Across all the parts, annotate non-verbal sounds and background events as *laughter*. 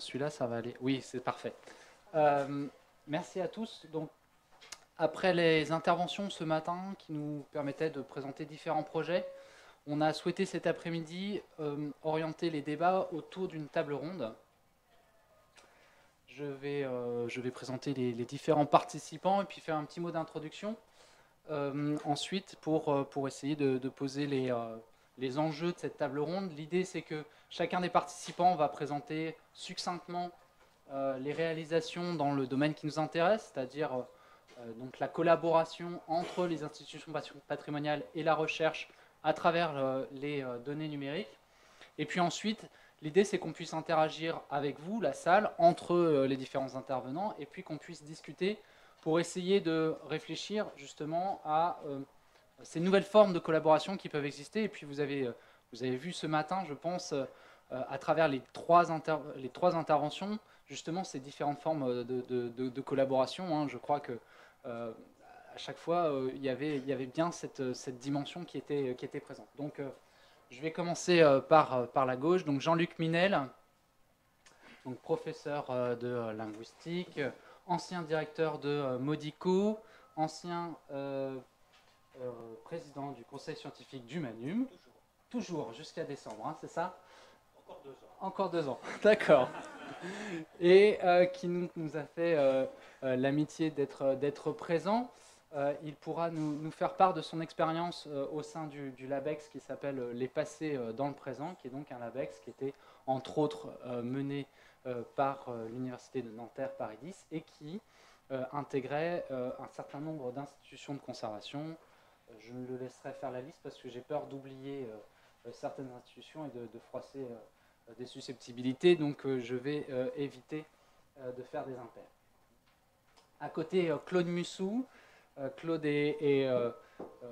Celui-là, ça va aller. Oui, c'est parfait. Euh, merci à tous. Donc, après les interventions ce matin qui nous permettaient de présenter différents projets, on a souhaité cet après-midi euh, orienter les débats autour d'une table ronde. Je vais, euh, présenter les, différents participants et puis faire un petit mot d'introduction. ensuite, pour, pour essayer de, de poser les, les enjeux de cette table ronde. L'idée, c'est que chacun des participants va présenter succinctement euh, les réalisations dans le domaine qui nous intéresse, c'est-à-dire euh, donc la collaboration entre les institutions patrimoniales et la recherche à travers euh, les données numériques. Et puis ensuite, l'idée, c'est qu'on puisse interagir avec vous, la salle, entre les différents intervenants, et puis qu'on puisse discuter pour essayer de réfléchir justement à ces nouvelles formes de collaboration qui peuvent exister. Et puis vous avez, euh, vous avez vu ce matin, je pense, euh, à travers les trois, les trois interventions, justement ces différentes formes de, collaboration. Hein. Je crois que euh, à chaque fois, il, y avait, y avait bien cette, cette dimension qui était, qui était présente. Donc je vais commencer par, par la gauche. Donc Jean-Luc Minel, donc professeur de linguistique, ancien directeur de Modico, ancien euh, président du conseil scientifique du Manum. Toujours, jusqu'à décembre, hein, c'est ça Encore deux ans. Encore deux ans, *laughs* d'accord. Et euh, qui nous, a fait euh, l'amitié d'être présent. il pourra nous, faire part de son expérience au sein du, LABEX qui s'appelle Les passés dans le présent, qui est donc un LABEX qui était entre autres mené par l'Université de Nanterre Paris 10 et qui intégrait un certain nombre d'institutions de conservation, je le laisserai faire la liste parce que j'ai peur d'oublier euh, certaines institutions et de, froisser euh, des susceptibilités, donc euh, je vais éviter de faire des impairs. À côté, Claude Mussou. Claude est,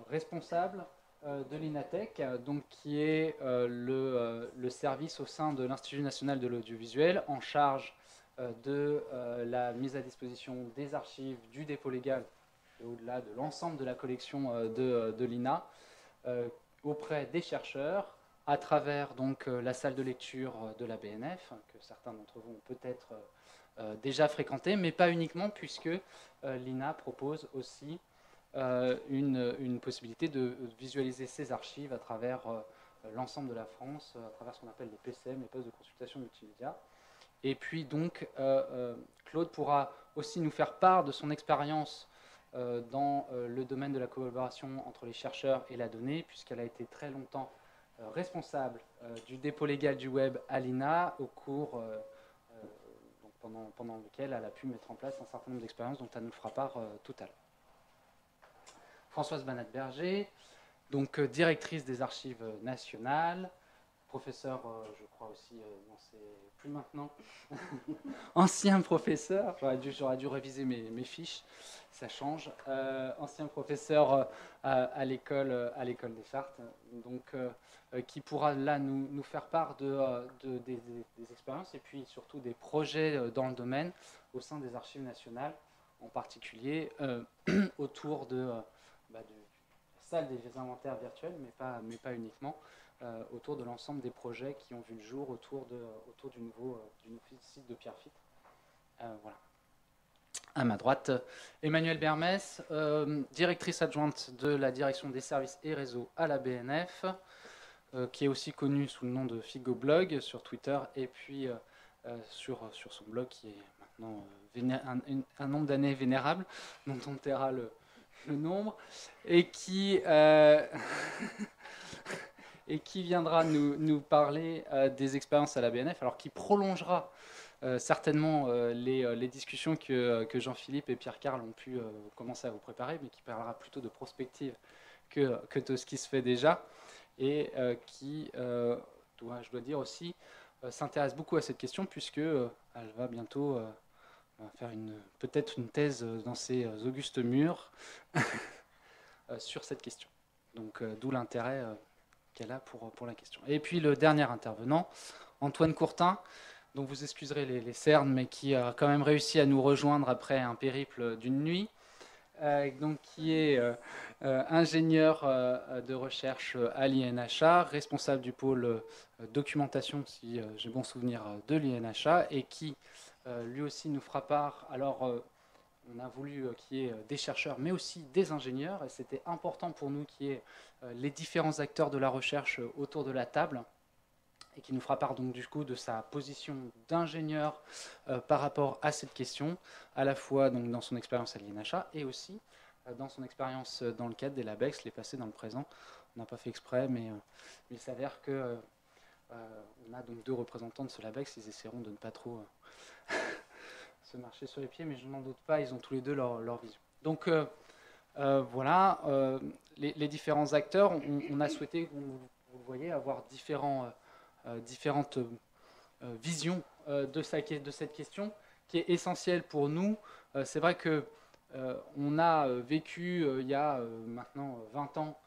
responsable de l'INATEC, qui est le, service au sein de l'Institut national de l'audiovisuel en charge de la mise à disposition des archives du dépôt légal au-delà de l'ensemble de la collection euh, euh, de, l'INA, euh, auprès des chercheurs, à travers donc la salle de lecture de la BNF, que certains d'entre vous ont peut-être déjà fréquenté, mais pas uniquement, puisque l'INA propose aussi une, possibilité de visualiser ses archives à travers l'ensemble de la France, à travers ce qu'on appelle les PCM, les postes de consultation multimédia. Et puis donc, Claude pourra aussi nous faire part de son expérience dans euh, le domaine de la collaboration entre les chercheurs et la donnée, puisqu'elle a été très longtemps euh, responsable du dépôt légal du web à l'INA, au cours pendant, pendant, lequel elle a pu mettre en place un certain nombre d'expériences dont elle nous fera part tout à l'heure. Françoise Banat-Berger, donc directrice des archives nationales, professeur, je crois aussi, non c'est plus maintenant, *laughs* ancien professeur, j'aurais dû, réviser mes, fiches, ça change. Euh, ancien professeur euh, à, l'école euh, des Chartes, donc qui pourra là nous, faire part de, des, expériences et puis surtout des projets dans le domaine au sein des archives nationales, en particulier *clears throat* autour de, bah, la salle des inventaires virtuels, mais pas uniquement. Autour de l'ensemble des projets qui ont vu le jour autour, de, autour du, nouveau, du nouveau site de Pierrefitte. voilà à ma droite, Emmanuelle Bermès, euh, directrice adjointe de la direction des services et réseaux à la BNF, euh, qui est aussi connue sous le nom de Figo Blog sur Twitter et puis euh, sur, sur son blog qui est maintenant un, nombre d'années vénérable, dont on taira le, le nombre, et qui, *laughs* et qui viendra nous, parler des expériences à la BNF, alors qui prolongera euh, certainement euh, euh, les, discussions que, Jean-Philippe et Pierre-Carl ont pu commencer à vous préparer, mais qui parlera plutôt de prospective que, de ce qui se fait déjà, et qui, doit, je dois dire aussi, s'intéresse beaucoup à cette question, puisque elle va bientôt faire peut-être une thèse dans ses augustes murs *laughs* sur cette question. Donc d'où l'intérêt qu'elle a pour, pour la question. Et puis le dernier intervenant, Antoine Courtin, donc vous excuserez les, cernes, mais qui a quand même réussi à nous rejoindre après un périple d'une nuit. donc, qui est ingénieur de recherche à l'INHA, responsable du pôle documentation, si j'ai bon souvenir, de l'INHA, et qui lui aussi nous fera part. Alors, on a voulu qu'il y ait des chercheurs, mais aussi des ingénieurs, et c'était important pour nous qu'il y ait les différents acteurs de la recherche autour de la table. Et qui nous fera part donc du coup de sa position d'ingénieur euh, par rapport à cette question, à la fois donc dans son expérience à l'INHA et aussi euh, dans son expérience euh, dans le cadre des LabEx, les passés dans le présent. On n'a pas fait exprès, mais il s'avère que on a donc deux représentants de ce LabEx, ils essaieront de ne pas trop *laughs* marcher sur les pieds, mais je n'en doute pas, ils ont tous les deux leur, vision. Donc voilà, les, différents acteurs, on, a souhaité, vous, vous le voyez, avoir différents euh, différentes euh, visions euh, de, cette question qui est essentielle pour nous. C'est vrai que on a vécu il y a maintenant 20 ans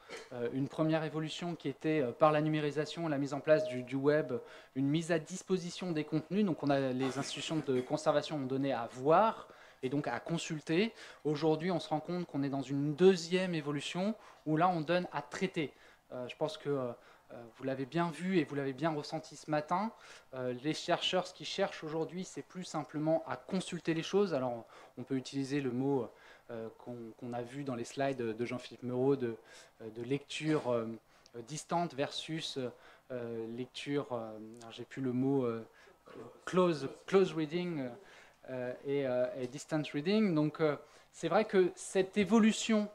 une première évolution qui était par la numérisation, la mise en place du, web, une mise à disposition des contenus. Donc on a les institutions de conservation ont donné à voir et donc à consulter. Aujourd'hui, on se rend compte qu'on est dans une deuxième évolution où là on donne à traiter. je pense que euh, vous l'avez bien vu et vous l'avez bien ressenti ce matin. Euh, les chercheurs, ce qu'ils cherchent aujourd'hui, c'est plus simplement à consulter les choses. Alors, on peut utiliser le mot euh, qu'on a vu dans les slides de Jean-Philippe Mereau de, lecture distante versus lecture, j'ai plus le mot close, close reading et, et, distant reading. Donc, c'est vrai que cette évolution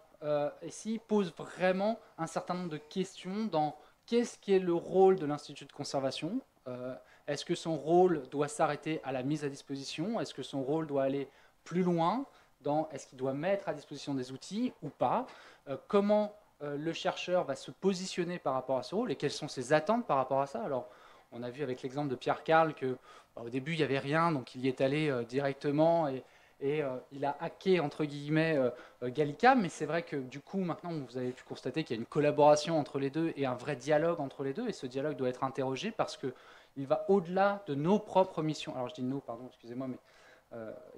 ici pose vraiment un certain nombre de questions dans qu'est-ce qui est le rôle de l'Institut de conservation euh, Est-ce que son rôle doit s'arrêter à la mise à disposition Est-ce que son rôle doit aller plus loin dans est-ce qu'il doit mettre à disposition des outils ou pas euh, Comment euh, le chercheur va se positionner par rapport à ce rôle et quelles sont ses attentes par rapport à ça. Alors, on a vu avec l'exemple de Pierre Carl que bah, au début il n'y avait rien, donc il y est allé directement et, euh, il a hacké entre guillemets euh, euh, Gallica, mais c'est vrai que du coup maintenant vous avez pu constater qu'il y a une collaboration entre les deux et un vrai dialogue entre les deux, et ce dialogue doit être interrogé parce que il va au-delà de nos propres missions. Alors je dis nous, pardon, excusez-moi, mais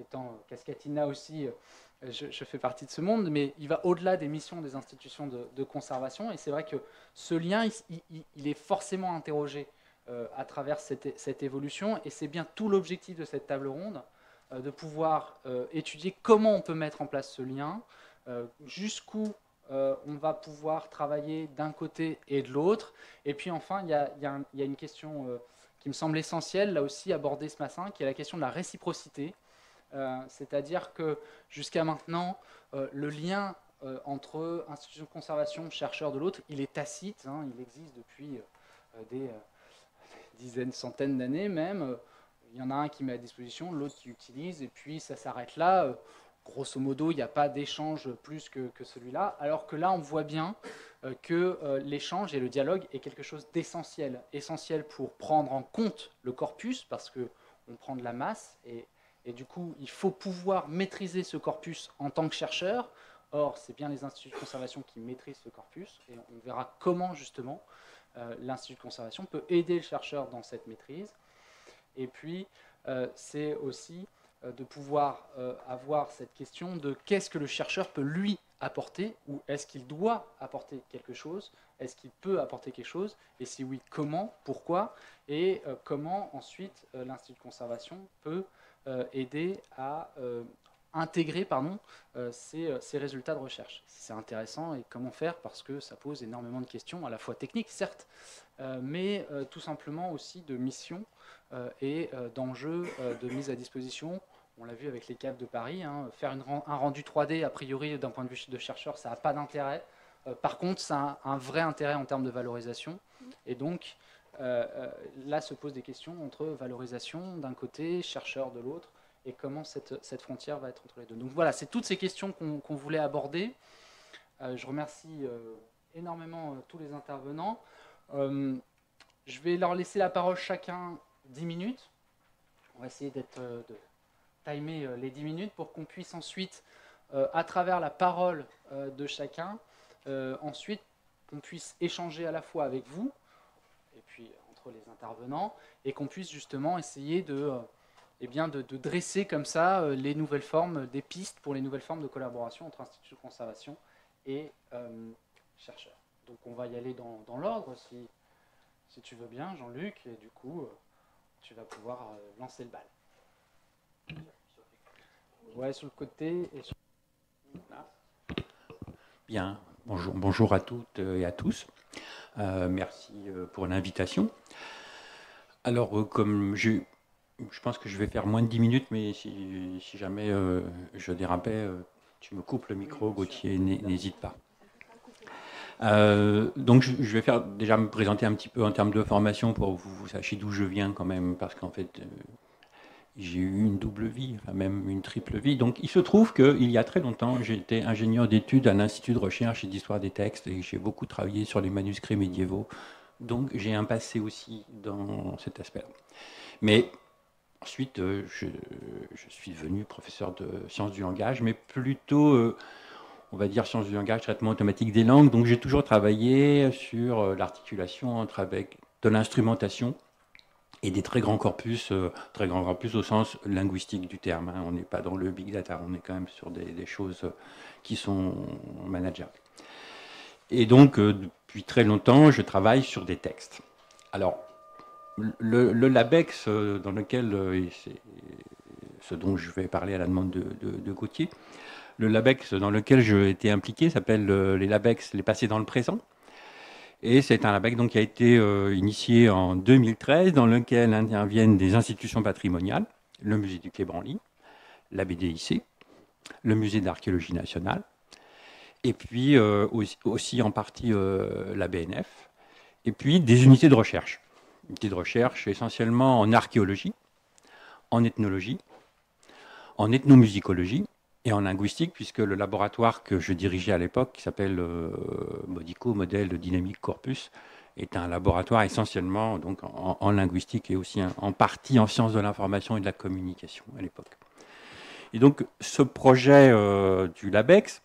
étant Cascatina aussi, je, fais partie de ce monde, mais il va au-delà des missions des institutions de, conservation, et c'est vrai que ce lien, il, est forcément interrogé à travers cette, évolution, et c'est bien tout l'objectif de cette table ronde, euh, de pouvoir euh, étudier comment on peut mettre en place ce lien, euh, jusqu'où on va pouvoir travailler d'un côté et de l'autre. Et puis enfin, il y a, une question qui me semble essentielle, là aussi abordée ce matin, qui est la question de la réciprocité. C'est-à-dire que jusqu'à maintenant, le lien entre institutions de conservation, chercheurs de l'autre, il est tacite, hein, il existe depuis des *laughs* dizaines, centaines d'années même. Il y en a un qui met à disposition, l'autre qui utilise, et puis ça s'arrête là. Euh, grosso modo, il n'y a pas d'échange plus que, celui-là, alors que là, on voit bien euh, que euh, l'échange et le dialogue est quelque chose d'essentiel, essentiel pour prendre en compte le corpus, parce que on prend de la masse, et, et du coup, il faut pouvoir maîtriser ce corpus en tant que chercheur. Or, c'est bien les instituts de conservation qui maîtrisent ce corpus, et on verra comment justement l'institut de conservation peut aider le chercheur dans cette maîtrise. Et puis, euh, c'est aussi euh, de pouvoir euh, avoir cette question de qu'est-ce que le chercheur peut lui apporter, ou est-ce qu'il doit apporter quelque chose, est-ce qu'il peut apporter quelque chose, et si oui, comment, pourquoi, et comment ensuite l'Institut de conservation peut aider à intégrer pardon, ces, ces, résultats de recherche. C'est intéressant et comment faire parce que ça pose énormément de questions, à la fois techniques certes, mais tout simplement aussi de mission euh, et euh, d'enjeux euh, de mise à disposition. On l'a vu avec les caves de Paris, hein, faire un rendu 3D, a priori, d'un point de vue de chercheur, ça n'a pas d'intérêt. par contre, ça a un vrai intérêt en termes de valorisation. Et donc, là se posent des questions entre valorisation d'un côté, chercheur de l'autre, et comment cette, cette, frontière va être entre les deux. Donc voilà, c'est toutes ces questions qu'on voulait aborder. je remercie énormément tous les intervenants. je vais leur laisser la parole chacun 10 minutes. On va essayer euh, de timer euh, les 10 minutes pour qu'on puisse ensuite, euh, à travers la parole de chacun, ensuite qu'on puisse échanger à la fois avec vous les intervenants et qu'on puisse justement essayer de eh bien de, dresser comme ça les nouvelles formes, des pistes pour les nouvelles formes de collaboration entre instituts de conservation et chercheurs. Donc on va y aller dans, l'ordre si, si tu veux bien, Jean-Luc, et du coup, tu vas pouvoir lancer le bal. Ouais, sur le côté et sur... Bien, bonjour, bonjour à toutes et à tous. Euh, merci euh, pour l'invitation. Alors, euh, comme je, je pense que je vais faire moins de 10 minutes, mais si, jamais je dérapais, tu me coupes le micro, Gauthier, n'hésite pas. donc je, vais faire déjà me présenter un petit peu en termes de formation pour que vous, vous sachiez d'où je viens quand même, parce qu'en fait, j'ai eu une double vie, même une triple vie. Donc il se trouve qu'il y a très longtemps, j'étais ingénieur d'études à l'Institut de recherche et d'histoire des textes et j'ai beaucoup travaillé sur les manuscrits médiévaux. Donc j'ai un passé aussi dans cet aspect-là. Mais ensuite, euh, je, suis devenu professeur de sciences du langage, mais plutôt, euh, on va dire, sciences du langage, traitement automatique des langues. Donc j'ai toujours travaillé sur euh, l'articulation entre avec de l'instrumentation et des très grands corpus, euh, très grands corpus au sens linguistique du terme. Hein. On n'est pas dans le big data, on est quand même sur des, choses euh, qui sont manageables. Et donc, euh, depuis très longtemps, je travaille sur des textes. Alors, le, LABEX, dans lequel, c'est ce dont je vais parler à la demande de, de, Gauthier, le LABEX dans lequel j'ai été impliqué s'appelle les LABEX, les passés dans le présent. Et c'est un LABEC donc, qui a été euh, initié en 2013, dans lequel interviennent des institutions patrimoniales, le musée du Quai Branly, la BDIC, le musée d'archéologie nationale, et puis euh, aussi, en partie euh, la BNF, et puis des unités de recherche. Unités de recherche essentiellement en archéologie, en ethnologie, en ethnomusicologie, et en linguistique, puisque le laboratoire que je dirigeais à l'époque, qui s'appelle euh, Modico, modèle de dynamique corpus, est un laboratoire essentiellement donc, en, linguistique et aussi en partie en sciences de l'information et de la communication à l'époque. Et donc ce projet euh, du LABEX,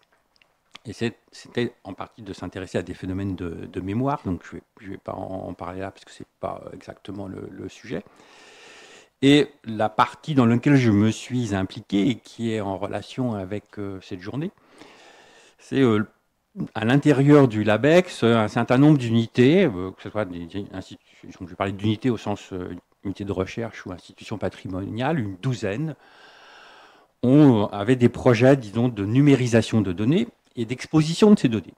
c'était en partie de s'intéresser à des phénomènes de, mémoire, donc je ne vais, pas en, parler là parce que ce n'est pas exactement le sujet. Et la partie dans laquelle je me suis impliqué et qui est en relation avec euh, cette journée, c'est euh, à l'intérieur du LABEX un certain nombre d'unités, euh, que ce soit des institutions, je vais d'unités au sens unité de recherche ou institutions patrimoniales, une douzaine, on avait des projets, disons, de numérisation de données et d'exposition de ces données.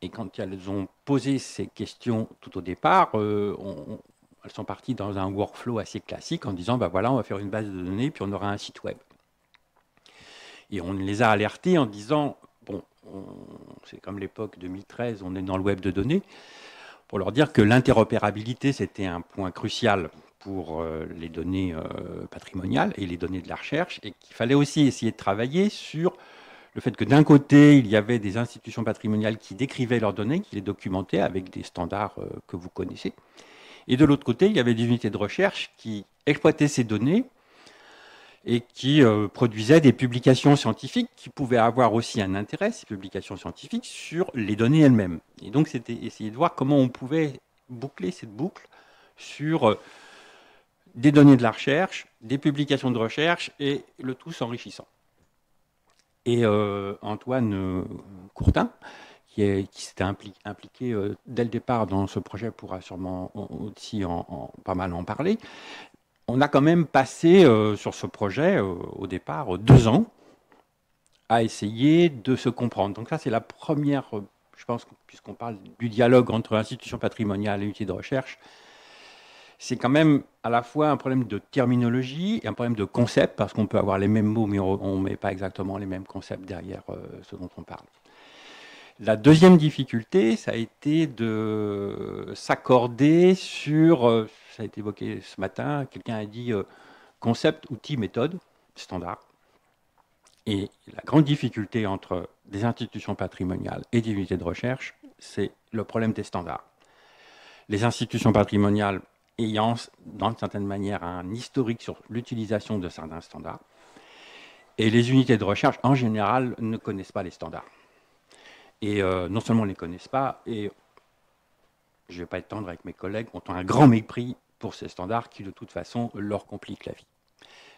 Et quand elles ont posé ces questions tout au départ, on, elles sont parties dans un workflow assez classique en disant, bah voilà, on va faire une base de données, puis on aura un site web. Et on les a alertés en disant, bon, c'est comme l'époque 2013, on est dans le web de données, pour leur dire que l'interopérabilité, c'était un point crucial pour euh, les données euh, patrimoniales et les données de la recherche, et qu'il fallait aussi essayer de travailler sur le fait que d'un côté, il y avait des institutions patrimoniales qui décrivaient leurs données, qui les documentaient avec des standards euh, que vous connaissez, et de l'autre côté, il y avait des unités de recherche qui exploitaient ces données et qui euh, produisaient des publications scientifiques qui pouvaient avoir aussi un intérêt, ces publications scientifiques, sur les données elles-mêmes. Et donc, c'était essayer de voir comment on pouvait boucler cette boucle sur euh, des données de la recherche, des publications de recherche, et le tout s'enrichissant. Et euh, Antoine Courtin, qui, s'était impliqué, euh, dès le départ dans ce projet pourra sûrement aussi pas mal en parler. On a quand même passé euh, sur ce projet euh, au départ deux ans à essayer de se comprendre. Donc ça c'est la première, je pense, puisqu'on parle du dialogue entre institutions patrimoniales et unités de recherche, c'est quand même à la fois un problème de terminologie et un problème de concept, parce qu'on peut avoir les mêmes mots, mais on ne met pas exactement les mêmes concepts derrière ce dont on parle. La deuxième difficulté, ça a été de s'accorder sur, euh, ça a été évoqué ce matin, quelqu'un a dit euh, concept, outil, méthode, standard. Et la grande difficulté entre des institutions patrimoniales et des unités de recherche, c'est le problème des standards. Les institutions patrimoniales ayant, d'une certaine manière, un historique sur l'utilisation de certains standards, et les unités de recherche, en général, ne connaissent pas les standards. Et euh, non seulement on ne les connaissent pas, et je ne vais pas être tendre avec mes collègues, ont un grand mépris pour ces standards qui, de toute façon, leur compliquent la vie.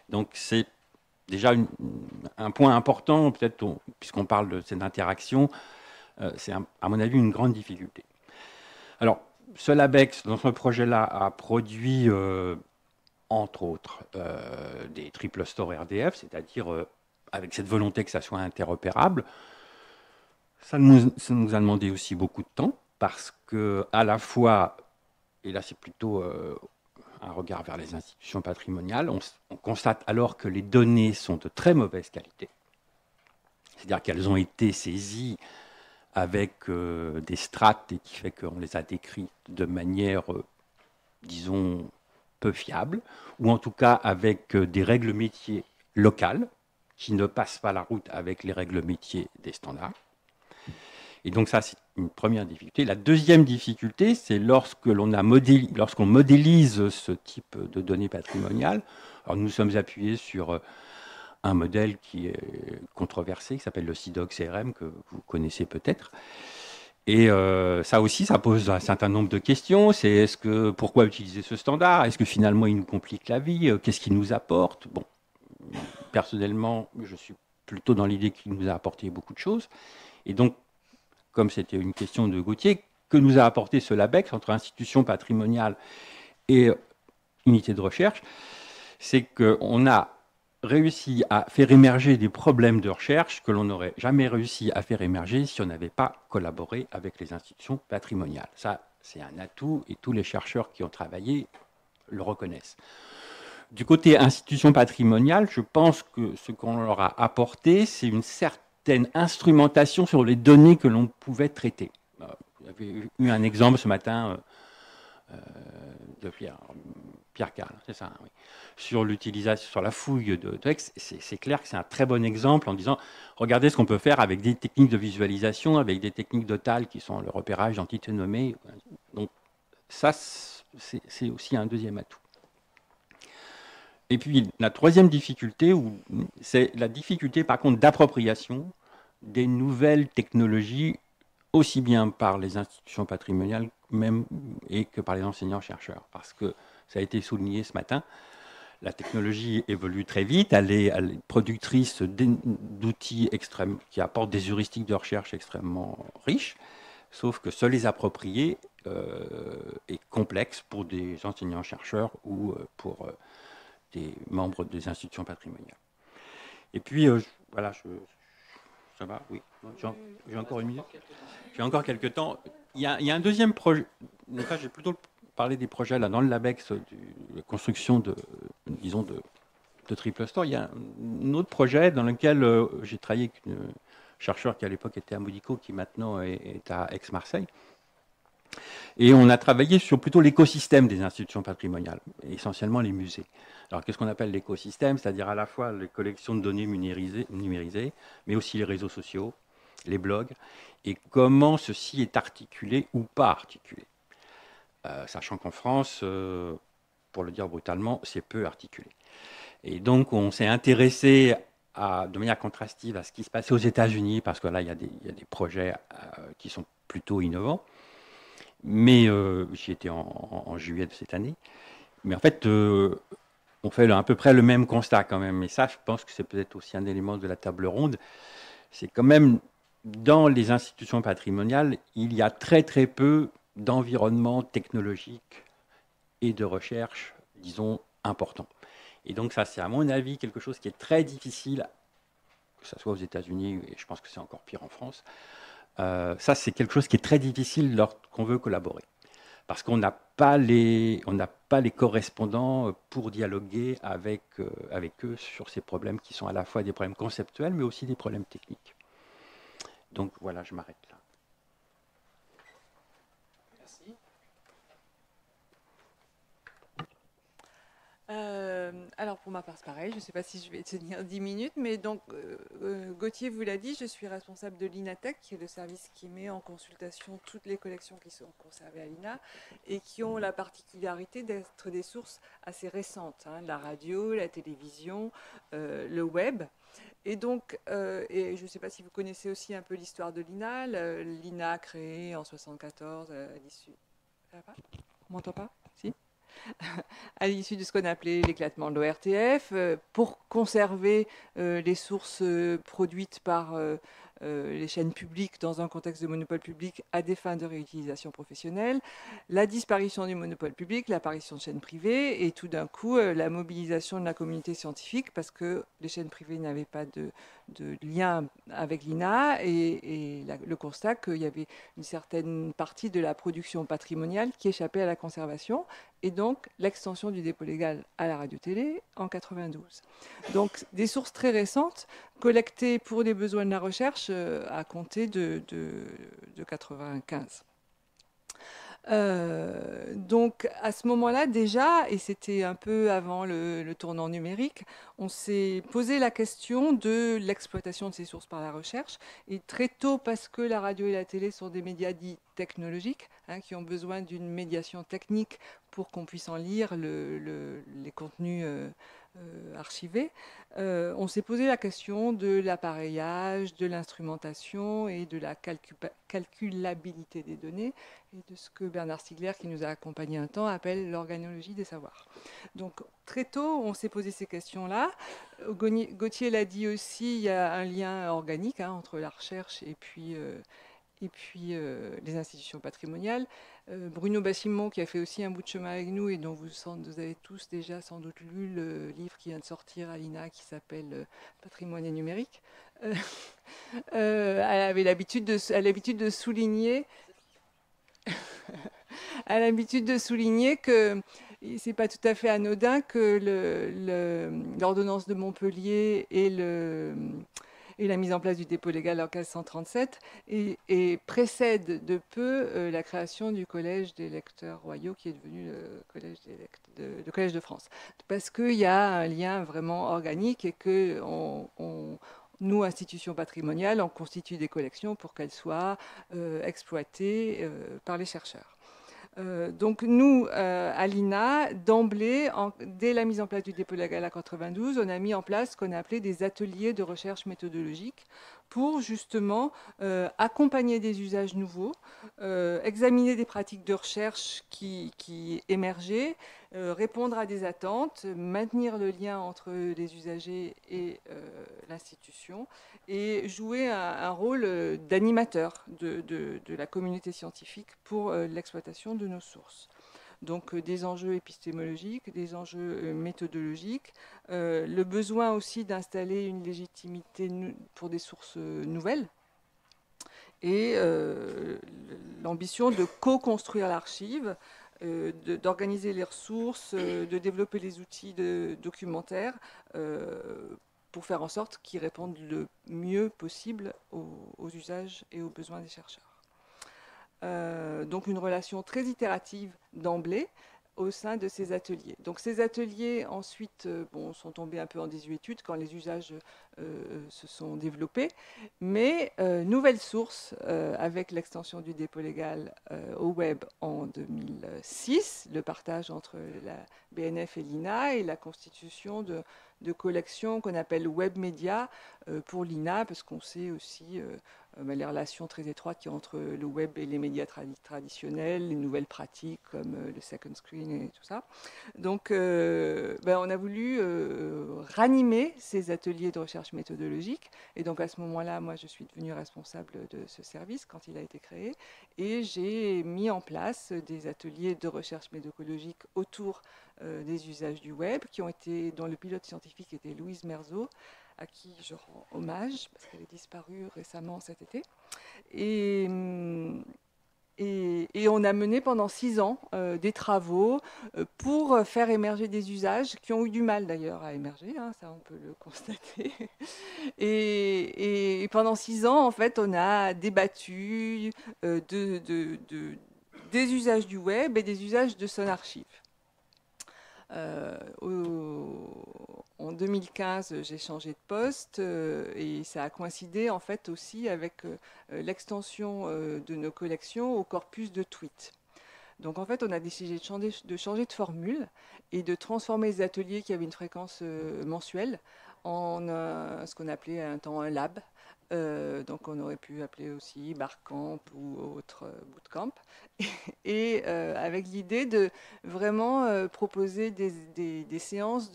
Donc c'est déjà un point important, peut-être puisqu'on parle de cette interaction, euh, c'est à mon avis une grande difficulté. Alors, ce LabEx, dans ce projet-là, a produit, euh, entre autres, des triple store RDF, c'est-à-dire avec cette volonté que ça soit interopérable. Ça nous, a demandé aussi beaucoup de temps, parce que à la fois, et là c'est plutôt un regard vers les institutions patrimoniales, on, constate alors que les données sont de très mauvaise qualité. C'est-à-dire qu'elles ont été saisies avec euh, des strates et qui fait qu'on les a décrites de manière, euh, disons, peu fiable, ou en tout cas avec euh, des règles métiers locales qui ne passent pas la route avec les règles métiers des standards. Et donc ça, c'est une première difficulté. La deuxième difficulté, c'est lorsque l'on a lorsqu'on modélise ce type de données patrimoniales. Alors nous sommes appuyés sur euh, un modèle qui est controversé, qui s'appelle le CIDOC CRM, que vous connaissez peut-être. Et euh, ça aussi, ça pose un certain nombre de questions. C'est est-ce que pourquoi utiliser ce standard? Est-ce que finalement il nous complique la vie? Qu'est-ce qu'il nous apporte? Bon, personnellement, je suis plutôt dans l'idée qu'il nous a apporté beaucoup de choses. Et donc, comme c'était une question de Gauthier, que nous a apporté ce LABEX entre institution patrimoniale et unité de recherche, c'est qu'on a réussi à faire émerger des problèmes de recherche que l'on n'aurait jamais réussi à faire émerger si on n'avait pas collaboré avec les institutions patrimoniales. Ça, c'est un atout et tous les chercheurs qui ont travaillé le reconnaissent. Du côté institution patrimoniale, je pense que ce qu'on leur a apporté, c'est une certaine instrumentation sur les données que l'on pouvait traiter. Vous avez eu un exemple ce matin euh, euh, de Pierre, Pierre Carl, c'est ça, oui. sur l'utilisation, sur la fouille de texte. C'est clair que c'est un très bon exemple en disant regardez ce qu'on peut faire avec des techniques de visualisation, avec des techniques de qui sont le repérage d'entités nommées. Donc ça, c'est aussi un deuxième atout. Et puis la troisième difficulté, c'est la difficulté par contre d'appropriation des nouvelles technologies, aussi bien par les institutions patrimoniales même, et que par les enseignants-chercheurs. Parce que ça a été souligné ce matin, la technologie évolue très vite, elle est, productrice d'outils extrêmes qui apportent des heuristiques de recherche extrêmement riches, sauf que se les approprier euh, est complexe pour des enseignants-chercheurs ou euh, pour euh, des membres des institutions patrimoniales. Et puis, voilà, je, ça va Oui. J'ai encore une minute. J'ai encore quelques temps. Il y, a, un deuxième projet. Là, j'ai plutôt parlé des projets là dans le Labex, de la construction de, disons, de, de triple store. Il y a un autre projet dans lequel euh, j'ai travaillé avec une chercheur qui à l'époque était à Modico, qui maintenant est, à Aix-Marseille. Et on a travaillé sur plutôt l'écosystème des institutions patrimoniales, essentiellement les musées. Alors, qu'est-ce qu'on appelle l'écosystème? C'est-à-dire à la fois les collections de données numérisées, mais aussi les réseaux sociaux, les blogs, et comment ceci est articulé ou pas articulé. Euh, sachant qu'en France, euh, pour le dire brutalement, c'est peu articulé. Et donc, on s'est intéressé de manière contrastive à ce qui se passait aux États-Unis, parce que là, il y a des, projets euh, qui sont plutôt innovants. Mais j'y étais en, juillet de cette année. Mais en fait, on fait à peu près le même constat quand même. Et ça, je pense que c'est peut-être aussi un élément de la table ronde. C'est quand même dans les institutions patrimoniales, il y a très très peu d'environnement technologique et de recherche, disons, important. Et donc ça, c'est à mon avis quelque chose qui est très difficile, que ce soit aux États-Unis, et je pense que c'est encore pire en France. Euh, ça, c'est quelque chose qui est très difficile lorsqu'on veut collaborer parce qu'on n'a pas les, on pas les correspondants euh, pour dialoguer avec, euh, avec eux sur ces problèmes qui sont à la fois des problèmes conceptuels, mais aussi des problèmes techniques. Donc voilà, je m'arrête là. Euh, alors pour ma part, c'est pareil. Je ne sais pas si je vais tenir *laughs* 10 minutes, mais donc euh, euh, Gauthier vous l'a dit, je suis responsable de l'INATEC, qui est le service qui met en consultation toutes les collections qui sont conservées à l'INA et qui ont la particularité d'être des sources assez récentes, hein, la radio, la télévision, le web. Et donc, et je ne sais pas si vous connaissez aussi un peu l'histoire de l'INA. L'INA créée en 74 à l'issue. Ça va pas? On m'entend pas? *laughs* à l'issue de ce qu'on appelait l'éclatement de l'ORTF, pour conserver les sources produites par euh, les chaînes publiques dans un contexte de monopole public à des fins de réutilisation professionnelle, la disparition du monopole public, l'apparition de chaînes privées et tout d'un coup euh, la mobilisation de la communauté scientifique parce que les chaînes privées n'avaient pas de, lien avec l'INA et, le constat qu'il y avait une certaine partie de la production patrimoniale qui échappait à la conservation et donc l'extension du dépôt légal à la radio-télé en 92. Donc des sources très récentes collectées pour les besoins de la recherche euh, à compter de, de, de 95. Euh, donc à ce moment-là déjà, et c'était un peu avant le, tournant numérique, on s'est posé la question de l'exploitation de ces sources par la recherche. Et très tôt, parce que la radio et la télé sont des médias dits technologiques, hein, qui ont besoin d'une médiation technique pour qu'on puisse en lire les contenus euh, euh, archivés, euh, on s'est posé la question de l'appareillage, de l'instrumentation et de la calculabilité des données et de ce que Bernard Stiegler, qui nous a accompagnés un temps, appelle l'organologie des savoirs. Donc très tôt, on s'est posé ces questions-là. Gauthier l'a dit aussi, il y a un lien organique hein, entre la recherche et puis, et puis les institutions patrimoniales. Euh, Bruno Bassimon, qui a fait aussi un bout de chemin avec nous et dont vous, avez tous déjà sans doute lu le livre qui vient de sortir à l'INA qui s'appelle euh, Patrimoine et numérique. Euh, *laughs* l'habitude de, souligner, *laughs* a l'habitude de souligner que c'est pas tout à fait anodin que l'ordonnance de Montpellier et le et la mise en place du dépôt légal en 1537 et, précède de peu euh, la création du Collège des lecteurs royaux qui est devenu le Collège, de, Collège de France. Parce qu'il y a un lien vraiment organique et que nous, institutions patrimoniales, on constitue des collections pour qu'elles soient euh, exploitées euh, par les chercheurs. Euh, donc nous, euh, à l'INA, d'emblée, dès la mise en place du dépôt légal à 92, on a mis en place ce qu'on a appelé des ateliers de recherche méthodologique pour justement euh, accompagner des usages nouveaux, examiner des pratiques de recherche qui, émergeaient, répondre à des attentes, maintenir le lien entre les usagers et l'institution et jouer un, rôle euh, d'animateur de, la communauté scientifique pour euh, l'exploitation de nos sources. Donc euh, des enjeux épistémologiques, des enjeux méthodologiques, le besoin aussi d'installer une légitimité pour des sources nouvelles et l'ambition de co-construire l'archive, d'organiser les ressources, de développer les outils documentaires pour faire en sorte qu'ils répondent le mieux possible aux, usages et aux besoins des chercheurs. Euh, donc une relation très itérative d'emblée au sein de ces ateliers. Donc ces ateliers ensuite euh, bon, sont tombés un peu en désuétude quand les usages euh, se sont développés, mais nouvelle source avec l'extension du dépôt légal au web en 2006, le partage entre la BNF et l'INA et la constitution de collections qu'on appelle web média pour l'INA, parce qu'on sait aussi les relations très étroites a entre le web et les médias traditionnels, les nouvelles pratiques comme le second screen et tout ça. Donc, bah, on a voulu ranimer ces ateliers de recherche méthodologique. Et donc, à ce moment-là, moi, je suis devenue responsable de ce service quand il a été créé. Et j'ai mis en place des ateliers de recherche méthodologique autour euh, des usages du web, qui ont été, dont le pilote scientifique était Louise Merzo, à qui je rends hommage, parce qu'elle est disparue récemment cet été. Et, et, on a mené pendant six ans euh, des travaux euh, pour faire émerger des usages qui ont eu du mal d'ailleurs à émerger, hein, ça on peut le *laughs* constater. Et, pendant six ans, en fait, on a débattu de, de, des usages du web et des usages de son archive. Euh, en 2015, j'ai changé de poste euh, et ça a coïncidé en fait aussi avec euh, l'extension de nos collections au corpus de tweets. Donc en fait, on a décidé de changer, de changer, de formule et de transformer les ateliers qui avaient une fréquence mensuelle en ce qu'on appelait un temps un lab. Donc on aurait pu appeler aussi barcamp ou autre bootcamp, *laughs* et, avec l'idée de vraiment proposer des, séances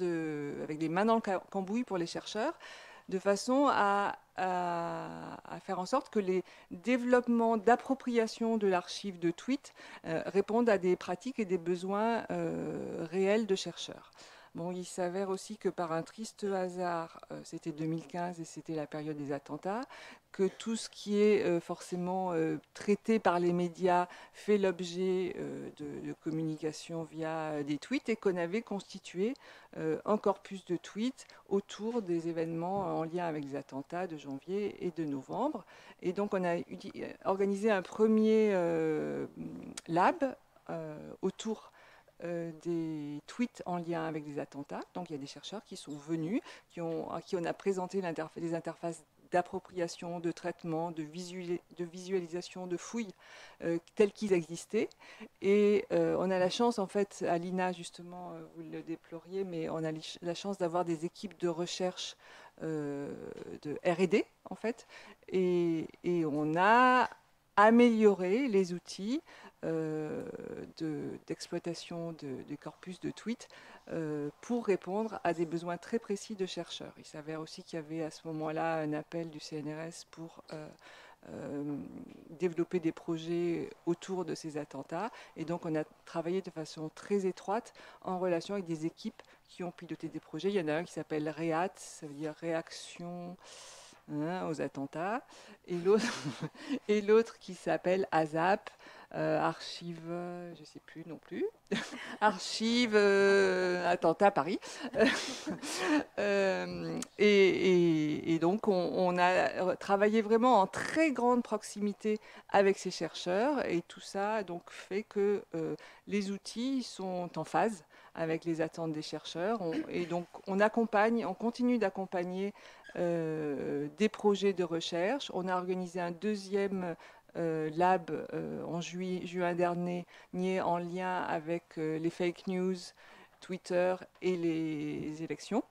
avec des mains dans le cambouis pour les chercheurs, de façon à, faire en sorte que les développements d'appropriation de l'archive de tweets euh, répondent à des pratiques et des besoins euh, réels de chercheurs. Bon, il s'avère aussi que par un triste hasard, euh, c'était 2015 et c'était la période des attentats, que tout ce qui est euh, forcément euh, traité par les médias fait l'objet de, communication via des tweets et qu'on avait constitué un corpus de tweets autour des événements en lien avec les attentats de janvier et de novembre. Et donc on a organisé un premier lab autour euh, des tweets en lien avec des attentats. Donc il y a des chercheurs qui sont venus, qui ont, à qui on a présenté des interfaces d'appropriation, de traitement, de, visualisation, de fouilles euh, tels qu'ils existaient. Et euh, on a la chance, en fait, à l'INA, justement, vous le déploriez, mais on a la chance d'avoir des équipes de recherche de RD, en fait. Et, on a amélioré les outils euh, d'exploitation de, corpus de tweets euh, pour répondre à des besoins très précis de chercheurs. Il s'avère aussi qu'il y avait à ce moment-là un appel du CNRS pour euh, développer des projets autour de ces attentats. Et donc on a travaillé de façon très étroite en relation avec des équipes qui ont piloté des projets. Il y en a un qui s'appelle REAT, ça veut dire réaction hein, aux attentats, et l'autre *laughs* qui s'appelle ASAP, euh, archive, je ne sais plus non plus, *laughs* archive euh, attentat à Paris. *laughs* Euh, et, donc on, a travaillé vraiment en très grande proximité avec ces chercheurs et tout ça donc fait que les outils sont en phase avec les attentes des chercheurs. et donc on accompagne, on continue d'accompagner des projets de recherche. On a organisé un deuxième euh, lab euh, en juin dernier en lien avec euh, les fake news, Twitter et les élections.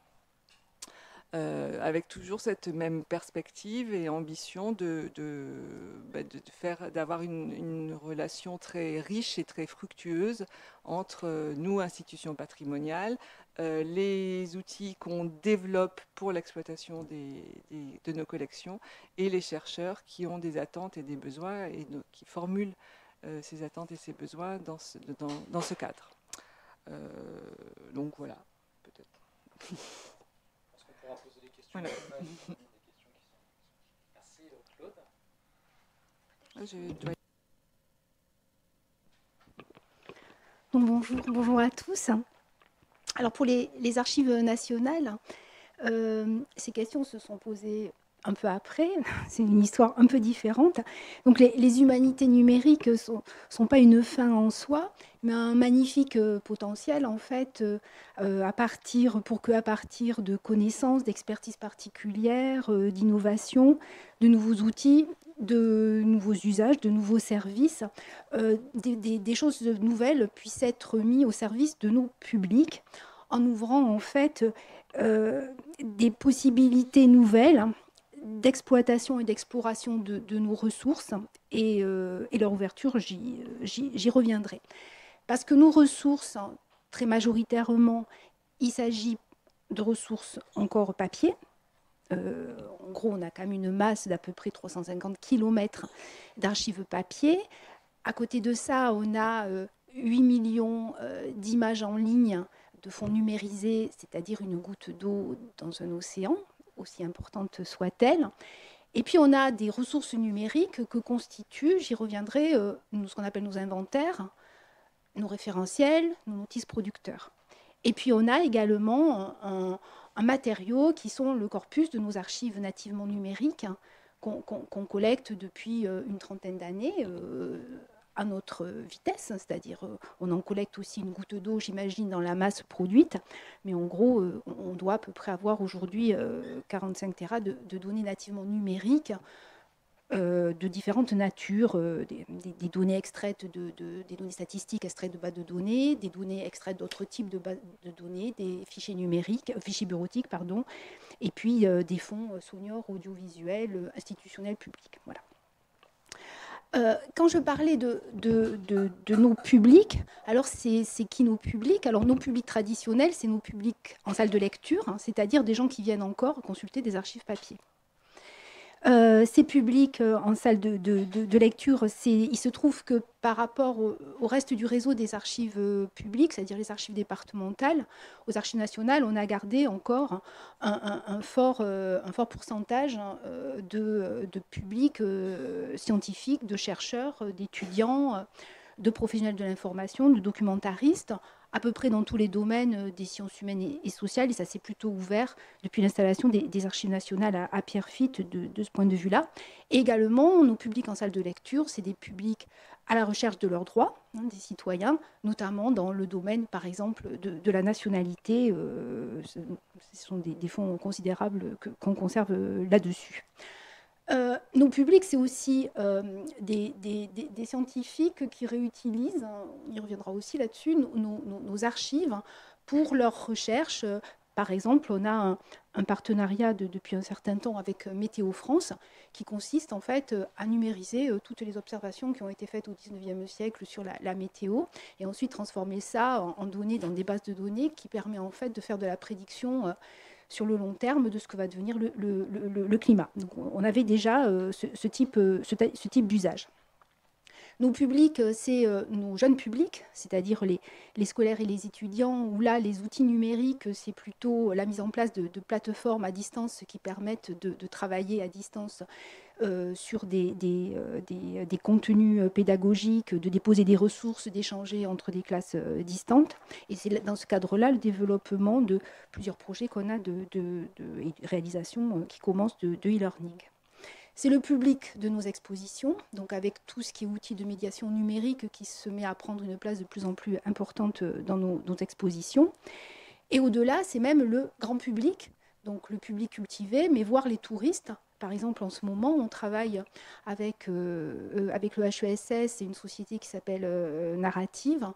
avec toujours cette même perspective et ambition de, bah, faire d'avoir une, relation très riche et très fructueuse entre nous institutions patrimoniales euh, les outils qu'on développe pour l'exploitation de nos collections et les chercheurs qui ont des attentes et des besoins et qui formulent euh, ces attentes et ces besoins dans ce, dans, ce cadre. Euh, donc voilà, peut-être. Est-ce qu'on pourra poser des questions voilà. Merci Claude. bonjour, bonjour à tous. Alors pour les, archives nationales, euh, ces questions se sont posées un peu après, *laughs* c'est une histoire un peu différente. Donc les, humanités numériques ne sont, pas une fin en soi, mais un magnifique euh, potentiel en fait, euh, à partir, pour qu'à partir de connaissances, d'expertises particulières, d'innovation, de nouveaux outils, de nouveaux usages, de nouveaux services, des, choses nouvelles puissent être mis au service de nos publics en ouvrant en fait euh, des possibilités nouvelles d'exploitation et d'exploration de, nos ressources et, euh, leur ouverture, j'y reviendrai. Parce que nos ressources, très majoritairement, il s'agit de ressources encore papier, euh, en gros, on a quand même une masse d'à peu près 350 km d'archives papier. À côté de ça, on a 8 euh, millions d'images en ligne de fonds numérisés, c'est-à-dire une goutte d'eau dans un océan, aussi importante soit-elle. Et puis on a des ressources numériques que constituent, j'y reviendrai, ce qu'on appelle nos inventaires, nos référentiels, nos notices producteurs. Et puis on a également un, un matériau qui sont le corpus de nos archives nativement numériques hein, qu'on collecte depuis euh, une trentaine d'années euh, à notre vitesse, hein, c'est-à-dire euh, on en collecte aussi une goutte d'eau, j'imagine, dans la masse produite, mais en gros, on doit à peu près avoir aujourd'hui 45 Tera de, données nativement numériques de différentes natures, des, données extraites de, des données statistiques extraites de bases de données, des données extraites d'autres types de bases de données, des fichiers numériques, fichiers bureautiques, pardon, et puis des fonds sonores, audiovisuels, institutionnels, publics. Voilà. Euh, quand je parlais de, nos publics, alors c'est qui nos publics? Alors nos publics traditionnels, c'est nos publics en salle de lecture, hein, c'est-à-dire des gens qui viennent encore consulter des archives papier. Euh, ces publics euh, en salle de, lecture, il se trouve que par rapport au, reste du réseau des archives euh, publiques, c'est-à-dire les archives départementales, aux archives nationales, on a gardé encore un, fort, un fort, pourcentage hein, de, publics scientifiques, de chercheurs, d'étudiants, de professionnels de l'information, de documentaristes, à peu près dans tous les domaines euh, des sciences humaines et, sociales, et ça s'est plutôt ouvert depuis l'installation des, archives nationales à, Pierrefitte de, ce point de vue-là. également, nos publics en salle de lecture, c'est des publics à la recherche de leurs droits, hein, des citoyens, notamment dans le domaine, par exemple, de, la nationalité. Euh, ce sont des, fonds considérables qu'on conserve euh, là-dessus. Euh, nos publics, c'est aussi euh, des, scientifiques qui réutilisent, on y reviendra aussi là-dessus, nos, archives pour leurs recherches. Par exemple, on a un, partenariat depuis un certain temps avec Météo France qui consiste en fait à numériser euh, toutes les observations qui ont été faites au 19e siècle sur la, météo et ensuite transformer ça en, données dans des bases de données qui permet en fait de faire de la prédiction sur le long terme de ce que va devenir le, climat. Donc, on avait déjà euh, euh, ce, type d'usage. Nos publics, euh, c'est nos jeunes publics, c'est-à-dire les, scolaires et les étudiants, où là, les outils numériques, c'est plutôt la mise en place de, plateformes à distance qui permettent de, travailler à distance sur des, contenus pédagogiques, de déposer des ressources, d'échanger entre des classes distantes. Et c'est dans ce cadre-là le développement de plusieurs projets qu'on a de, de, réalisation qui commencent de e-learning. C'est le public de nos expositions, donc avec tout ce qui est outils de médiation numérique qui se met à prendre une place de plus en plus importante dans nos, expositions. Et au-delà, c'est même le grand public, donc le public cultivé, mais voir les touristes par exemple, en ce moment, on travaille avec, euh, euh, le HESS et une société qui s'appelle euh, Narrative,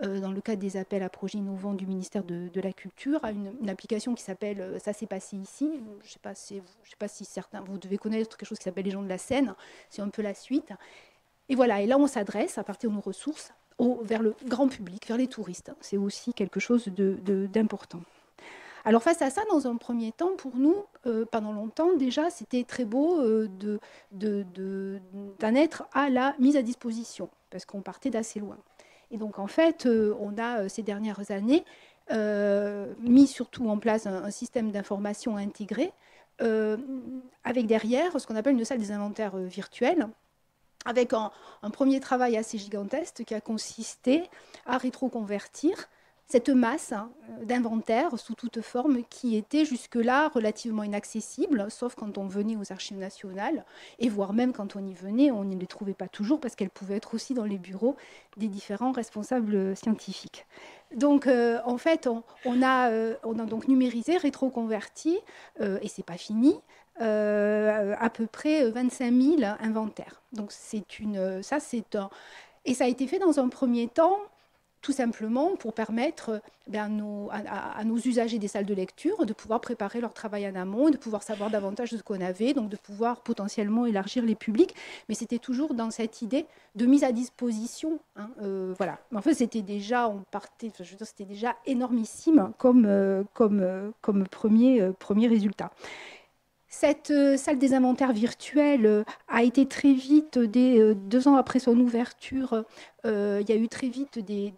dans le cadre des appels à projets innovants du ministère de, la Culture, à une, application qui s'appelle Ça s'est passé ici. Je ne sais, pas si, certains, vous devez connaître quelque chose qui s'appelle Les gens de la Seine, c'est un peu la suite. Et voilà, et là, on s'adresse à partir de nos ressources vers le grand public, vers les touristes. C'est aussi quelque chose d'important. Alors face à ça, dans un premier temps, pour nous, euh, pendant longtemps déjà, c'était très beau euh, d'en être à la mise à disposition, parce qu'on partait d'assez loin. Et donc en fait, euh, on a ces dernières années mis surtout en place un, système d'information intégré, avec derrière ce qu'on appelle une salle des inventaires virtuels, avec un, un, premier travail assez gigantesque qui a consisté à rétroconvertir cette masse hein, d'inventaires sous toute forme qui était jusque-là relativement inaccessible, sauf quand on venait aux archives nationales, et voire même quand on y venait, on ne les trouvait pas toujours parce qu'elles pouvaient être aussi dans les bureaux des différents responsables scientifiques. Donc, euh, en fait, on, a, euh, on, a, donc numérisé, rétroconverti, euh, et c'est pas fini, à peu près 25 000 inventaires. Donc, c'est une, ça, c'est un, et ça a été fait dans un premier temps tout simplement pour permettre ben, à, nos usagers des salles de lecture de pouvoir préparer leur travail en amont, de pouvoir savoir davantage de ce qu'on avait, donc de pouvoir potentiellement élargir les publics. Mais c'était toujours dans cette idée de mise à disposition. Hein, euh, voilà. En fait, c'était déjà, on partait, je c'était déjà énormissime comme, euh, euh, comme premier, premier résultat. Cette euh, salle des inventaires virtuels euh, a été très vite, dès euh, deux ans après son ouverture, il y a eu très vite des,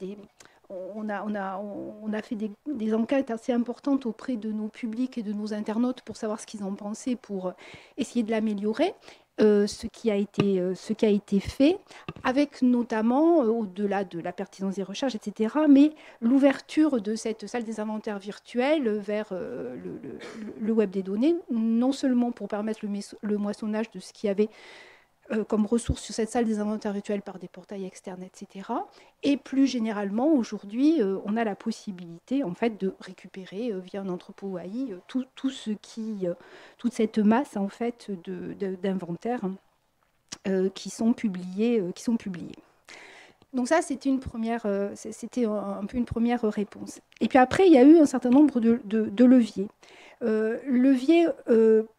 on a, on, a, on a, fait des, des, enquêtes assez importantes auprès de nos publics et de nos internautes pour savoir ce qu'ils en pensaient, pour essayer de l'améliorer. Euh, ce, qui a été, euh, ce qui a été fait, avec notamment, euh, au-delà de la pertinence des recherches, etc., mais l'ouverture de cette salle des inventaires virtuels vers le, web des données, non seulement pour permettre le, le moissonnage de ce qui avait euh, comme ressources sur cette salle des inventaires virtuels par des portails externes, etc. Et plus généralement, aujourd'hui, euh, on a la possibilité en fait de récupérer euh, via un entrepôt AI tout, tout, ce qui, toute cette masse en fait d'inventaires. qui, sont publiés, qui sont publiés. Donc ça, c'était une première, c'était un, peu une première réponse. Et puis après, il y a eu un certain nombre de, de leviers. leviers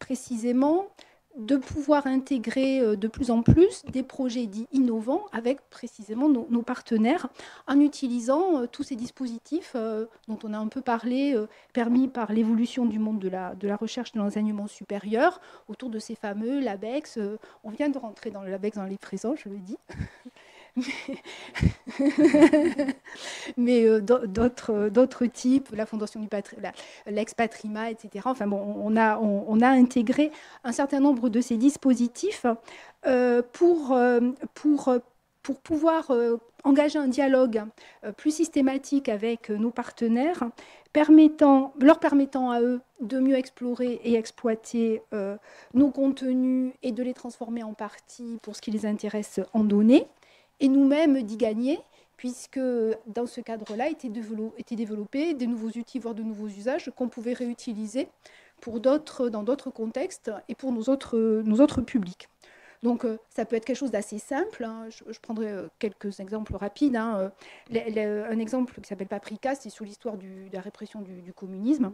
précisément de pouvoir intégrer euh, de plus en plus des projets dits innovants avec précisément nos, partenaires en utilisant euh, tous ces dispositifs euh, dont on a un peu parlé, permis par l'évolution du monde de la, de la recherche de l'enseignement supérieur, autour de ces fameux LABEX. on vient de rentrer dans le LABEX dans les présents, je le dis. *laughs* mais, *laughs* euh, d'autres types, la Fondation du l'ex-Patrima, etc. Enfin bon, on a, intégré un certain nombre de ces dispositifs euh, pour, euh, pouvoir engager un dialogue plus systématique avec nos partenaires, leur permettant à eux de mieux explorer et exploiter nos contenus et de les transformer en partie pour ce qui les intéresse en données et nous-mêmes d'y gagner, puisque dans ce cadre-là étaient, développés des nouveaux outils, voire de nouveaux usages qu'on pouvait réutiliser pour dans d'autres contextes et pour nos autres, nos autres publics. Donc euh, ça peut être quelque chose d'assez simple. Hein. Je, prendrai euh, quelques exemples rapides. Hein. un exemple qui s'appelle Paprika, c'est sur l'histoire de la répression du, communisme.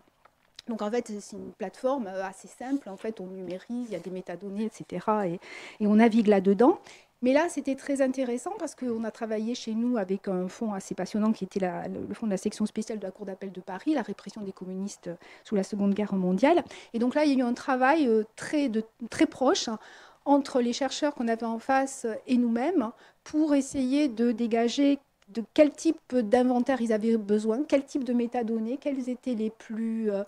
Donc en fait, c'est une plateforme euh, assez simple. En fait, on numérise, il y a des métadonnées, etc. Et, et on navigue là-dedans. Mais là, c'était très intéressant parce qu'on a travaillé chez nous avec un fonds assez passionnant qui était le fonds de la section spéciale de la Cour d'appel de Paris, la répression des communistes sous la Seconde Guerre mondiale. Et donc là, il y a eu un travail euh, très, proche entre les chercheurs qu'on avait en face et nous-mêmes pour essayer de dégager de quel type d'inventaire ils avaient besoin, quel type de métadonnées, quelles étaient les plus, euh,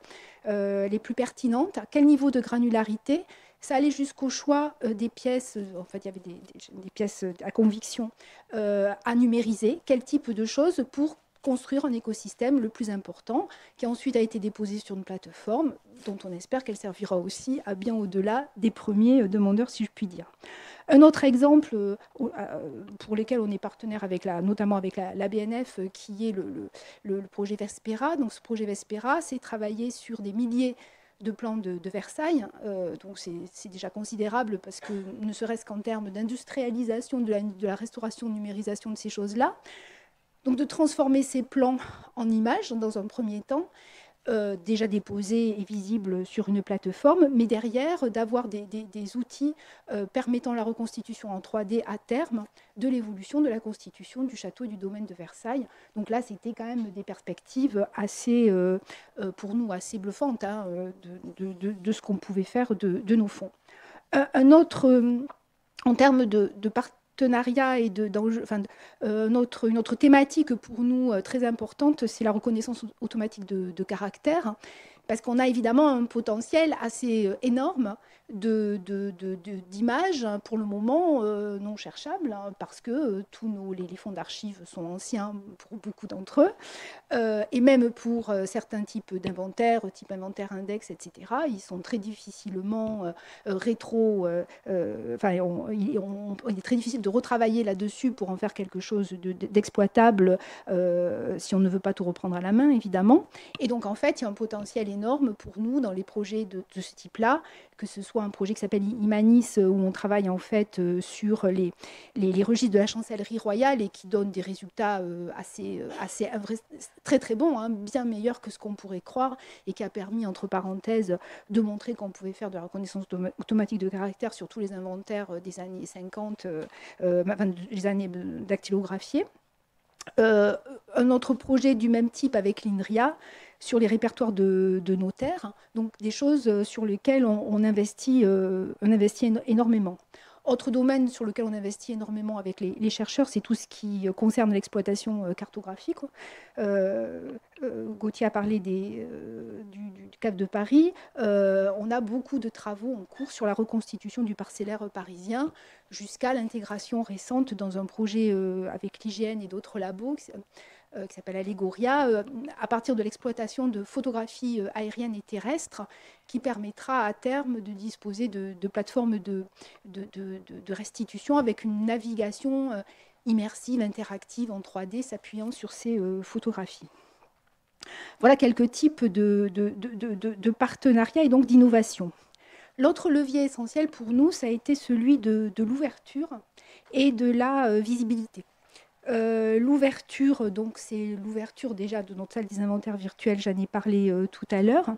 euh, les plus pertinentes, à quel niveau de granularité, ça allait jusqu'au choix euh, des pièces, euh, en fait il y avait des, pièces à conviction euh, à numériser, quel type de choses pour construire un écosystème le plus important, qui ensuite a été déposé sur une plateforme dont on espère qu'elle servira aussi à bien au-delà des premiers demandeurs, si je puis dire. Un autre exemple pour lequel on est partenaire avec la, notamment avec la, BNF, qui est le, le, projet Vespera. Donc ce projet Vespera, c'est travailler sur des milliers de plans de, Versailles. Euh, donc c'est déjà considérable parce que ne serait-ce qu'en termes d'industrialisation de de la, restauration, numérisation de ces choses-là. Donc de transformer ces plans en images dans un premier temps euh, déjà déposé et visible sur une plateforme, mais derrière d'avoir des, outils euh, permettant la reconstitution en 3D à terme de l'évolution de la constitution du château du domaine de Versailles. Donc là, c'était quand même des perspectives assez, euh, pour nous, assez bluffantes hein, de, ce qu'on pouvait faire de, nos fonds. un autre, en termes de, partenariat et de, euh, une autre thématique pour nous euh, très importante, c'est la reconnaissance automatique de caractère, parce qu'on a évidemment un potentiel assez euh, énorme d'images, de, pour le moment euh, non cherchables, hein, parce que euh, tous nos, les, fonds d'archives sont anciens pour beaucoup d'entre eux, et même pour certains types d'inventaires, type inventaire index, etc., ils sont très difficilement rétro, enfin, il est très difficile de retravailler là-dessus pour en faire quelque chose d'exploitable si on ne veut pas tout reprendre à la main, évidemment. Et donc, en fait, il y a un potentiel énorme pour nous dans les projets de ce type-là, que ce soit un projet qui s'appelle Imanis, euh, où on travaille en fait euh, sur les, les, registres de la chancellerie royale et qui donne des résultats euh, assez, assez très très bons, hein, bien meilleurs que ce qu'on pourrait croire, et qui a permis, entre parenthèses, de montrer qu'on pouvait faire de la reconnaissance automatique de caractère sur tous les inventaires des années 50, enfin, des années dactylographiées. Un autre projet du même type avec l'INRIA, sur les répertoires de, notaires, donc des choses euh, sur lesquelles on, investit, euh, on investit énormément. Autre domaine sur lequel on investit énormément avec les, chercheurs, c'est tout ce qui concerne l'exploitation cartographique. Euh, Gauthier a parlé des, du, du, de Paris. on a beaucoup de travaux en cours sur la reconstitution du parcellaire parisien jusqu'à l'intégration récente dans un projet avec l'IGN et d'autres labos euh, qui s'appelle Allegoria, euh, à partir de l'exploitation de photographies euh, aériennes et terrestres, qui permettra à terme de disposer de, plateformes de, de, restitution avec une navigation immersive, interactive en 3D s'appuyant sur ces photographies. Voilà quelques types de, partenariats et donc d'innovation. L'autre levier essentiel pour nous, ça a été celui de, l'ouverture et de la visibilité. L'ouverture, donc c'est l'ouverture déjà de notre salle des inventaires virtuels, j'en ai parlé tout à l'heure.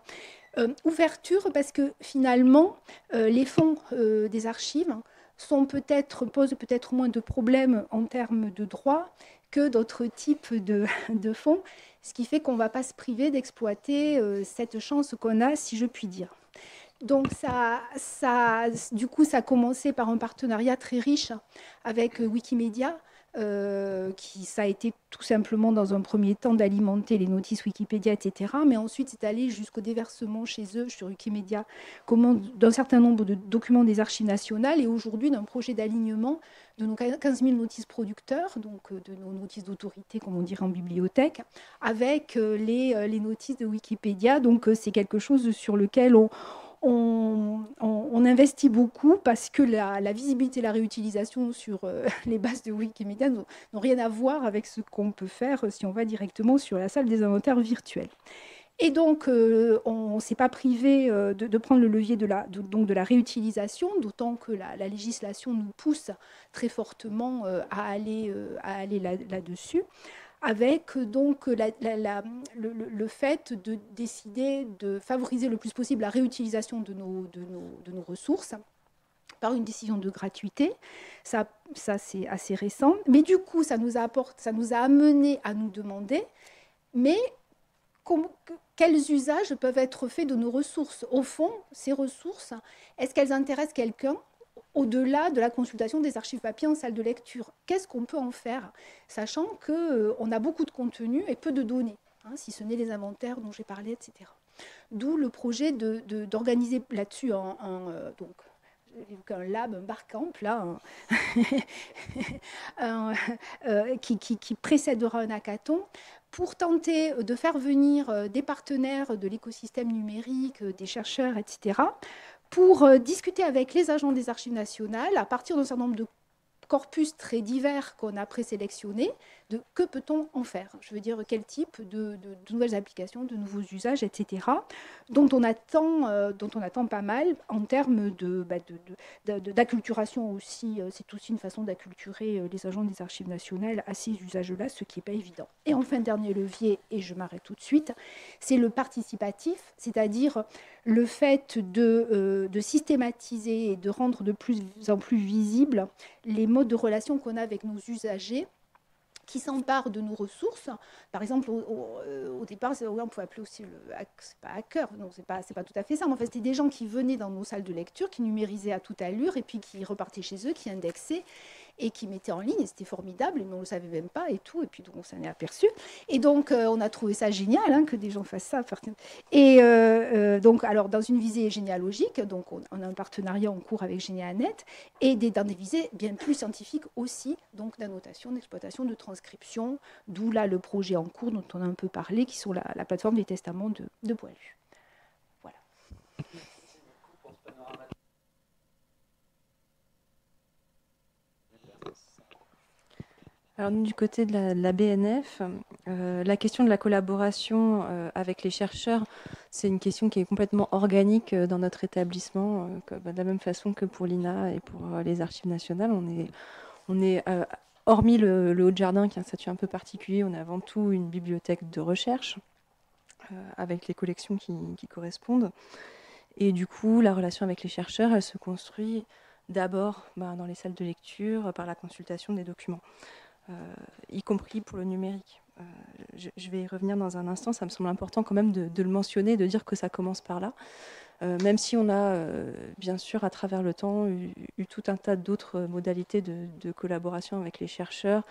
ouverture parce que finalement, les fonds des archives sont peut-être, posent peut-être moins de problèmes en termes de droit que d'autres types *laughs* de, fonds, ce qui fait qu'on ne va pas se priver d'exploiter euh, cette chance qu'on a, si je puis dire. Donc ça, ça, du coup, ça a commencé par un partenariat très riche avec Wikimedia, euh, qui ça a été tout simplement dans un premier temps d'alimenter les notices Wikipédia, etc. Mais ensuite, c'est allé jusqu'au déversement chez eux sur Wikimedia d'un certain nombre de documents des archives nationales et aujourd'hui d'un projet d'alignement de nos 15 000 notices producteurs, donc euh, de nos notices d'autorité, comme on dirait en bibliothèque, avec euh, les, les notices de Wikipédia. Donc c'est quelque chose sur lequel on on, investit beaucoup parce que la, visibilité et la réutilisation sur euh, *laughs* les bases de Wikimedia n'ont rien à voir avec ce qu'on peut faire si on va directement sur la salle des inventaires virtuels. Et donc, euh, on ne s'est pas privé euh, de, prendre le levier de la, réutilisation, d'autant que la, législation nous pousse très fortement à aller là-dessus avec donc le, fait de décider de favoriser le plus possible la réutilisation de nos, ressources par une décision de gratuité. Ça, c'est assez récent. Mais du coup, ça nous, ça nous a amené à nous demander, mais quels usages peuvent être faits de nos ressources? Au fond, ces ressources, est-ce qu'elles intéressent quelqu'un? Au-delà de la consultation des archives papier en salle de lecture. Qu'est-ce qu'on peut en faire, sachant qu'on euh, a beaucoup de contenu et peu de données, hein, si ce n'est les inventaires dont j'ai parlé, etc. D'où le projet d'organiser de, là-dessus un, euh, un lab, un barcamp, là, *laughs* euh, qui, qui, précédera un hackathon, pour tenter de faire venir des partenaires de l'écosystème numérique, des chercheurs, etc., pour euh, discuter avec les agents des archives nationales à partir d'un certain nombre de corpus très divers qu'on a présélectionnés, de que peut-on en faire? Je veux dire, quel type de, nouvelles applications, de nouveaux usages, etc., dont on attend, euh, dont on attend pas mal en termes de, bah, d'acculturation aussi. Euh, c'est aussi une façon d'acculturer les agents des archives nationales à ces usages-là, ce qui n'est pas évident. Et enfin, dernier levier, et je m'arrête tout de suite, c'est le participatif, c'est-à-dire le fait euh, de, systématiser et de rendre de plus en plus visibles les modes de relation qu'on a avec nos usagers qui s'emparent de nos ressources. Par exemple, au, euh, départ, on pouvait appeler aussi le pas hacker, non, c'est pas, pas tout à fait ça. Mais en fait, c'était des gens qui venaient dans nos salles de lecture, qui numérisaient à toute allure et puis qui repartaient chez eux, qui indexaient et qui mettait en ligne, c'était formidable, mais on ne le savait même pas et tout, et puis donc on s'en est aperçu. Et donc euh, on a trouvé ça génial hein, que des gens fassent ça. Et euh, euh, donc, alors dans une visée généalogique, donc on, a un partenariat en cours avec Généanet, et dans des visées bien plus scientifiques aussi, donc d'annotation, d'exploitation, de transcription, d'où là le projet en cours dont on a un peu parlé, qui sont la, plateforme des testaments de, de. Alors, du côté de la, BNF, euh, la question de la collaboration euh, avec les chercheurs, c'est une question qui est complètement organique euh, dans notre établissement, bah, de la même façon que pour l'INA et pour les archives nationales. On est, on est hormis le, Haut-de-Jardin, qui a un statut un peu particulier, on est avant tout une bibliothèque de recherche avec les collections qui, qui, correspondent. Et du coup, la relation avec les chercheurs, elle se construit d'abord bah, dans les salles de lecture par la consultation des documents. Euh, y compris pour le numérique. Euh, je, vais y revenir dans un instant, ça me semble important quand même de, le mentionner, de dire que ça commence par là. Euh, même si on a, bien sûr, à travers le temps, eu, tout un tas d'autres modalités de, collaboration avec les chercheurs,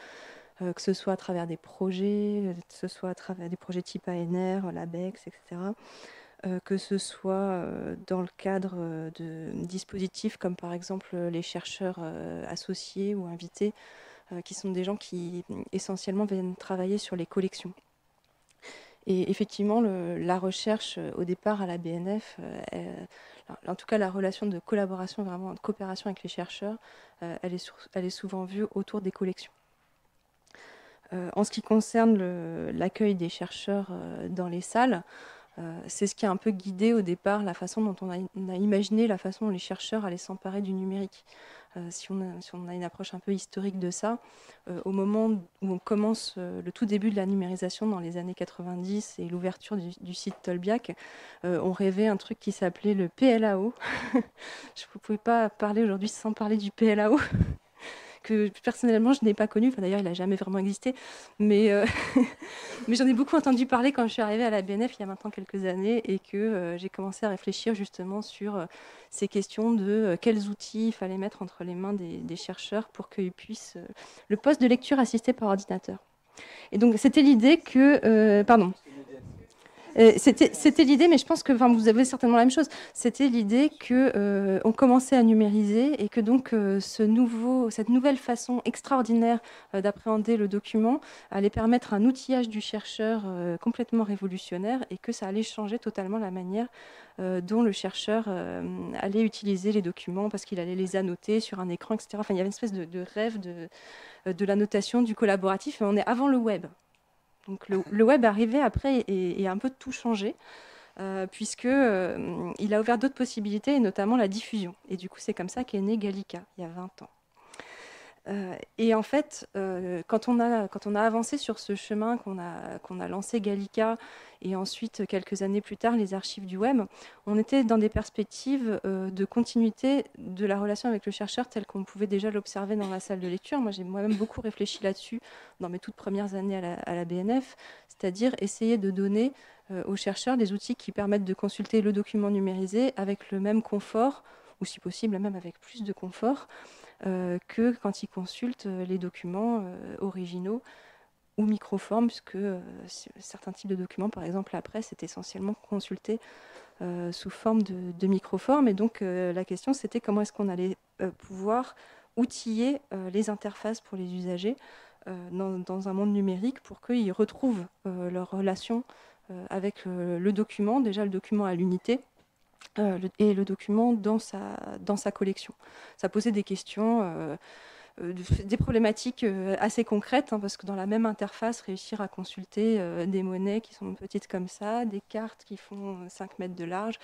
que ce soit à travers des projets, que ce soit à travers des projets type ANR, l'ABEX, etc., que ce soit dans le cadre de dispositifs comme par exemple les chercheurs associés ou invités qui sont des gens qui essentiellement viennent travailler sur les collections. Et effectivement, la recherche euh, au départ à la BNF, euh, en tout cas la relation de collaboration, vraiment de coopération avec les chercheurs, elle, est elle, est souvent vue autour des collections. en ce qui concerne l'accueil des chercheurs dans les salles, c'est ce qui a un peu guidé au départ la façon dont on a, on a imaginé la façon dont les chercheurs allaient s'emparer du numérique. Euh, si, on a, une approche un peu historique de ça, euh, au moment où on commence euh, le tout début de la numérisation dans les années 90 et l'ouverture du, site Tolbiac, on rêvait un truc qui s'appelait le PLAO. *laughs* Je ne pouvais pas parler aujourd'hui sans parler du PLAO que personnellement je n'ai pas connu. Enfin, D'ailleurs, il n'a jamais vraiment existé. Mais, euh, *laughs* mais j'en ai beaucoup entendu parler quand je suis arrivée à la BNF il y a maintenant quelques années et que euh, j'ai commencé à réfléchir justement sur euh, ces questions de quels outils il fallait mettre entre les mains des, des chercheurs pour qu'ils puissent. le poste de lecture assisté par ordinateur. Et donc, c'était l'idée que. pardon. Euh, c'était l'idée, mais je pense que vous avez certainement la même chose. C'était l'idée qu'on euh, commençait à numériser et que donc euh, cette nouvelle façon extraordinaire d'appréhender le document allait permettre un outillage du chercheur complètement révolutionnaire et que ça allait changer totalement la manière dont le chercheur allait utiliser les documents parce qu'il allait les annoter sur un écran, etc. Il y avait une espèce de, de rêve de, de l'annotation du collaboratif, mais on est avant le web. Donc le, web arrivé après et, a un peu tout changé. Euh, puisqu'il euh, a ouvert d'autres possibilités, et notamment la diffusion. Et du coup, c'est comme ça qu'est né Gallica, il y a 20 ans. Euh, et en fait, euh, quand, on a, quand on a avancé sur ce chemin, qu'on a, qu'on a lancé Gallica et ensuite, quelques années plus tard, les archives du web, on était dans des perspectives euh, de continuité de la relation avec le chercheur telle qu'on pouvait déjà l'observer dans la salle de lecture. Moi, j'ai moi-même beaucoup réfléchi là-dessus dans mes toutes premières années à la, BNF, c'est-à-dire essayer de donner aux chercheurs des outils qui permettent de consulter le document numérisé avec le même confort, ou si possible même avec plus de confort, que quand ils consultent euh, les documents euh, originaux ou microformes, puisque certains types de documents, par exemple la presse, est essentiellement consulté sous forme de microformes. Et donc la question, c'était comment est-ce qu'on allait pouvoir outiller les interfaces pour les usagers dans, un monde numérique pour qu'ils retrouvent leur relation avec le document, déjà le document à l'unité, euh, et le document dans sa, dans sa collection. Ça posait des questions, euh, euh, des problématiques assez concrètes, hein, parce que dans la même interface, réussir à consulter des monnaies qui sont petites comme ça, des cartes qui font 5 mètres de large,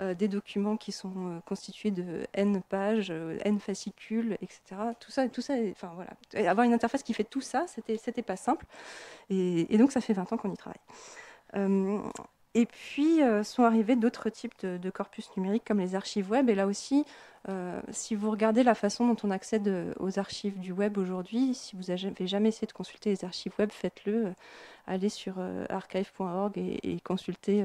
des documents qui sont constitués de N pages, N fascicules, etc. Tout ça, tout ça enfin voilà. avoir une interface qui fait tout ça, c'était, pas simple. Et, donc ça fait 20 ans qu'on y travaille. Et puis euh, sont arrivés d'autres types de, corpus numériques comme les archives web. Et là aussi, euh, si vous regardez la façon dont on accède euh, aux archives du web aujourd'hui, si vous n'avez jamais essayé de consulter les archives web, faites-le. allez sur archive.org et, et, consultez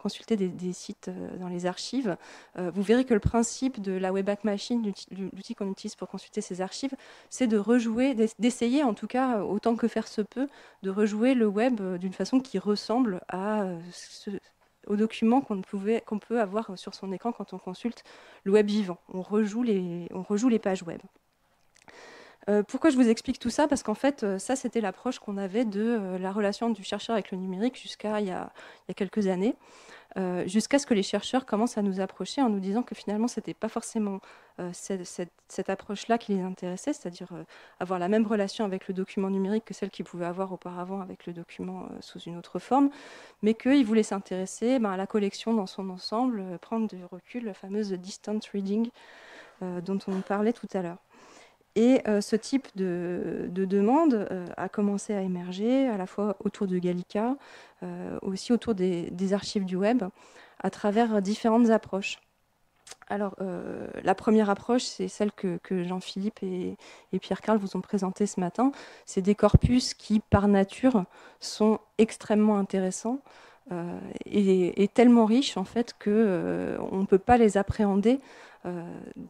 consulter des, sites euh, dans les archives, euh, vous verrez que le principe de la Wayback Machine, l'outil qu'on utilise pour consulter ces archives, c'est de rejouer, d'essayer en tout cas, autant que faire se peut, de rejouer le web euh, d'une façon qui ressemble aux documents qu'on peut avoir sur son écran quand on consulte le web vivant. On rejoue les pages web. Euh, pourquoi je vous explique tout ça? Parce qu'en fait, euh, ça, c'était l'approche qu'on avait de euh, la relation du chercheur avec le numérique jusqu'à il, y a quelques années, jusqu'à ce que les chercheurs commencent à nous approcher en nous disant que finalement, ce n'était pas forcément cette, approche-là qui les intéressait, c'est-à-dire avoir la même relation avec le document numérique que celle qu'ils pouvaient avoir auparavant avec le document sous une autre forme, mais qu'ils voulaient s'intéresser ben, à la collection dans son ensemble, prendre du recul, la fameuse distant reading dont on parlait tout à l'heure. Et euh, ce type de, demande euh, a commencé à émerger à la fois autour de Gallica, euh, aussi autour des, archives du web, à travers différentes approches. Alors, la première approche, c'est celle que, Jean-Philippe et, Pierre-Carl vous ont présentée ce matin. C'est des corpus qui, par nature, sont extrêmement intéressants et, et, tellement riches, en fait, qu'on ne peut pas les appréhender euh,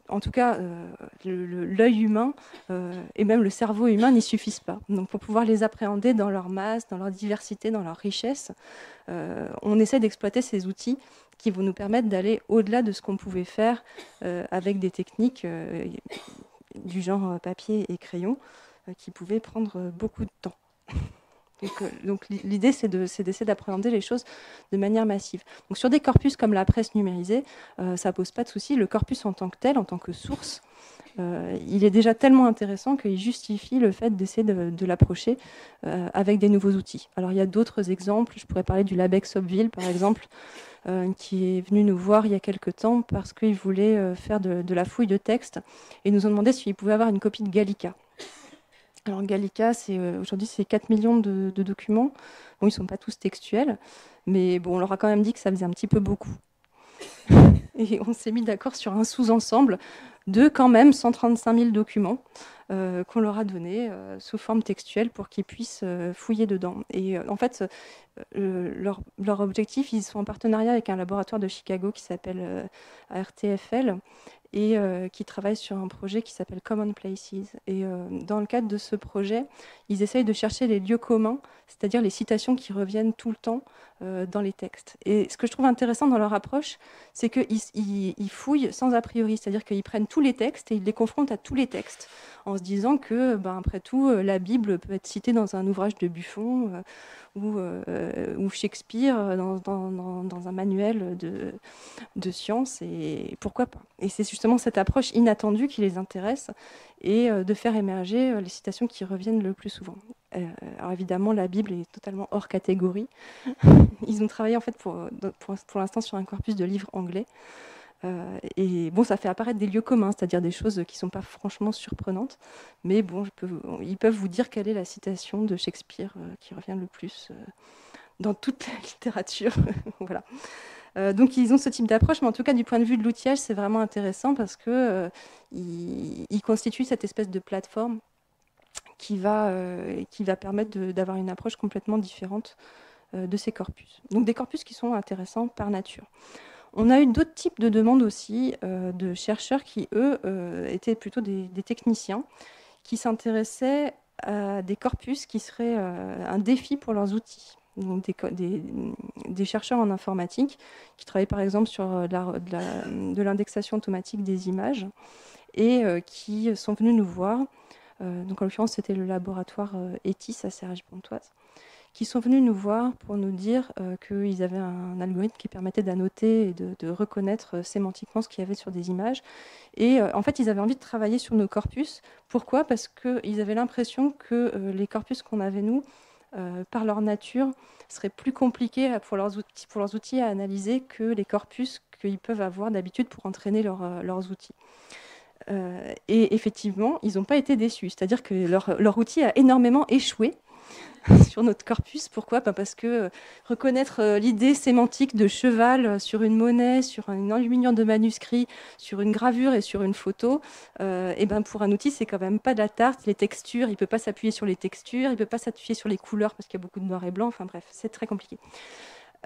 en tout cas, euh, l'œil humain euh, et même le cerveau humain n'y suffisent pas. Donc, pour pouvoir les appréhender dans leur masse, dans leur diversité, dans leur richesse, on essaie d'exploiter ces outils qui vont nous permettre d'aller au-delà de ce qu'on pouvait faire avec des techniques du genre papier et crayon qui pouvaient prendre beaucoup de temps. *laughs* Donc, euh, l'idée, c'est d'essayer d'appréhender les choses de manière massive. Donc sur des corpus comme la presse numérisée, euh, ça pose pas de souci. Le corpus en tant que tel, en tant que source, il est déjà tellement intéressant qu'il justifie le fait d'essayer de, l'approcher avec des nouveaux outils. Alors il y a d'autres exemples, je pourrais parler du Labex Obville par exemple, qui est venu nous voir il y a quelques temps parce qu'il voulait faire de, la fouille de texte et nous ont demandé s'il pouvait avoir une copie de Gallica. Alors Gallica, c'est aujourd'hui c'est 4 millions de, documents. Bon, ils ne sont pas tous textuels, mais bon, on leur a quand même dit que ça faisait un petit peu beaucoup. *laughs* Et on s'est mis d'accord sur un sous-ensemble de quand même 135 000 documents euh, qu'on leur a donnés euh, sous forme textuelle pour qu'ils puissent euh, fouiller dedans. Et en fait, leur, leur, objectif, ils sont en partenariat avec un laboratoire de Chicago qui s'appelle RTFL et qui travaille sur un projet qui s'appelle Common Places. Et dans le cadre de ce projet, ils essayent de chercher les lieux communs, c'est-à-dire les citations qui reviennent tout le temps euh, dans les textes. Et ce que je trouve intéressant dans leur approche, c'est qu'ils ils, fouillent sans a priori, c'est-à-dire qu'ils prennent tous les textes et ils les confrontent à tous les textes, en se disant que, ben, après tout, euh, la Bible peut être citée dans un ouvrage de Buffon euh, ou, Shakespeare dans, un manuel de, de sciences, et pourquoi pas. Et c'est justement cette approche inattendue qui les intéresse et de faire émerger les citations qui reviennent le plus souvent. Euh, alors évidemment, la Bible est totalement hors catégorie. *laughs* Ils ont travaillé en fait pour, pour, l'instant sur un corpus de livres anglais. Euh, et bon, ça fait apparaître des lieux communs, c'est-à-dire des choses qui ne sont pas franchement surprenantes. Mais bon, ils peuvent vous dire quelle est la citation de Shakespeare euh, qui revient le plus dans toute la *laughs* littérature. *laughs* voilà. Donc ils ont ce type d'approche, mais en tout cas du point de vue de l'outillage, c'est vraiment intéressant parce que ils constituent cette espèce de plateforme qui va, euh, permettre d'avoir une approche complètement différente euh, de ces corpus. Donc des corpus qui sont intéressants par nature. On a eu d'autres types de demandes aussi euh, de chercheurs qui, eux, étaient plutôt des, techniciens, qui s'intéressaient à des corpus qui seraient un défi pour leurs outils. Donc des, des, chercheurs en informatique qui travaillent par exemple sur de l'indexation automatique des images et qui sont venus nous voir euh, donc en l'occurrence c'était le laboratoire euh, ETIS à Sergi-Pontoise, qui sont venus nous voir pour nous dire euh, qu'ils avaient un algorithme qui permettait d'annoter et de, reconnaître sémantiquement ce qu'il y avait sur des images. Et en fait, ils avaient envie de travailler sur nos corpus. Pourquoi? Parce qu'ils avaient l'impression que les corpus qu'on avait, nous, par leur nature, seraient plus compliqués pour leurs, outils, à analyser que les corpus qu'ils peuvent avoir d'habitude pour entraîner leurs outils. Euh, et effectivement, ils n'ont pas été déçus. C'est-à-dire que leur, leur, outil a énormément échoué *laughs* sur notre corpus. Pourquoi? Bah, Parce que euh, reconnaître euh, l'idée sémantique de cheval sur une monnaie, sur un enluminure de manuscrit, sur une gravure et sur une photo, et ben pour un outil, c'est quand même pas de la tarte. Les textures, il ne peut pas s'appuyer sur les textures, il ne peut pas s'appuyer sur les couleurs parce qu'il y a beaucoup de noir et blanc. Enfin bref, c'est très compliqué.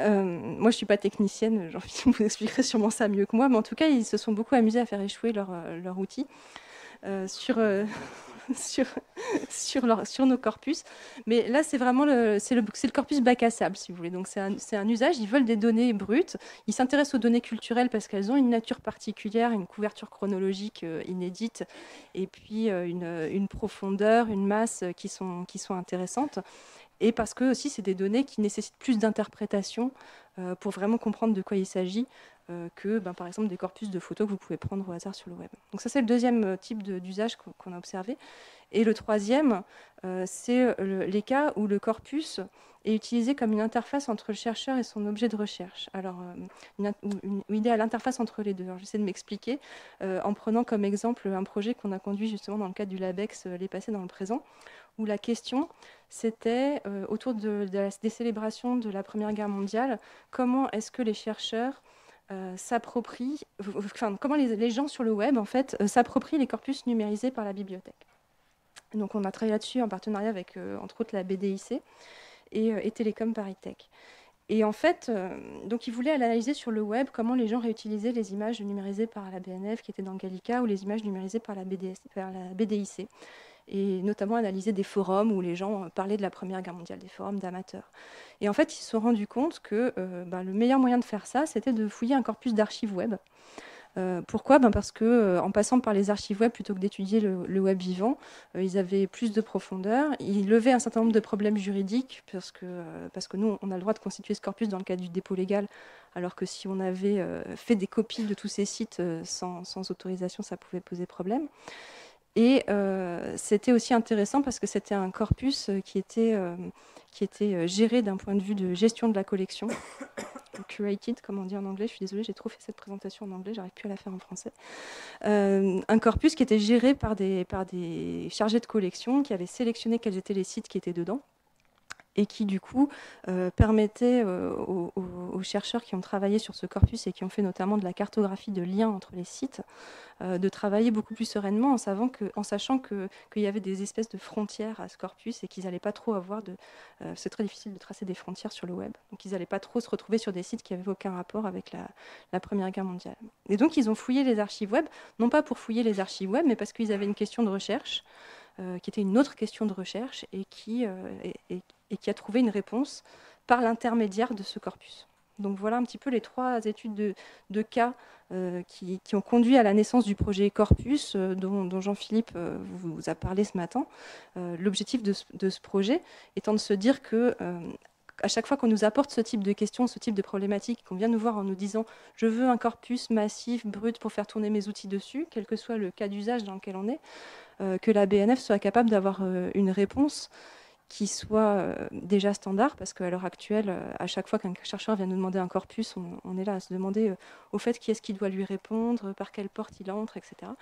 Euh, moi, je ne suis pas technicienne, vous *laughs* expliquerez sûrement ça mieux que moi, mais en tout cas, ils se sont beaucoup amusés à faire échouer leur, euh, outil euh, sur, *laughs* *laughs* sur, sur, nos corpus. Mais là, c'est vraiment le, c'est le, corpus bac à sable, si vous voulez. Donc, c'est un, usage. Ils veulent des données brutes. Ils s'intéressent aux données culturelles parce qu'elles ont une nature particulière, une couverture chronologique inédite, et puis une, une, profondeur, une masse qui sont, qui sont intéressantes et parce que aussi c'est des données qui nécessitent plus d'interprétation euh, pour vraiment comprendre de quoi il s'agit euh, que ben, par exemple des corpus de photos que vous pouvez prendre au hasard sur le web. Donc ça c'est le deuxième euh, type d'usage qu'on a observé. Et le troisième, c'est les cas où le corpus est utilisé comme une interface entre le chercheur et son objet de recherche. Alors, une, est à l'interface entre les deux. J'essaie de m'expliquer en prenant comme exemple un projet qu'on a conduit justement dans le cadre du LABEX, les passés dans le présent, où la question, c'était euh, autour de, des célébrations de la Première Guerre mondiale, comment est-ce que les chercheurs euh, enfin, comment les, gens sur le web, en fait, euh, s'approprient les corpus numérisés par la bibliothèque. Donc on a travaillé là-dessus en partenariat avec, entre autres, la BDIC et, et Télécom Paris Tech. Et en fait, donc ils voulaient analyser sur le web comment les gens réutilisaient les images numérisées par la BNF qui étaient dans Gallica ou les images numérisées par la, par la BDIC et notamment analyser des forums où les gens parlaient de la Première Guerre mondiale, des forums d'amateurs. Et en fait, ils se sont rendus compte que euh, bah, le meilleur moyen de faire ça, c'était de fouiller un corpus d'archives web. Euh, pourquoi? Ben Parce que euh, en passant par les archives web plutôt que d'étudier le, web vivant, ils avaient plus de profondeur. Ils levaient un certain nombre de problèmes juridiques parce que, parce que nous, on a le droit de constituer ce corpus dans le cadre du dépôt légal, alors que si on avait fait des copies de tous ces sites sans autorisation, ça pouvait poser problème. Et c'était aussi intéressant parce que c'était un corpus qui était, qui était géré d'un point de vue de gestion de la collection *coughs* curated, comme on dit en anglais. Je suis désolée, j'ai trop fait cette présentation en anglais, j'arrive plus à la faire en français. Euh, un corpus qui était géré par des, par des chargés de collection qui avaient sélectionné quels étaient les sites qui étaient dedans et qui du coup euh, permettait euh, aux, chercheurs qui ont travaillé sur ce corpus et qui ont fait notamment de la cartographie de liens entre les sites, euh, de travailler beaucoup plus sereinement en, sachant qu'il y avait des espèces de frontières à ce corpus et qu'ils n'allaient pas trop avoir de... C'est très difficile de tracer des frontières sur le web, donc ils n'allaient pas trop se retrouver sur des sites qui n'avaient aucun rapport avec la, la, Première Guerre mondiale. Et donc ils ont fouillé les archives web, non pas pour fouiller les archives web, mais parce qu'ils avaient une question de recherche. Qui était une autre question de recherche et qui, et, qui a trouvé une réponse par l'intermédiaire de ce corpus. Donc voilà un petit peu les trois études de, cas euh, qui, ont conduit à la naissance du projet Corpus, euh, dont, Jean-Philippe euh, vous, a parlé ce matin. L'objectif de, ce projet étant de se dire que à chaque fois qu'on nous apporte ce type de questions, ce type de problématiques, qu'on vient nous voir en nous disant je veux un corpus massif, brut pour faire tourner mes outils dessus, quel que soit le cas d'usage dans lequel on est, que la BNF soit capable d'avoir une réponse qui soit euh, déjà standard, parce qu'à l'heure actuelle, euh, à chaque fois qu'un chercheur vient nous demander un corpus, on, est là à se demander euh, au fait qui est-ce qui doit lui répondre, par quelle porte il entre, etc.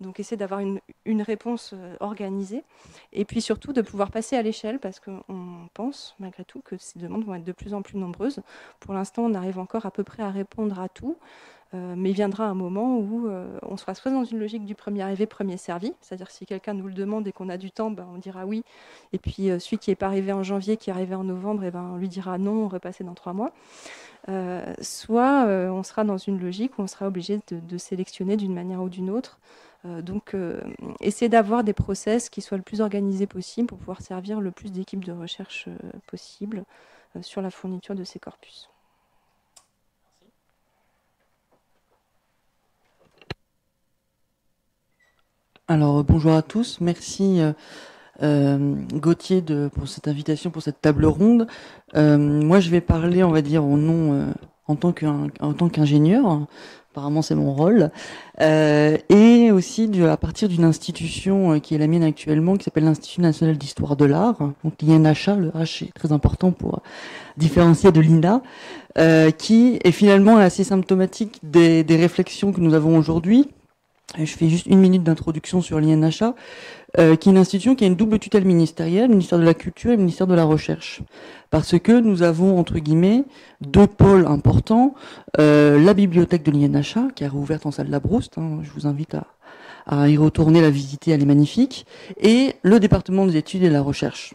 Donc essayer d'avoir une, réponse organisée, et puis surtout de pouvoir passer à l'échelle, parce qu'on pense malgré tout que ces demandes vont être de plus en plus nombreuses. Pour l'instant, on arrive encore à peu près à répondre à tout. Euh, mais il viendra un moment où euh, on sera soit dans une logique du premier arrivé, premier servi, c'est-à-dire si quelqu'un nous le demande et qu'on a du temps, ben, on dira oui. Et puis euh, celui qui n'est pas arrivé en janvier, qui est arrivé en novembre, eh ben, on lui dira non, on repasse dans trois mois. soit on sera dans une logique où on sera obligé de, sélectionner d'une manière ou d'une autre. donc, essayer d'avoir des process qui soient le plus organisés possible pour pouvoir servir le plus d'équipes de recherche possible sur la fourniture de ces corpus. Alors bonjour à tous, merci euh, euh, Gauthier de, pour cette invitation, pour cette table ronde. Euh, moi je vais parler, on va dire, au nom en tant qu'ingénieur, apparemment c'est mon rôle, et aussi à partir d'une institution qui est la mienne actuellement, qui s'appelle l'Institut national d'histoire de l'art, donc l'INHA, le H est très important pour différencier de l'INA, qui est finalement assez symptomatique des réflexions que nous avons aujourd'hui je fais juste une minute d'introduction sur l'INHA, euh, qui est une institution qui a une double tutelle ministérielle, le ministère de la Culture et le ministère de la Recherche. Parce que nous avons, entre guillemets, deux pôles importants. Euh, la bibliothèque de l'INHA, qui est rouverte en salle de la Brouste, hein, je vous invite à, y retourner, la visiter, elle est magnifique, et le département des études et de la recherche,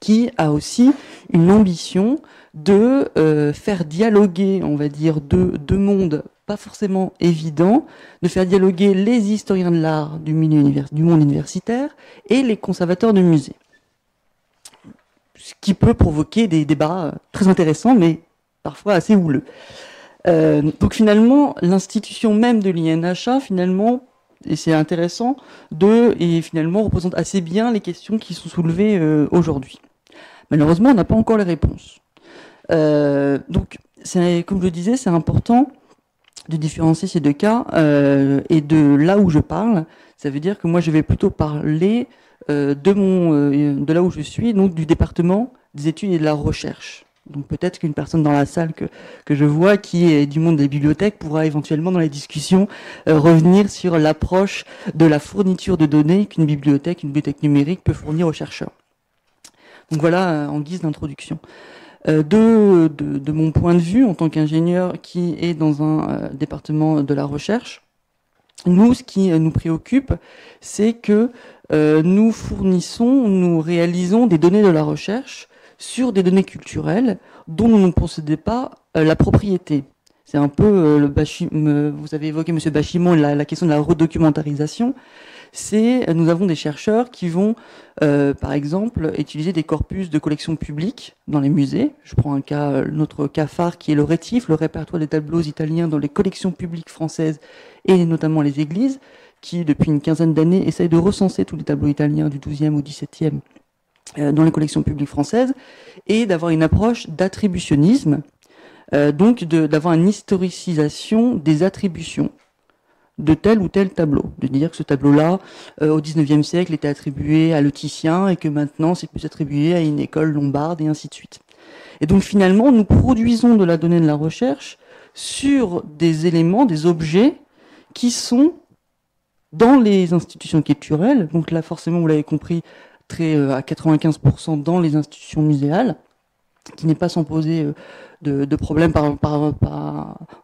qui a aussi une ambition de euh, faire dialoguer, on va dire, deux mondes pas forcément évident de faire dialoguer les historiens de l'art du, monde universitaire et les conservateurs de musées. Ce qui peut provoquer des débats euh, très intéressants, mais parfois assez houleux. Euh, donc finalement, l'institution même de l'INHA, finalement, et c'est intéressant, de, et finalement représente assez bien les questions qui sont soulevées euh, aujourd'hui. Malheureusement, on n'a pas encore les réponses. donc, comme je le disais, c'est important de différencier ces deux cas. Euh, et de là où je parle, ça veut dire que moi je vais plutôt parler euh, de, mon, euh, de là où je suis, donc du département des études et de la recherche. Donc peut-être qu'une personne dans la salle que, que je vois qui est du monde des bibliothèques pourra éventuellement dans les discussions revenir sur l'approche de la fourniture de données qu'une bibliothèque, une bibliothèque numérique peut fournir aux chercheurs. Donc voilà en guise d'introduction. Euh, de, mon point de vue en tant qu'ingénieur qui est dans un euh, département de la recherche, nous, ce qui nous préoccupe, c'est que euh, nous fournissons, nous réalisons des données de la recherche sur des données culturelles dont nous ne possédons pas la propriété. C'est un peu le vous avez évoqué Monsieur Bachimon la, la question de la redocumentarisation c'est nous avons des chercheurs qui vont, euh, par exemple, utiliser des corpus de collections publiques dans les musées. Je prends un cas, notre cas phare qui est le rétif, le répertoire des tableaux italiens dans les collections publiques françaises et notamment les églises, qui depuis une quinzaine d'années essayent de recenser tous les tableaux italiens du 12e au 17e euh, dans les collections publiques françaises et d'avoir une approche d'attributionnisme, euh, donc d'avoir une historicisation des attributions de tel ou tel tableau. De dire que ce tableau-là, euh, au XIXe siècle, était attribué à Titien et que maintenant c'est plus attribué à une école lombarde et ainsi de suite. Et donc finalement, nous produisons de la donnée de la recherche sur des éléments, des objets qui sont dans les institutions culturelles. Donc là, forcément, vous l'avez compris, très euh, à 95% dans les institutions muséales, qui n'est pas sans poser de, problèmes par,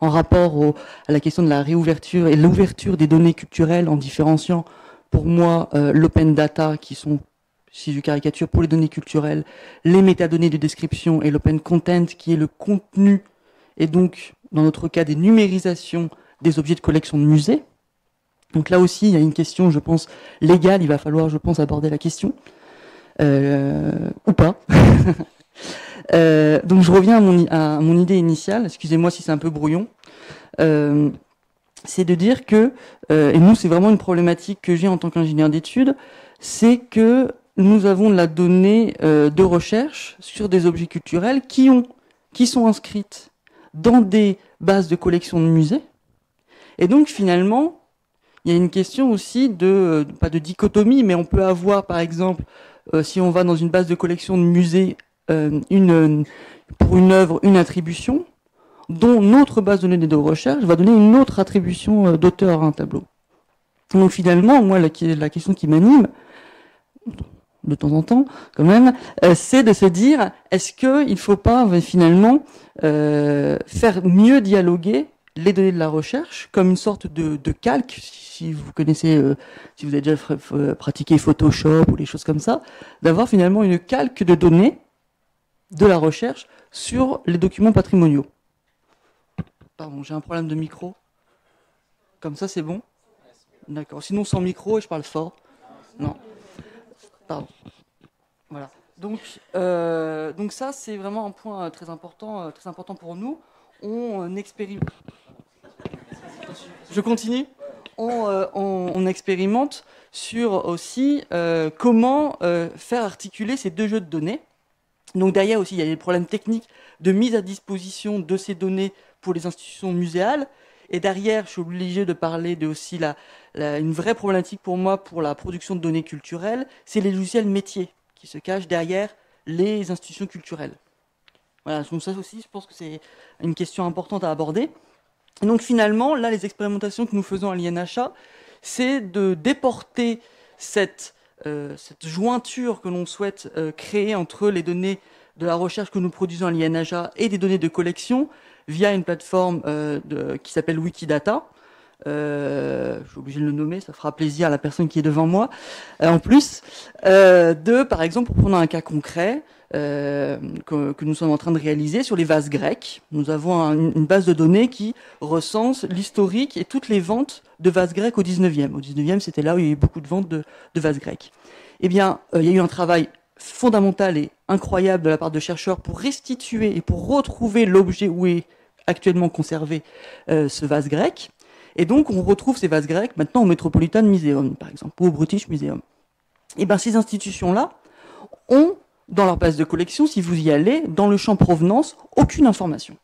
en rapport à la question de la réouverture et l'ouverture des données culturelles en différenciant pour moi euh, l'open data qui sont si je caricature pour les données culturelles, les métadonnées de description et l'open content qui est le contenu et donc dans notre cas des numérisations des objets de collection de musées. Donc là aussi, il y a une question, je pense, légale, il va falloir, je pense, aborder la question. Euh, ou pas. *laughs* Euh, donc je reviens à mon, idée initiale, excusez-moi si c'est un peu brouillon, euh, c'est de dire que, euh, et nous c'est vraiment une problématique que j'ai en tant qu'ingénieur d'études, c'est que nous avons de la donnée de recherche sur des objets culturels qui, ont, qui sont inscrites dans des bases de collection de musées. Et donc finalement, il y a une question aussi de, pas de dichotomie, mais on peut avoir par exemple, si on va dans une base de collection de musées euh, pour une œuvre une attribution dont notre base de données de recherche va donner une autre attribution euh, d'auteur à un tableau. Donc finalement, moi, la, question qui m'anime, de temps en temps, quand même, euh, c'est de se dire, est-ce qu'il ne faut pas finalement faire mieux dialoguer les données de la recherche comme une sorte de, de calque, si vous connaissez, si vous avez déjà pratiqué Photoshop ou les choses comme ça, d'avoir finalement une calque de données de la recherche sur les documents patrimoniaux. Pardon, j'ai un problème de micro. Comme ça, c'est bon D'accord. Sinon, sans micro, je parle fort. Non. Pardon. Voilà. Donc, euh, ça, c'est vraiment un point très important, euh, très important pour nous. On expérimente. Je continue euh, on, expérimente sur aussi comment faire articuler ces deux jeux de données donc derrière aussi, il y a des problèmes techniques de mise à disposition de ces données pour les institutions muséales. Et derrière, je suis obligé de parler de aussi la, une vraie problématique pour moi pour la production de données culturelles, c'est les logiciels métiers qui se cachent derrière les institutions culturelles. Voilà, donc ça aussi, je pense que c'est une question importante à aborder. Et donc finalement, là, les expérimentations que nous faisons à l'INHA, c'est de déporter cette cette jointure que l'on souhaite euh, créer entre les données de la recherche que nous produisons à l'INHA et des données de collection via une plateforme euh, qui s'appelle Wikidata. Je suis obligé de le nommer, ça fera plaisir à la personne qui est devant moi. en plus, de, par exemple, pour prendre un cas concret, que, nous sommes en train de réaliser sur les vases grecs. Nous avons une base de données qui recense l'historique et toutes les ventes de vases grecs au 19e. Au 19e, c'était là où il y a eu beaucoup de ventes de, vases grecs. Eh bien, euh, il y a eu un travail fondamental et incroyable de la part de chercheurs pour restituer et pour retrouver l'objet où est actuellement conservé euh, ce vase grec. Et donc, on retrouve ces vases grecs maintenant au Metropolitan Museum, par exemple, ou au British Museum. Et eh bien, ces institutions-là ont, dans leur base de collection, si vous y allez, dans le champ provenance, aucune information.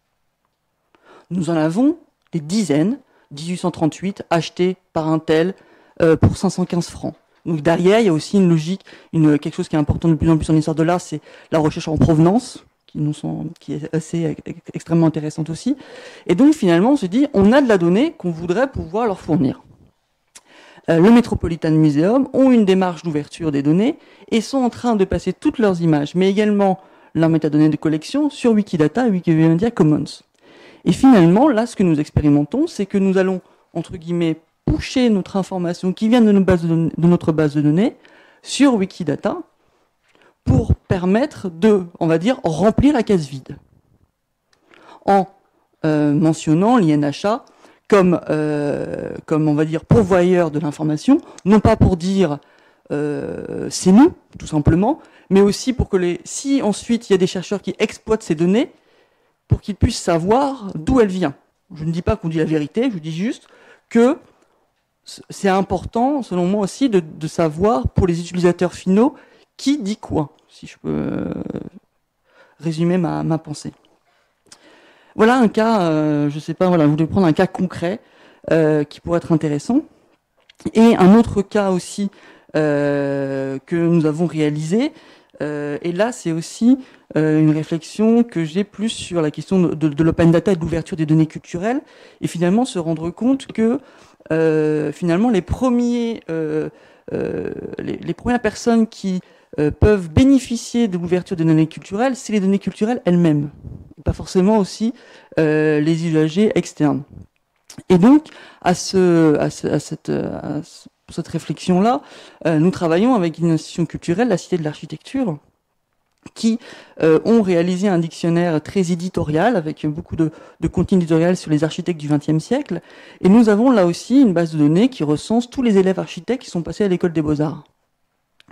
Nous en avons des dizaines, 1838, acheté par un tel euh, pour 515 francs. Donc derrière, il y a aussi une logique, quelque chose qui est important de plus en plus en histoire de l'art, c'est la recherche en provenance, qui, nous sont, qui est assez extrêmement intéressante aussi. Et donc finalement, on se dit, on a de la donnée qu'on voudrait pouvoir leur fournir. Euh, le Metropolitan Museum ont une démarche d'ouverture des données et sont en train de passer toutes leurs images, mais également leurs métadonnées de collection sur Wikidata et Wikimedia Commons. Et finalement, là, ce que nous expérimentons, c'est que nous allons, entre guillemets, pusher notre information qui vient de, notre base de données sur Wikidata pour permettre de, on va dire, remplir la case vide. En mentionnant l'INHA comme, comme, on va dire, pourvoyeur de l'information, non pas pour dire c'est nous, tout simplement, mais aussi pour que les, si ensuite il y a des chercheurs qui exploitent ces données, pour qu'ils puissent savoir d'où elle vient. Je ne dis pas qu'on dit la vérité, je dis juste que c'est important, selon moi aussi, de, savoir pour les utilisateurs finaux qui dit quoi, si je peux euh, résumer ma, pensée. Voilà un cas, euh, je ne sais pas, voilà, je voulais prendre un cas concret euh, qui pourrait être intéressant. Et un autre cas aussi que nous avons réalisé, et là c'est aussi une réflexion que j'ai plus sur la question de, l'open data et de l'ouverture des données culturelles, et finalement se rendre compte que finalement les premiers, les, premières personnes qui peuvent bénéficier de l'ouverture des données culturelles, c'est les données culturelles elles-mêmes, pas forcément aussi les usagers externes. Et donc, à, ce, à, cette, réflexion-là, nous travaillons avec une institution culturelle, la Cité de l'Architecture, qui euh, ont réalisé un dictionnaire très éditorial avec beaucoup de, de contenu éditorial sur les architectes du XXe siècle. Et nous avons là aussi une base de données qui recense tous les élèves architectes qui sont passés à l'école des beaux-arts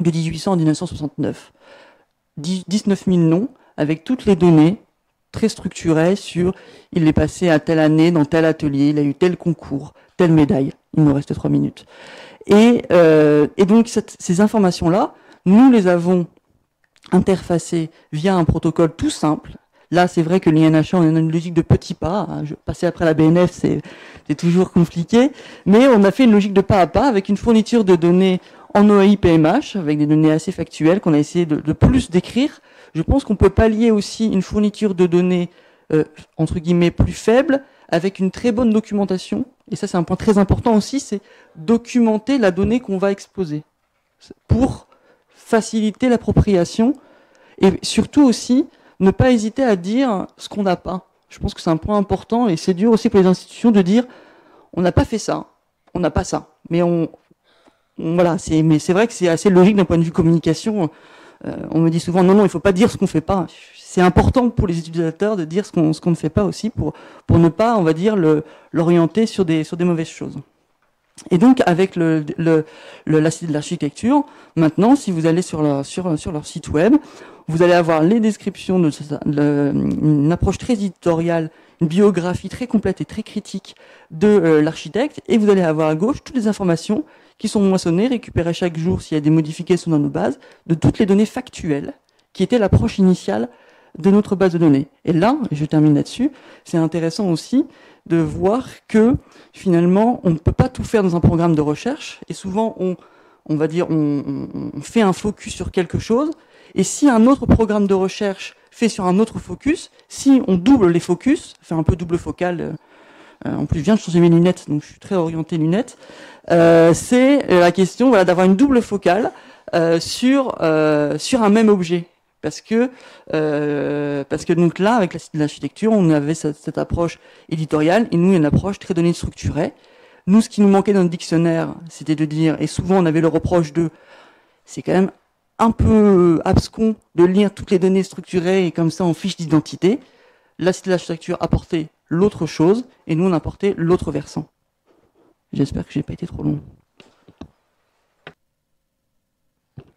de 1800 à 1969. 19 000 noms avec toutes les données très structurées sur il est passé à telle année dans tel atelier, il a eu tel concours, telle médaille. Il nous reste trois minutes. Et, euh, donc ces informations-là, nous les avons interfacé via un protocole tout simple. Là, c'est vrai que l'INHA, on a une logique de petits pas. Hein. passer après la BNF, c'est toujours compliqué. Mais on a fait une logique de pas à pas avec une fourniture de données en OAI PMH, avec des données assez factuelles qu'on a essayé de, plus décrire. Je pense qu'on peut pallier aussi une fourniture de données, euh, entre guillemets, plus faible, avec une très bonne documentation. Et ça, c'est un point très important aussi, c'est documenter la donnée qu'on va exposer. Pour faciliter l'appropriation et surtout aussi ne pas hésiter à dire ce qu'on n'a pas. Je pense que c'est un point important et c'est dur aussi pour les institutions de dire on n'a pas fait ça, on n'a pas ça. Mais on, voilà, c'est mais c'est vrai que c'est assez logique d'un point de vue communication. Euh, on me dit souvent non non, il faut pas dire ce qu'on fait pas. C'est important pour les utilisateurs de dire ce qu'on ce qu'on ne fait pas aussi pour pour ne pas on va dire l'orienter sur des sur des mauvaises choses. Et donc, avec le, le, le de l'architecture, maintenant, si vous allez sur leur, sur, leur site web, vous allez avoir les descriptions de, une approche très éditoriale, une biographie très complète et très critique de euh, l'architecte, et vous allez avoir à gauche toutes les informations qui sont moissonnées, récupérées chaque jour s'il y a des modifications dans nos bases, de toutes les données factuelles, qui étaient l'approche initiale de notre base de données. Et là, et je termine là-dessus, c'est intéressant aussi de voir que finalement, on ne peut pas tout faire dans un programme de recherche, et souvent, on, va dire, on, on, fait un focus sur quelque chose, et si un autre programme de recherche fait sur un autre focus, si on double les focus, fait un peu double focal, euh, en plus je viens de changer mes lunettes, donc je suis très orienté lunettes, euh, c'est la question voilà, d'avoir une double focale euh, sur, euh, sur un même objet. Parce que euh, parce que donc là avec l'architecture on avait cette, approche éditoriale et nous une approche très donnée structurée. Nous ce qui nous manquait dans le dictionnaire c'était de dire et souvent on avait le reproche de c'est quand même un peu abscon de lire toutes les données structurées et comme ça en fiche d'identité. La cité de l'architecture apportait l'autre chose et nous on apportait l'autre versant j'espère que j'ai pas été trop long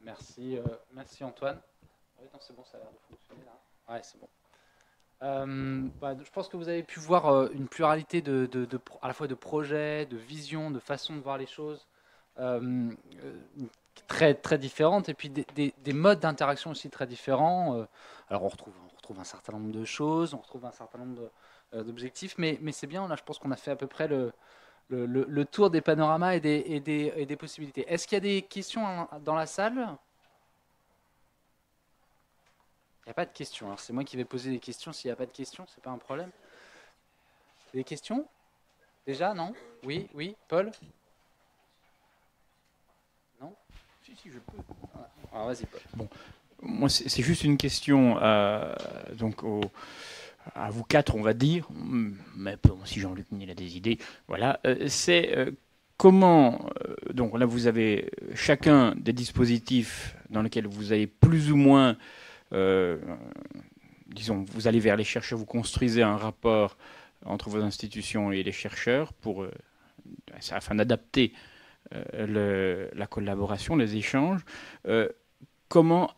merci euh, merci Antoine c'est bon, ça a l'air de là. Euh, bah, je pense que vous avez pu voir euh, une pluralité de, de, à la fois de projets, de visions, de façons de voir les choses très, très différentes et puis des, des, modes d'interaction aussi très différents. alors on retrouve, on retrouve un certain nombre de choses, on retrouve un certain nombre d'objectifs, mais, mais c'est bien, là je pense qu'on a fait à peu près le, le, tour des panoramas et des, et des, et des possibilités. Est-ce qu'il y a des questions dans la salle? N'y a pas de questions. Alors c'est moi qui vais poser des questions. S'il n'y a pas de questions, c'est pas un problème. Des questions? Déjà, non? Oui, oui, Paul? Non? Si, si, je peux. Alors vas-y, Paul. Bon, moi, c'est juste une question euh, donc à vous quatre, on va dire, mais si Jean-Luc il a des idées, voilà, euh, c'est euh, comment, donc là vous avez chacun des dispositifs dans lesquels vous avez plus ou moins euh, disons, vous allez vers les chercheurs, vous construisez un rapport entre vos institutions et les chercheurs pour, afin d'adapter la collaboration, les échanges. comment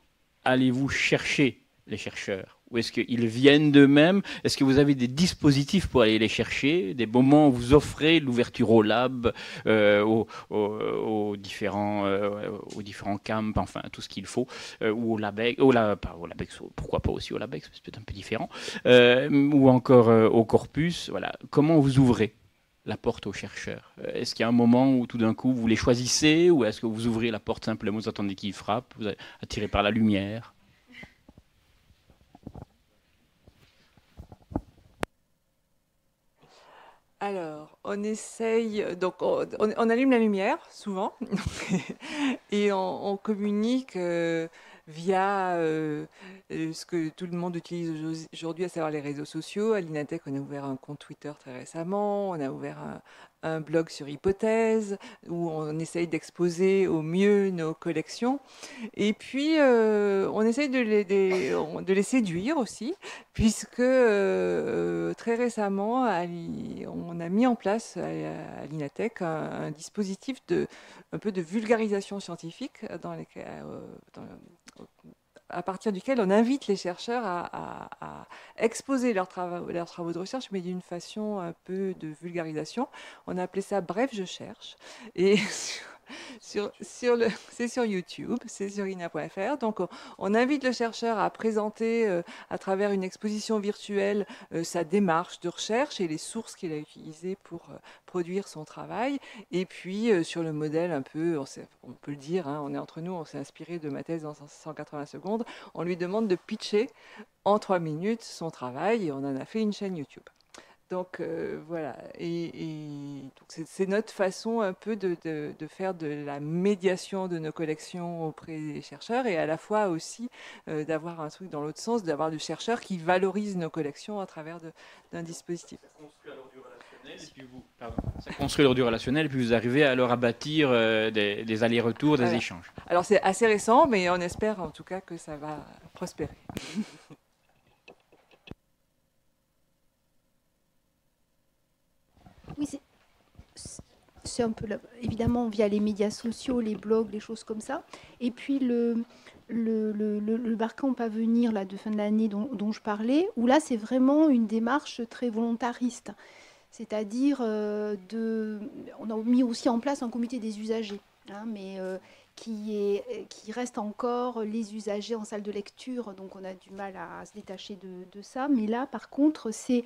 allez-vous chercher les chercheurs? Ou est-ce qu'ils viennent d'eux-mêmes? Est-ce que vous avez des dispositifs pour aller les chercher? Des moments où vous offrez l'ouverture au lab, euh, aux, différents, euh, aux différents camps, enfin tout ce qu'il faut, euh, ou au LABEX, au, la, pourquoi pas aussi au LABEX, c'est peut-être un peu différent, ou encore au corpus. Voilà. Comment vous ouvrez la porte aux chercheurs? Est-ce qu'il y a un moment où tout d'un coup vous les choisissez ou est-ce que vous ouvrez la porte simplement, vous attendez qu'ils frappent, vous êtes attiré par la lumière? Alors, on essaye, donc on, allume la lumière souvent *laughs* et on, communique euh, via euh, euh, ce que tout le monde utilise aujourd'hui, à savoir les réseaux sociaux. À l'Inatech, on a ouvert un compte Twitter très récemment, on a ouvert un, un blog sur hypothèse où on essaye d'exposer au mieux nos collections. Et puis, euh, on essaye de les, de les, séduire aussi, puisque euh, très récemment, on a mis en place à, l'INATEC un, dispositif de, un peu de vulgarisation scientifique dans les, euh, à partir duquel on invite les chercheurs à, exposer leurs travaux, leurs travaux de recherche, mais d'une façon un peu de vulgarisation. On a appelé ça Bref, je cherche. Et *laughs* sur, sur le, *laughs* c'est sur YouTube, c'est sur ina.fr. Donc, on, invite le chercheur à présenter euh, à travers une exposition virtuelle euh, sa démarche de recherche et les sources qu'il a utilisées pour euh, produire son travail. Et puis, sur le modèle un peu, on, on peut le dire, hein, on est entre nous, on s'est inspiré de ma thèse dans 180 secondes. On lui demande de pitcher en trois minutes son travail et on en a fait une chaîne YouTube. Donc euh, voilà, et, c'est notre façon un peu de, faire de la médiation de nos collections auprès des chercheurs et à la fois aussi euh, d'avoir un truc dans l'autre sens, d'avoir des chercheurs qui valorisent nos collections à travers d'un dispositif. Ça construit l'ordre du relationnel, puis vous arrivez alors à bâtir euh, des, allers-retours, des échanges. Alors c'est assez récent, mais on espère en tout cas que ça va prospérer. *laughs* Oui, c'est un peu évidemment via les médias sociaux, les blogs, les choses comme ça. Et puis le le, le, le, Barcamp à venir là, de fin de l'année dont, dont, je parlais, où là c'est vraiment une démarche très volontariste. C'est-à-dire, euh, de, on a mis aussi en place un comité des usagers, hein, mais euh, qui, est, qui reste encore les usagers en salle de lecture, donc on a du mal à, se détacher de, de ça. Mais là, par contre, c'est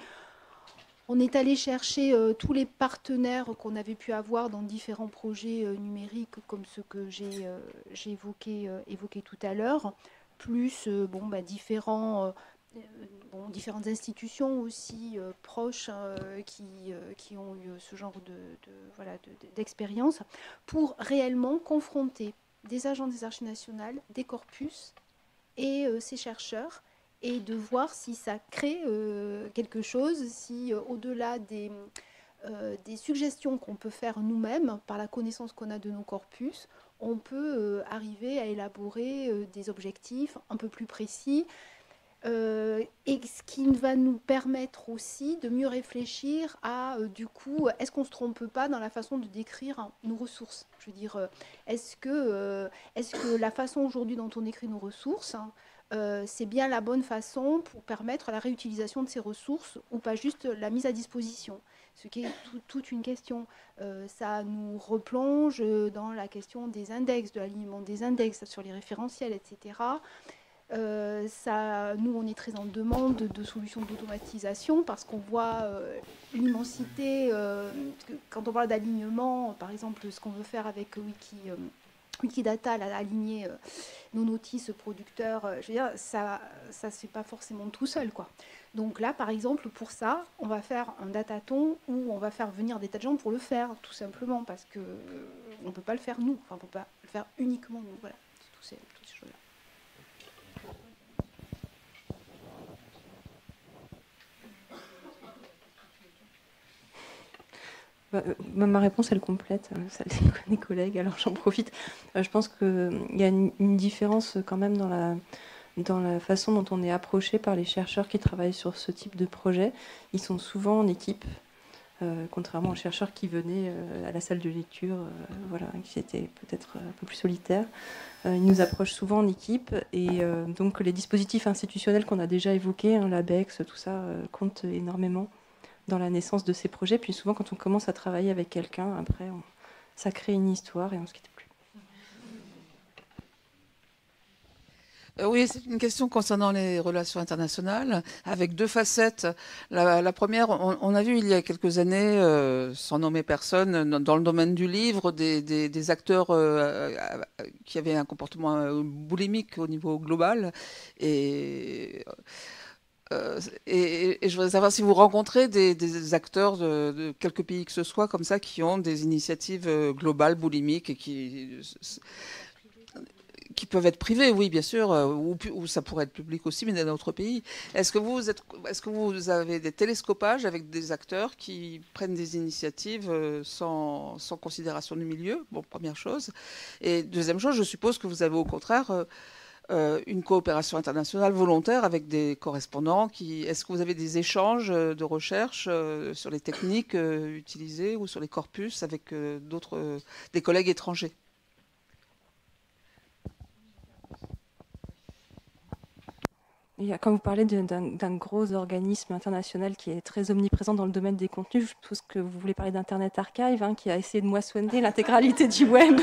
on est allé chercher euh, tous les partenaires qu'on avait pu avoir dans différents projets euh, numériques, comme ceux que j'ai euh, évoqués évoqué tout à l'heure, plus bah, différents, différentes institutions aussi proches qui, ont eu ce genre d'expérience, de, de, pour réellement confronter des agents des archives nationales, des corpus et ces chercheurs et de voir si ça crée euh, quelque chose, si euh, au-delà des, euh, des, suggestions qu'on peut faire nous-mêmes par la connaissance qu'on a de nos corpus, on peut arriver à élaborer des objectifs un peu plus précis. et ce qui va nous permettre aussi de mieux réfléchir à, du coup, est-ce qu'on ne se trompe pas dans la façon de décrire nos ressources? Je veux dire, est-ce que, que la façon aujourd'hui dont on écrit nos ressources, hein, euh, c'est bien la bonne façon pour permettre la réutilisation de ces ressources ou pas juste la mise à disposition. Ce qui est toute une question. Euh, ça nous replonge dans la question des index, de l'alignement des index sur les référentiels, etc. Euh, ça, nous, on est très en demande de solutions d'automatisation parce qu'on voit l'immensité. quand on parle d'alignement, par exemple, ce qu'on veut faire avec Wiki Wikidata a aligné euh, nos notices producteurs, euh, je veux dire, ça ne se fait pas forcément tout seul. quoi. Donc là, par exemple, pour ça, on va faire un dataton où on va faire venir des tas de gens pour le faire, tout simplement, parce qu'on euh, ne peut pas le faire nous, enfin, on ne peut pas le faire uniquement nous. Voilà, tous ces, toutes ces choses-là. Ma réponse, elle complète euh, celle des collègues, alors j'en profite. Euh, je pense qu'il y a une, différence quand même dans la, façon dont on est approché par les chercheurs qui travaillent sur ce type de projet. Ils sont souvent en équipe, euh, contrairement aux chercheurs qui venaient euh, à la salle de lecture, euh, voilà, qui étaient peut-être un peu plus solitaires. ils nous approchent souvent en équipe et donc les dispositifs institutionnels qu'on a déjà évoqués, hein, l'ABEX, tout ça, comptent énormément dans la naissance de ces projets. Puis souvent, quand on commence à travailler avec quelqu'un, après, ça crée une histoire et on se quitte Euh, oui, c'est une question concernant les relations internationales, avec deux facettes. La, première, on, a vu il y a quelques années, euh, sans nommer personne, dans le domaine du livre, des, acteurs euh, qui avaient un comportement boulimique au niveau global. Et, et, je voudrais savoir si vous rencontrez des, acteurs de, quelques pays que ce soit, comme ça, qui ont des initiatives globales boulimiques et qui peuvent être privés, oui, bien sûr, euh, ou, ça pourrait être public aussi, mais dans d'autres pays. Est-ce que, vous avez des télescopages avec des acteurs qui prennent des initiatives euh, sans considération du milieu? Bon, première chose. Et deuxième chose, je suppose que vous avez au contraire euh, une coopération internationale volontaire avec des correspondants. Est-ce que vous avez des échanges de recherche sur les techniques utilisées ou sur les corpus avec d'autres, des collègues étrangers? Quand vous parlez d'un gros organisme international qui est très omniprésent dans le domaine des contenus, je suppose que vous voulez parler d'Internet Archive, hein, qui a essayé de moissonner l'intégralité du web.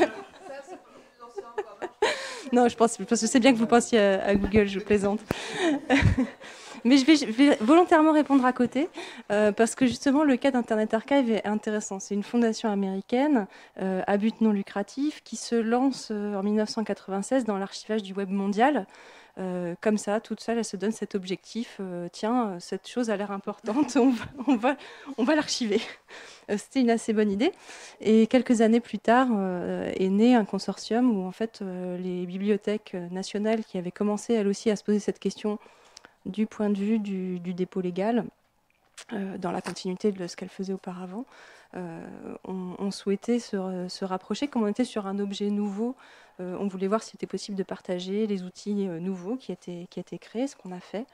*laughs* non, je pense, que c'est bien que vous pensiez à, Google, je plaisante. *laughs* Mais je vais, volontairement répondre à côté, euh, parce que justement, le cas d'Internet Archive est intéressant. C'est une fondation américaine euh, à but non lucratif qui se lance euh, en 1996 dans l'archivage du web mondial. Comme ça, toute seule, elle se donne cet objectif. Tiens, cette chose a l'air importante, *laughs* on va l'archiver. Euh, c'était une assez bonne idée. Et quelques années plus tard est né un consortium où en fait les bibliothèques nationales qui avaient commencé elles aussi à se poser cette question du point de vue du, dépôt légal, dans la continuité de ce qu'elles faisaient auparavant, ont souhaité se, se, rapprocher, comme on était sur un objet nouveau euh, on voulait voir s'il était possible de partager les outils euh, nouveaux qui étaient, qui étaient créés, ce qu'on a fait.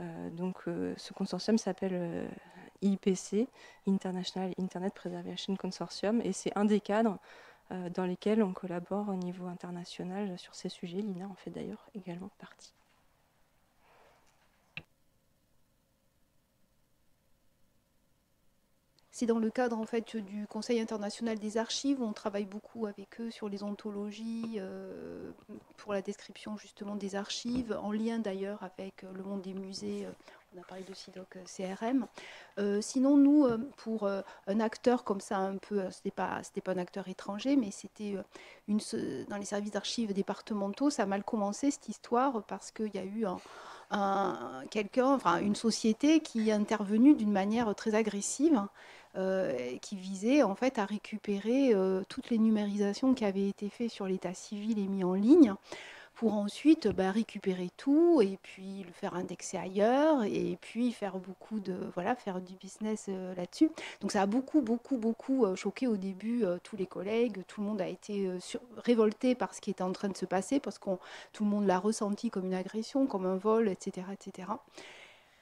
Euh, donc ce consortium s'appelle IPC, International Internet Preservation Consortium, et c'est un des cadres dans lesquels on collabore au niveau international sur ces sujets. L'INA en fait d'ailleurs également partie. C'est dans le cadre en fait du Conseil international des archives. On travaille beaucoup avec eux sur les ontologies, euh, pour la description justement des archives, en lien d'ailleurs avec le monde des musées. Euh, on a parlé de SIDOC euh, CRM. sinon, nous, pour un acteur comme ça, un peu, c'était pas, un acteur étranger, mais c'était dans les services d'archives départementaux, ça a mal commencé cette histoire parce qu'il y a eu un, quelqu'un, enfin une société qui est intervenue d'une manière très agressive euh, qui visait en fait à récupérer euh, toutes les numérisations qui avaient été faites sur l'état civil et mis en ligne pour ensuite bah, récupérer tout et puis le faire indexer ailleurs et puis faire beaucoup de voilà faire du business euh, là-dessus. Donc ça a beaucoup beaucoup beaucoup choqué au début tous les collègues, tout le monde a été révolté par ce qui était en train de se passer parce que tout le monde l'a ressenti comme une agression, comme un vol, etc., etc.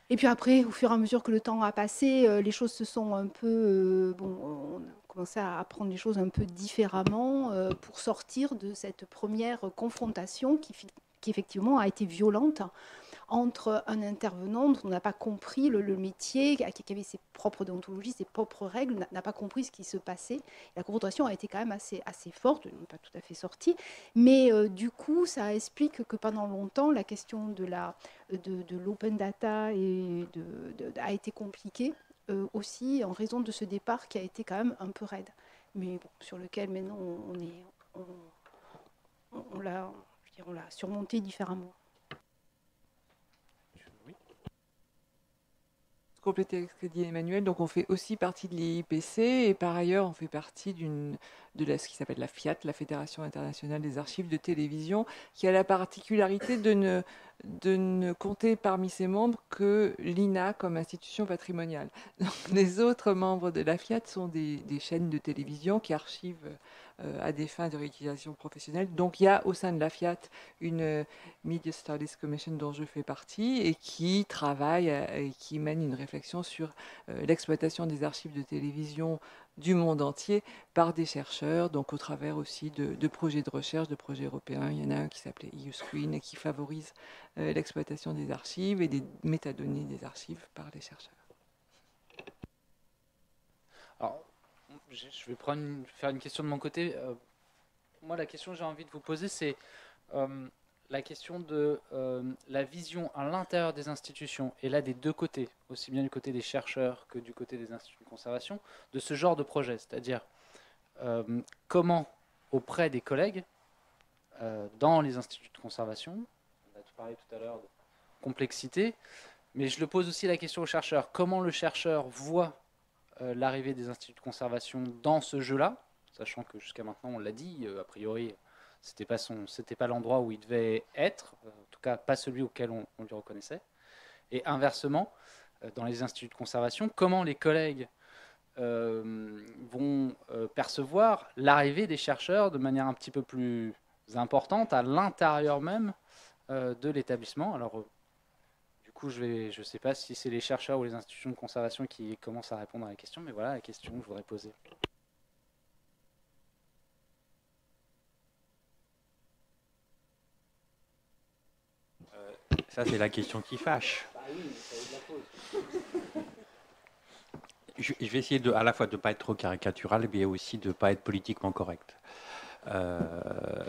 Et puis après, au fur et à mesure que le temps a passé, euh, les choses se sont un peu. Euh, bon, on a commencé à apprendre les choses un peu différemment euh, pour sortir de cette première confrontation qui, qui effectivement a été violente entre un intervenant dont on n'a pas compris le, métier, qui avait ses propres déontologies, ses propres règles, n'a pas compris ce qui se passait. La confrontation a été quand même assez, assez forte, pas tout à fait sortie, mais euh, du coup, ça explique que pendant longtemps, la question de l'open data a été compliquée euh, aussi en raison de ce départ qui a été quand même un peu raide, mais sur lequel maintenant on l'a surmonté différemment. Compléter ce que dit Emmanuel, donc on fait aussi partie de l'IPC et par ailleurs on fait partie de ce qui s'appelle la FIAT, la Fédération internationale des archives de télévision, qui a la particularité de ne de ne compter parmi ses membres que l'INA comme institution patrimoniale. *laughs* les autres membres de la FIAT sont des, chaînes de télévision qui archivent à des fins de réutilisation professionnelle. Donc il y a au sein de la FIAT une euh, Media Studies Commission dont je fais partie et qui travaille euh, et qui mène une réflexion sur l'exploitation des archives de télévision du monde entier par des chercheurs, donc au travers aussi de, projets de recherche, de projets européens. Il y en a un qui s'appelait EU Screen et qui favorise l'exploitation des archives et des métadonnées des archives par les chercheurs. Alors, je vais prendre faire une question de mon côté. Euh, moi, la question que j'ai envie de vous poser, c'est euh, la question de euh, la vision à l'intérieur des institutions, et là des deux côtés, aussi bien du côté des chercheurs que du côté des instituts de conservation, de ce genre de projet. C'est-à-dire comment, auprès des collègues, dans les instituts de conservation, on a parlé tout à l'heure de complexité, mais je le pose aussi la question aux chercheurs, comment le chercheur voit l'arrivée des instituts de conservation dans ce jeu-là, sachant que jusqu'à maintenant, on l'a dit, euh, a priori, c'était pas pas l'endroit où il devait être, euh, en tout cas pas celui auquel on, lui reconnaissait. Et inversement, dans les instituts de conservation, comment les collègues vont percevoir l'arrivée des chercheurs de manière un petit peu plus importante à l'intérieur même de l'établissement? Alors coup, je ne je sais pas si c'est les chercheurs ou les institutions de conservation qui commencent à répondre à la question, mais voilà la question que je voudrais poser. Euh, ça, c'est la question qui fâche. Je, vais essayer de, à la fois de ne pas être trop caricatural, mais aussi de ne pas être politiquement correct. Euh,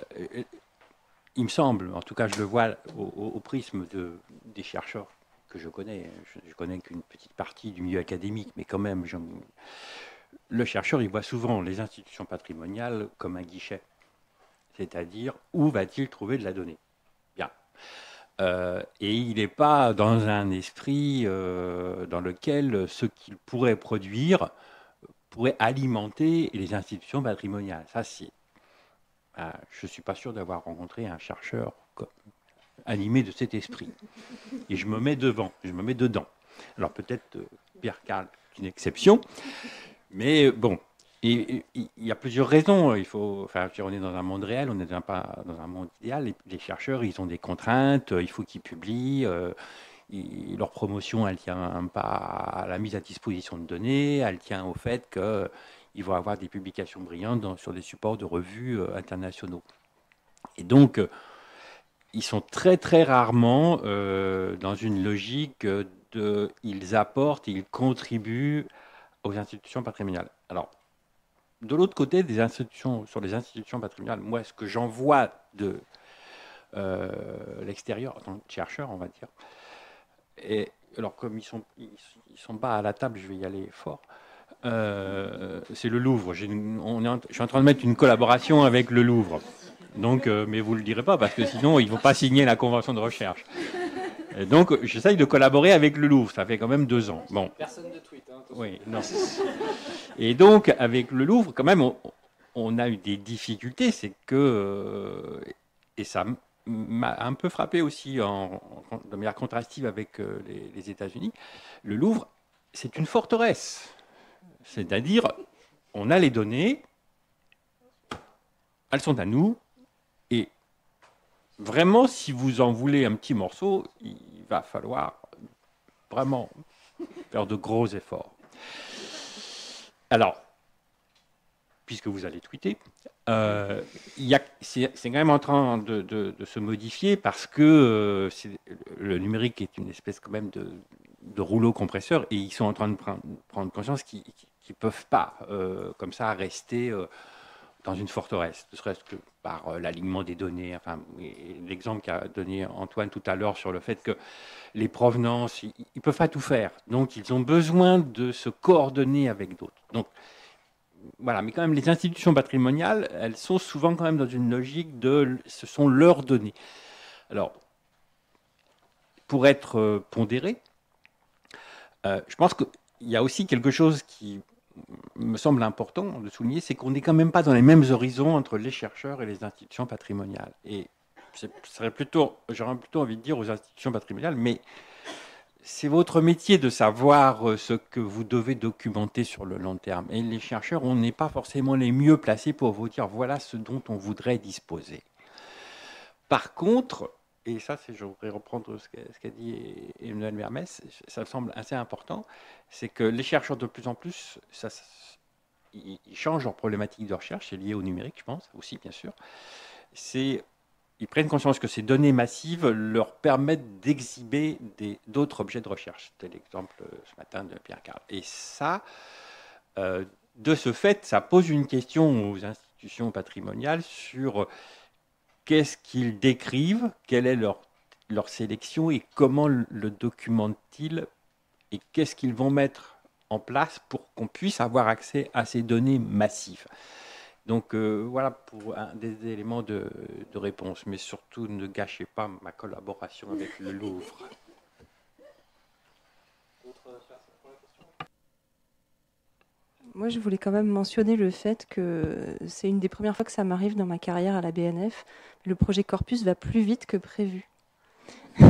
il me semble, en tout cas je le vois au, prisme de, des chercheurs que je connais. Je, connais qu'une petite partie du milieu académique, mais quand même, le chercheur, il voit souvent les institutions patrimoniales comme un guichet. C'est-à-dire, où va-t-il trouver de la donnée? Bien. Euh, et il n'est pas dans un esprit euh, dans lequel ce qu'il pourrait produire pourrait alimenter les institutions patrimoniales. Ça, c'est. Ah, je ne suis pas sûr d'avoir rencontré un chercheur comme, animé de cet esprit. Et je me mets devant, je me mets dedans. Alors peut-être euh, Pierre Carl, une exception, mais euh, bon, il y a plusieurs raisons. Il faut, enfin, on est dans un monde réel, on n'est pas dans un monde idéal. Les, chercheurs, ils ont des contraintes, il faut qu'ils publient. Euh, leur promotion, elle tient pas à la mise à disposition de données, elle tient au fait qu'ils vont avoir des publications brillantes sur des supports de revues internationaux. Et donc, ils sont très très rarement euh, dans une logique de ils apportent, ils contribuent aux institutions patrimoniales. Alors, de l'autre côté des institutions, sur les institutions patrimoniales, moi, ce que j'en vois de euh, l'extérieur, en tant que chercheur, on va dire, et alors comme ils sont, ils, sont pas à la table, je vais y aller fort. Euh, c'est le Louvre. je suis en train de mettre une collaboration avec le Louvre. Donc, euh, mais vous ne le direz pas parce que sinon, ils ne vont pas signer la convention de recherche. donc, j'essaye de collaborer avec le Louvre. Ça fait quand même deux ans. Bon. Personne ne tweet. Hein, oui, non. Et donc, avec le Louvre, quand même, on, a eu des difficultés. C'est que, euh, et ça m'a un peu frappé aussi en, de manière contrastive avec euh, les, les États-Unis. Le Louvre, c'est une forteresse. C'est-à-dire, on a les données, elles sont à nous, vraiment, si vous en voulez un petit morceau, il va falloir vraiment faire de gros efforts. Alors, puisque vous allez tweeter, euh, c'est quand même en train de, se modifier parce que euh, le numérique est une espèce quand même de, rouleau compresseur et ils sont en train de prendre, conscience qu'ils ne peuvent pas, euh, comme ça, rester dans une forteresse, ne serait-ce que par euh, l'alignement des données. Enfin, l'exemple qu'a donné Antoine tout à l'heure sur le fait que les provenances, ils ne peuvent pas tout faire. Donc, ils ont besoin de se coordonner avec d'autres. Donc, voilà, mais quand même, les institutions patrimoniales, elles sont souvent quand même dans une logique de ce sont leurs données. Alors, pour être euh, pondéré, euh, je pense qu'il y a aussi quelque chose qui me semble important de souligner, c'est qu'on n'est quand même pas dans les mêmes horizons entre les chercheurs et les institutions patrimoniales. Et serait plutôt, j'aurais plutôt envie de dire aux institutions patrimoniales, mais c'est votre métier de savoir euh, ce que vous devez documenter sur le long terme. Et les chercheurs, on n'est pas forcément les mieux placés pour vous dire voilà ce dont on voudrait disposer. Par contre, et ça, je voudrais reprendre ce qu'a dit Emmanuel Mermès, ça me semble assez important, c'est que les chercheurs de plus en plus, ça, ils changent leur problématique de recherche, c'est lié au numérique, je pense, aussi bien sûr. C'est ils prennent conscience que ces données massives leur permettent d'exhiber d'autres objets de recherche. C'était l'exemple ce matin de Pierre Carl. Et ça, euh, de ce fait, ça pose une question aux institutions patrimoniales sur qu'est-ce qu'ils décrivent, quelle est leur, leur sélection et comment le documentent-ils et qu'est-ce qu'ils vont mettre en place pour qu'on puisse avoir accès à ces données massives. Donc euh, voilà pour un des éléments de, réponse, mais surtout ne gâchez pas ma collaboration avec le Louvre. Moi, je voulais quand même mentionner le fait que c'est une des premières fois que ça m'arrive dans ma carrière à la BNF. Le projet Corpus va plus vite que prévu. *laughs*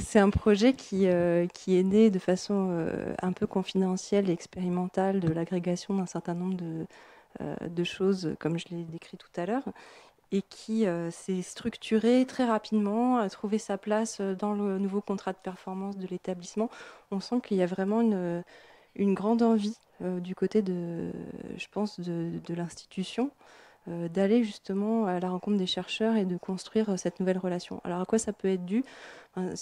C'est un projet qui, euh, qui, est né de façon euh, un peu confidentielle et expérimentale de l'agrégation d'un certain nombre de, euh, de choses, comme je l'ai décrit tout à l'heure, et qui s'est structuré très rapidement, a trouvé sa place dans le nouveau contrat de performance de l'établissement. On sent qu'il y a vraiment une, une grande envie du côté de, je pense, de, l'institution. euh, d'aller justement à la rencontre des chercheurs et de construire euh, cette nouvelle relation. Alors à quoi ça peut être dû? Euh,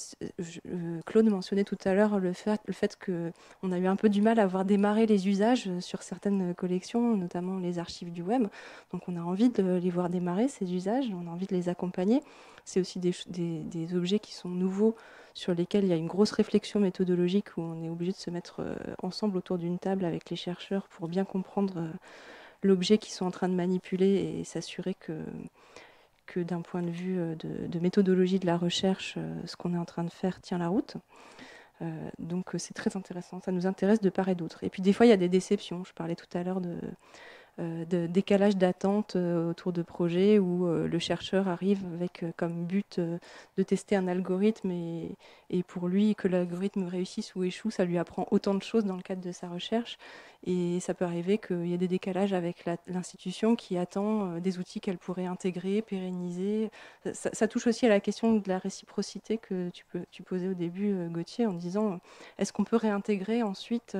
Claude mentionnait tout à l'heure le fait, le fait qu'on a eu un peu du mal à voir démarrer les usages sur certaines collections, notamment les archives du web. Donc on a envie de les voir démarrer, ces usages, on a envie de les accompagner. C'est aussi des, objets qui sont nouveaux, sur lesquels il y a une grosse réflexion méthodologique où on est obligé de se mettre ensemble autour d'une table avec les chercheurs pour bien comprendre l'objet qu'ils sont en train de manipuler et s'assurer que, que d'un point de vue euh, de, méthodologie de la recherche, euh, ce qu'on est en train de faire tient la route. Euh, donc c'est très intéressant, ça nous intéresse de part et d'autre. Et puis des fois il y a des déceptions, je parlais tout à l'heure de, de décalage d'attente euh, autour de projets où euh, le chercheur arrive avec comme but de tester un algorithme et, et pour lui que l'algorithme réussisse ou échoue, ça lui apprend autant de choses dans le cadre de sa recherche. Et ça peut arriver qu'il y ait des décalages avec l'institution qui attend des outils qu'elle pourrait intégrer, pérenniser. Ça, ça, touche aussi à la question de la réciprocité que tu, peux, tu posais au début, Gauthier, en disant est-ce qu'on peut réintégrer ensuite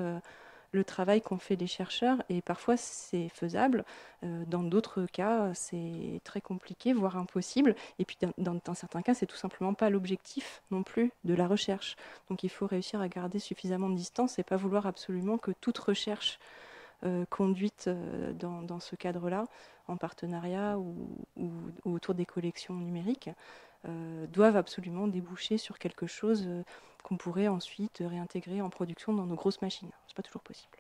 le travail qu'ont fait les chercheurs et parfois c'est faisable. Euh, dans d'autres cas, c'est très compliqué, voire impossible. Et puis dans, certains cas, c'est tout simplement pas l'objectif non plus de la recherche. Donc il faut réussir à garder suffisamment de distance et pas vouloir absolument que toute recherche euh, conduite euh, dans, ce cadre-là, en partenariat ou, autour des collections numériques, doivent absolument déboucher sur quelque chose qu'on pourrait ensuite réintégrer en production dans nos grosses machines. Ce n'est pas toujours possible.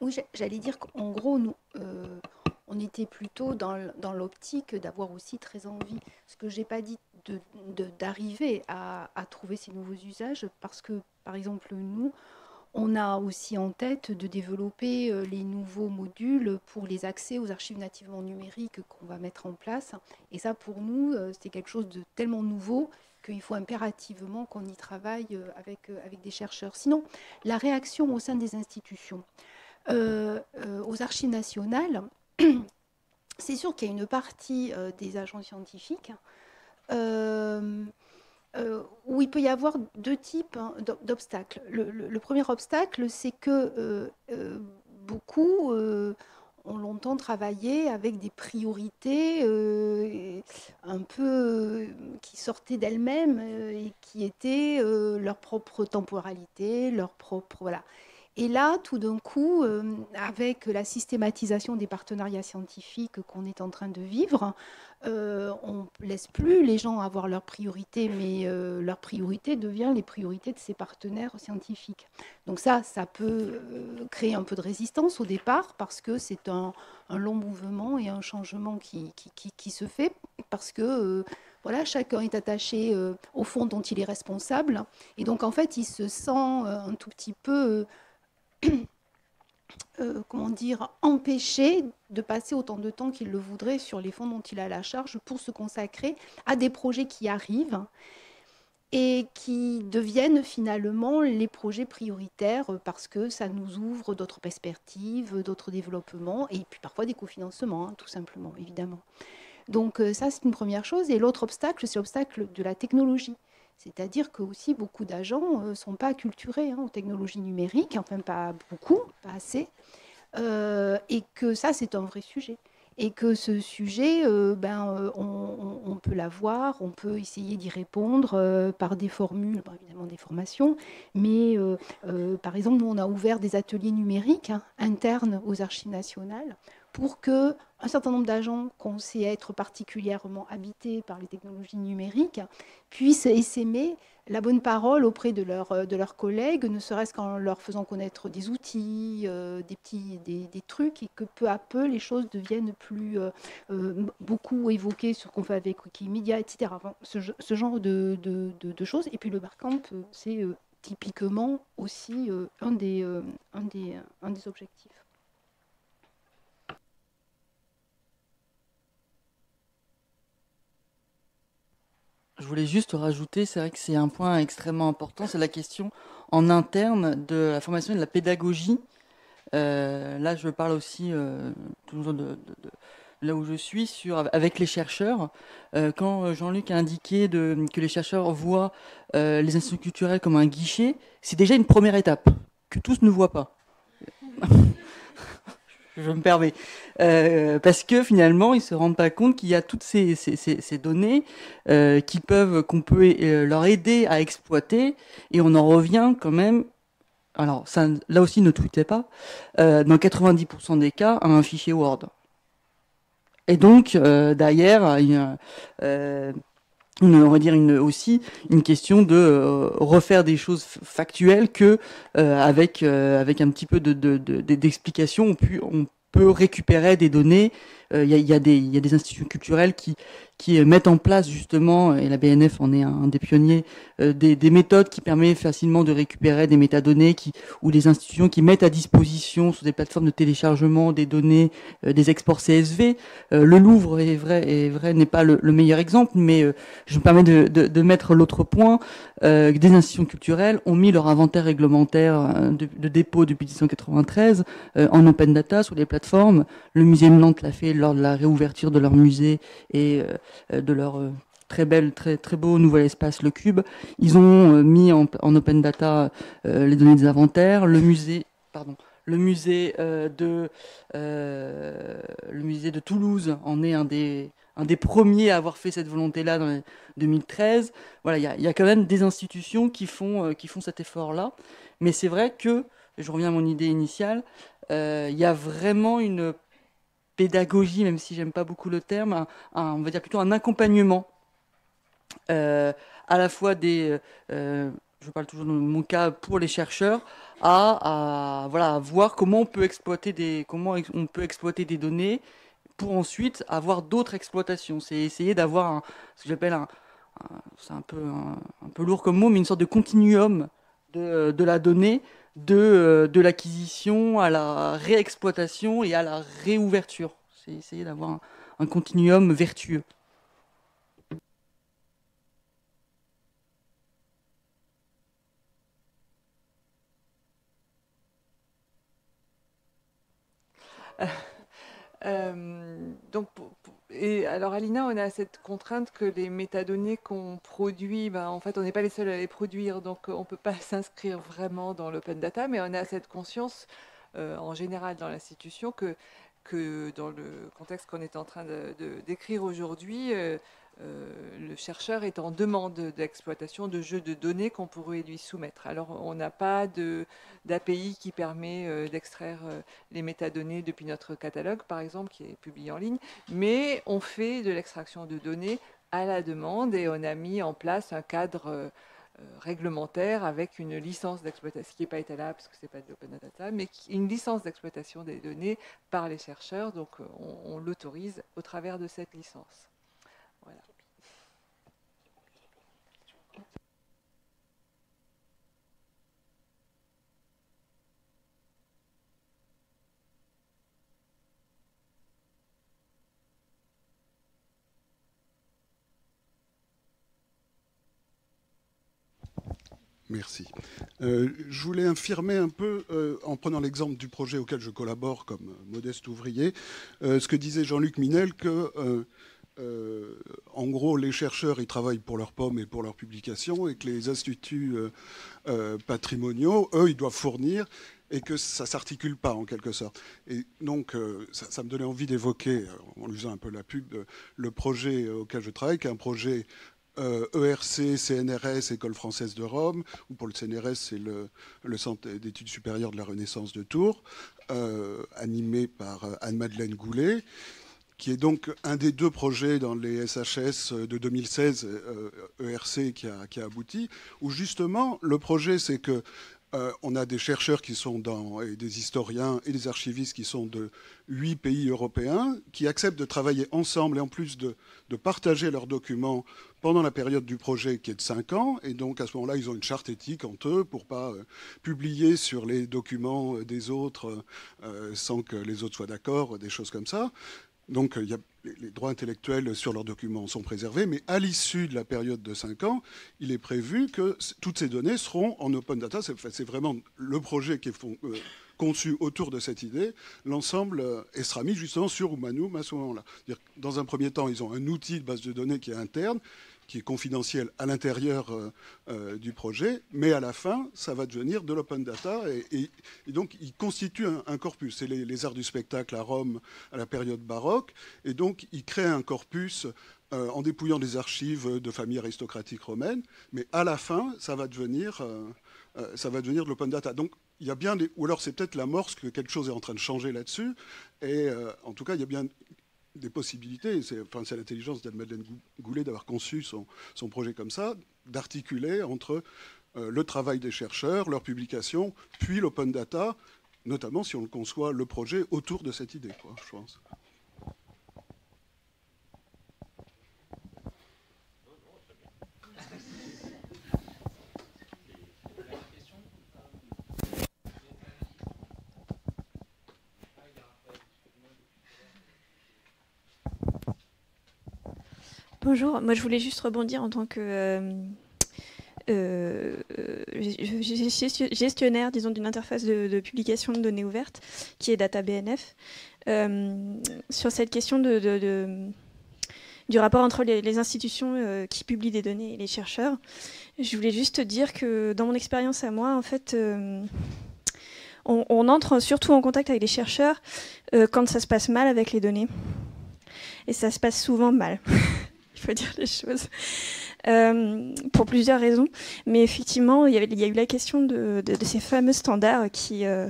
Oui, j'allais dire qu'en gros, nous, euh, on était plutôt dans, l'optique d'avoir aussi très envie, ce que j'ai pas dit, d'arriver à, à, trouver ces nouveaux usages, parce que, par exemple, nous, on a aussi en tête de développer euh, les nouveaux modules pour les accès aux archives nativement numériques qu'on va mettre en place. Et ça, pour nous, euh, c'est quelque chose de tellement nouveau qu'il faut impérativement qu'on y travaille euh, avec, avec des chercheurs. Sinon, la réaction au sein des institutions. aux archives nationales, *clears throat* c'est sûr qu'il y a une partie des agents scientifiques euh, où il peut y avoir deux types hein, d'obstacles. Le, premier obstacle, c'est que euh, euh, beaucoup ont longtemps travaillé avec des priorités un peu qui sortaient d'elles-mêmes et qui étaient leur propre temporalité, leur propre voilà. Et là, tout d'un coup, avec la systématisation des partenariats scientifiques qu'on est en train de vivre, euh, on ne laisse plus les gens avoir leurs priorités, mais euh, leur priorité devient les priorités de ses partenaires scientifiques. Donc ça, ça peut euh, créer un peu de résistance au départ, parce que c'est un, long mouvement et un changement qui, qui, se fait, parce que voilà, chacun est attaché au fond dont il est responsable. Et donc, en fait, il se sent un tout petit peu, comment dire, empêché de passer autant de temps qu'il le voudrait sur les fonds dont il a la charge pour se consacrer à des projets qui arrivent et qui deviennent finalement les projets prioritaires parce que ça nous ouvre d'autres perspectives, d'autres développements et puis parfois des cofinancements, hein, tout simplement, évidemment. Donc euh, ça, c'est une première chose. Et l'autre obstacle, c'est l'obstacle de la technologie. C'est-à-dire que aussi beaucoup d'agents ne euh, sont pas acculturés hein, aux technologies numériques, enfin pas beaucoup, pas assez, euh, et que ça, c'est un vrai sujet. Et que ce sujet, euh, ben, on, peut l'avoir, on peut essayer d'y répondre par des formules, évidemment des formations, mais par exemple, nous, on a ouvert des ateliers numériques hein, internes aux archives nationales pour que un certain nombre d'agents qu'on sait être particulièrement habités par les technologies numériques puissent essaimer la bonne parole auprès de, leur, de leurs collègues, ne serait-ce qu'en leur faisant connaître des outils, euh, des petits des, trucs, et que peu à peu les choses deviennent plus euh, euh, beaucoup évoquées sur ce qu'on fait avec Wikimedia, etc. ce, genre de, de, choses. Et puis le Barcamp, c'est typiquement aussi un, des, un, des, un des objectifs. Je voulais juste rajouter, c'est vrai que c'est un point extrêmement important, c'est la question en interne de la formation et de la pédagogie. Euh, là, je parle aussi euh, toujours de, là où je suis, sur, avec les chercheurs. Euh, quand Jean-Luc a indiqué que les chercheurs voient les institutions culturelles comme un guichet, c'est déjà une première étape que tous ne voient pas. Je me permets. Euh, parce que finalement, ils se rendent pas compte qu'il y a toutes ces, données euh, qui peuvent, qu'on peut euh, leur aider à exploiter, et on en revient quand même. Alors, là aussi, ne tweetez pas. dans 90% des cas, à un fichier Word. Et donc, derrière, il y a, on va dire une, aussi une question de refaire des choses factuelles que avec avec un petit peu de d'explication on, on peut récupérer des données. Il euh, y, a des institutions culturelles qui, mettent en place justement, et la BNF en est un, des pionniers, euh, des, des, méthodes qui permettent facilement de récupérer des métadonnées ou des institutions qui mettent à disposition sur des plateformes de téléchargement des données, euh, des exports CSV. Le Louvre est vrai, est vrai n'est pas le, le, meilleur exemple, mais je me permets de mettre l'autre point. des institutions culturelles ont mis leur inventaire réglementaire de, de dépôt depuis 1993 en open data sur les plateformes. Le musée de Nantes l'a fait lors de la réouverture de leur musée et euh, de leur euh, très belle, très beau nouvel espace, le Cube. Ils ont euh, mis en, open data les données des inventaires. Le musée, de Toulouse en est un des premiers à avoir fait cette volonté-là dans 2013. Voilà, il y, a, quand même des institutions qui font qui font cet effort-là. Mais c'est vrai que, je reviens à mon idée initiale, il y a vraiment une pédagogie, même si j'aime pas beaucoup le terme, on va dire plutôt un accompagnement euh, à la fois des, euh, je parle toujours de mon cas pour les chercheurs, à, voilà voir comment on peut exploiter des comment on peut exploiter des données pour ensuite avoir d'autres exploitations. C'est essayer d'avoir ce que j'appelle un, c'est un peu un, peu lourd comme mot, mais une sorte de continuum de, de la donnée de, euh, de l'acquisition à la réexploitation et à la réouverture. C'est essayer d'avoir un, continuum vertueux. Euh, donc, et alors Alina, on a cette contrainte que les métadonnées qu'on produit, ben, en fait, on n'est pas les seuls à les produire, donc on ne peut pas *laughs* s'inscrire vraiment dans l'open data, mais on a cette conscience euh, en général dans l'institution que, dans le contexte qu'on est en train de, décrire aujourd'hui, euh, le chercheur est en demande d'exploitation de jeux de données qu'on pourrait lui soumettre. Alors, on n'a pas d'API qui permet d'extraire les métadonnées depuis notre catalogue, par exemple, qui est publié en ligne, mais on fait de l'extraction de données à la demande et on a mis en place un cadre réglementaire avec une licence d'exploitation, qui n'est pas étalable parce que ce n'est pas de l'open data, mais une licence d'exploitation des données par les chercheurs. Donc, on l'autorise au travers de cette licence. Merci. Euh, je voulais infirmer un peu, euh, en prenant l'exemple du projet auquel je collabore comme modeste ouvrier, euh, ce que disait Jean-Luc Minel, que en gros, les chercheurs, ils travaillent pour leurs pommes et pour leurs publications, et que les instituts patrimoniaux, eux, ils doivent fournir, et que ça ne s'articule pas en quelque sorte. Et donc, ça, me donnait envie d'évoquer, en usant un peu la pub, le projet auquel je travaille, qui est un projet euh, e CNRS, École française de Rome, ou pour le CNRS, c'est le, Centre d'études supérieures de la Renaissance de Tours, euh, animé par euh, Anne-Madeleine Goulet, qui est donc un des deux projets dans les SHS de 2016, ERC, e qui a, qui a abouti, où justement, le projet, c'est que euh, on a des chercheurs qui sont dans, et des historiens et des archivistes qui sont de huit pays européens, qui acceptent de travailler ensemble et en plus de, partager leurs documents pendant la période du projet qui est de cinq ans. Et donc à ce moment-là, ils ont une charte éthique entre eux pour pas euh, publier sur les documents des autres euh, sans que les autres soient d'accord, des choses comme ça. Donc a les droits intellectuels sur leurs documents sont préservés, mais à l'issue de la période de 5 ans, il est prévu que toutes ces données seront en open data. C'est vraiment le projet qui est euh, conçu autour de cette idée. L'ensemble euh, sera mis justement sur Humanum à ce moment-là. Dans un premier temps, ils ont un outil de base de données qui est interne, qui est confidentiel à l'intérieur euh, euh, du projet, mais à la fin, ça va devenir de l'open data, et, donc il constitue un, corpus. C'est les, arts du spectacle à Rome à la période baroque, et donc il crée un corpus euh, en dépouillant des archives de familles aristocratiques romaines, mais à la fin, ça va devenir, ça va devenir de l'open data. Donc il y a bien des, ou alors c'est peut-être l'amorce que quelque chose est en train de changer là-dessus, et en tout cas, il y a bien des possibilités. C'est enfin, l'intelligence d'Anne-Madeleine Goulet d'avoir conçu son, projet comme ça, d'articuler entre euh, le travail des chercheurs, leurs publications, puis l'open data, notamment si on conçoit le projet autour de cette idée, quoi, je pense. Bonjour, moi je voulais juste rebondir en tant que euh, euh, gestionnaire, disons, d'une interface de, publication de données ouvertes qui est DataBNF, euh, sur cette question du rapport entre les, institutions qui publient des données et les chercheurs. Je voulais juste dire que dans mon expérience à moi, en fait, on, entre surtout en contact avec les chercheurs quand ça se passe mal avec les données. Et ça se passe souvent mal. *laughs* il *laughs* faut dire les choses. Euh, pour plusieurs raisons. Mais effectivement, il y, a eu la question de, ces fameux standards qui, euh,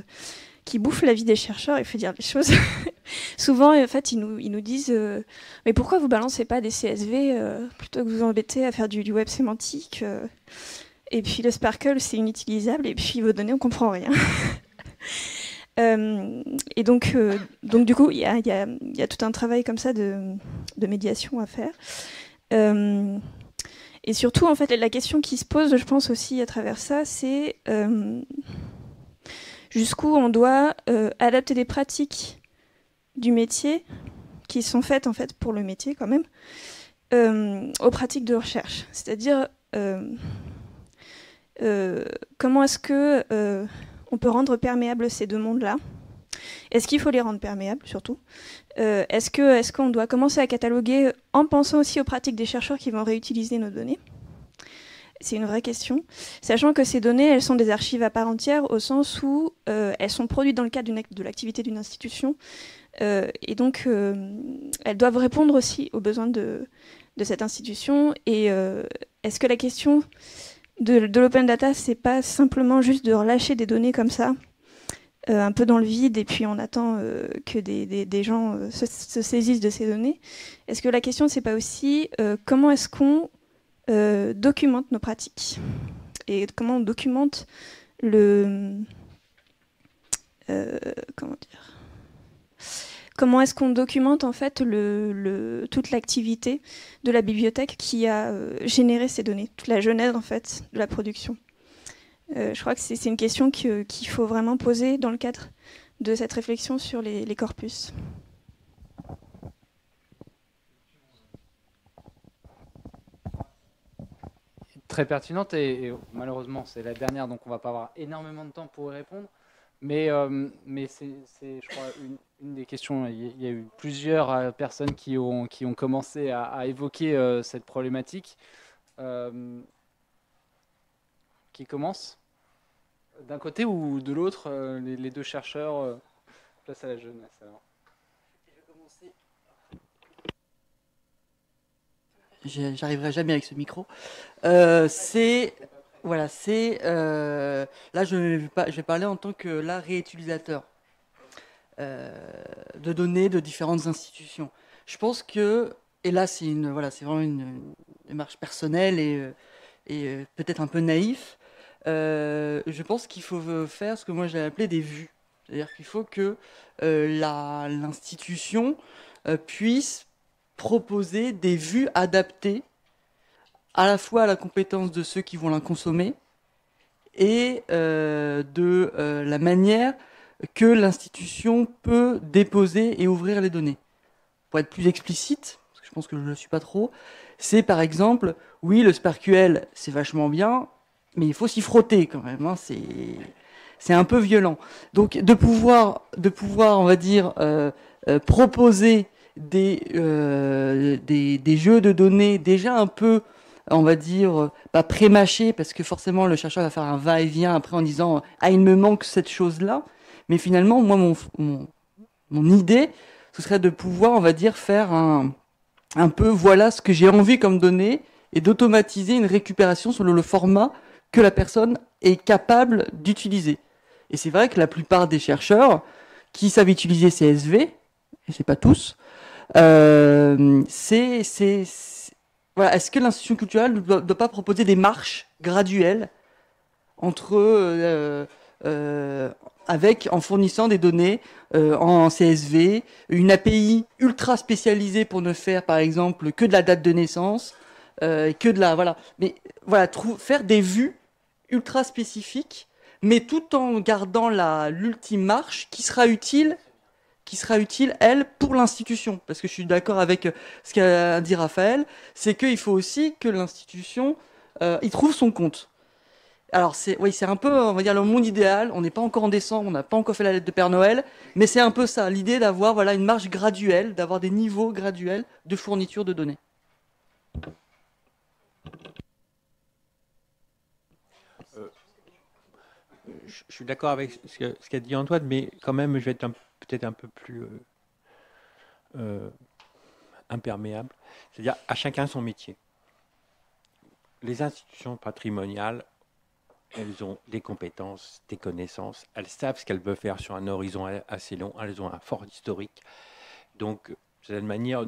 qui bouffent la vie des chercheurs, il faut dire les choses. *laughs* Souvent, en fait, ils nous, ils nous disent euh, Mais pourquoi vous balancez pas des CSV plutôt que vous embêter à faire du, web sémantique Et puis le Sparkle, c'est inutilisable, et puis vos données, on comprend rien. *laughs* et donc, donc, du coup, il y a, tout un travail comme ça de, médiation à faire. Euh, et surtout, en fait, la question qui se pose, je pense aussi à travers ça, c'est euh, jusqu'où on doit euh, adapter des pratiques du métier qui sont faites en fait pour le métier quand même aux pratiques de recherche. C'est-à-dire comment est-ce que on peut rendre perméables ces deux mondes-là. Est-ce qu'il faut les rendre perméables, surtout? Euh, Est-ce qu'on doit commencer à cataloguer en pensant aussi aux pratiques des chercheurs qui vont réutiliser nos données? C'est une vraie question, sachant que ces données, elles sont des archives à part entière au sens où euh, elles sont produites dans le cadre de l'activité d'une institution, euh, et donc elles doivent répondre aussi aux besoins de cette institution. Et est-ce que la question de, l'open data, c'est pas simplement juste de relâcher des données comme ça euh, un peu dans le vide et puis on attend euh, que des, gens euh, se, saisissent de ces données. Est-ce que la question, c'est pas aussi comment est-ce qu'on documente nos pratiques et comment on documente le comment dire comment est-ce qu'on documente en fait toute l'activité de la bibliothèque qui a généré ces données, toute la genèse en fait de la production. Euh, je crois que c'est une question qu'il faut vraiment poser dans le cadre de cette réflexion sur les, corpus. très pertinente et, malheureusement c'est la dernière donc on va pas avoir énormément de temps pour y répondre. Mais, mais c'est, je crois, une, des questions. Il y a eu plusieurs personnes qui ont, qui ont commencé à, évoquer cette problématique. qui commence d'un côté ou de l'autre, les, deux chercheurs Place à la jeunesse alors. J'arriverai jamais avec ce micro. Euh, c'est voilà, c'est euh, là je vais, parler en tant que là réutilisateur euh, de données de différentes institutions. Je pense que et là c'est une voilà, c'est vraiment une, démarche personnelle et, et peut-être un peu naïf. je pense qu'il faut faire ce que moi j'ai appelé des vues. C'est-à-dire qu'il faut que l'institution puisse proposer des vues adaptées à la fois à la compétence de ceux qui vont la consommer et euh, de euh, la manière que l'institution peut déposer et ouvrir les données. Pour être plus explicite, parce que je pense que je ne le suis pas trop, c'est par exemple, oui, le SPARQL, c'est vachement bien, mais il faut s'y frotter quand même. Hein, c'est un peu violent. Donc de pouvoir, de pouvoir on va dire, euh, proposer euh, des, des, jeux de données déjà un peu, on va dire, pas pré-mâchés, parce que forcément le chercheur va faire un va-et-vient après en disant Ah, il me manque cette chose-là. Mais finalement, moi, mon, idée, ce serait de pouvoir, on va dire, faire un, peu voilà ce que j'ai envie comme données et d'automatiser une récupération selon le format que la personne est capable d'utiliser. Et c'est vrai que la plupart des chercheurs qui savent utiliser CSV, et c'est pas tous, euh, c'est, c'est, voilà, est-ce que l'institution culturelle ne doit, pas proposer des marches graduelles entre, euh, euh, avec, en fournissant des données en CSV, une API ultra spécialisée pour ne faire, par exemple, que de la date de naissance, que de la, voilà, mais voilà, faire des vues ultra spécifiques, mais tout en gardant la l'ultime marche qui sera utile qui sera utile, elle, pour l'institution. Parce que je suis d'accord avec euh, ce qu'a dit Raphaël, c'est qu'il faut aussi que l'institution euh, trouve son compte. Alors c'est oui, c'est un peu, on va dire, le monde idéal. On n'est pas encore en décembre, on n'a pas encore fait la lettre de Père Noël, mais c'est un peu ça, l'idée d'avoir voilà une marge graduelle, d'avoir des niveaux graduels de fourniture de données. Euh, je suis d'accord avec ce qu'a dit Antoine, mais quand même, je vais être peut-être un peu plus euh, euh, imperméable. C'est-à-dire à chacun son métier. Les institutions patrimoniales, elles ont des compétences, des connaissances, elles savent ce qu'elles veulent faire sur un horizon assez long, elles ont un fort historique. Donc, cette manière,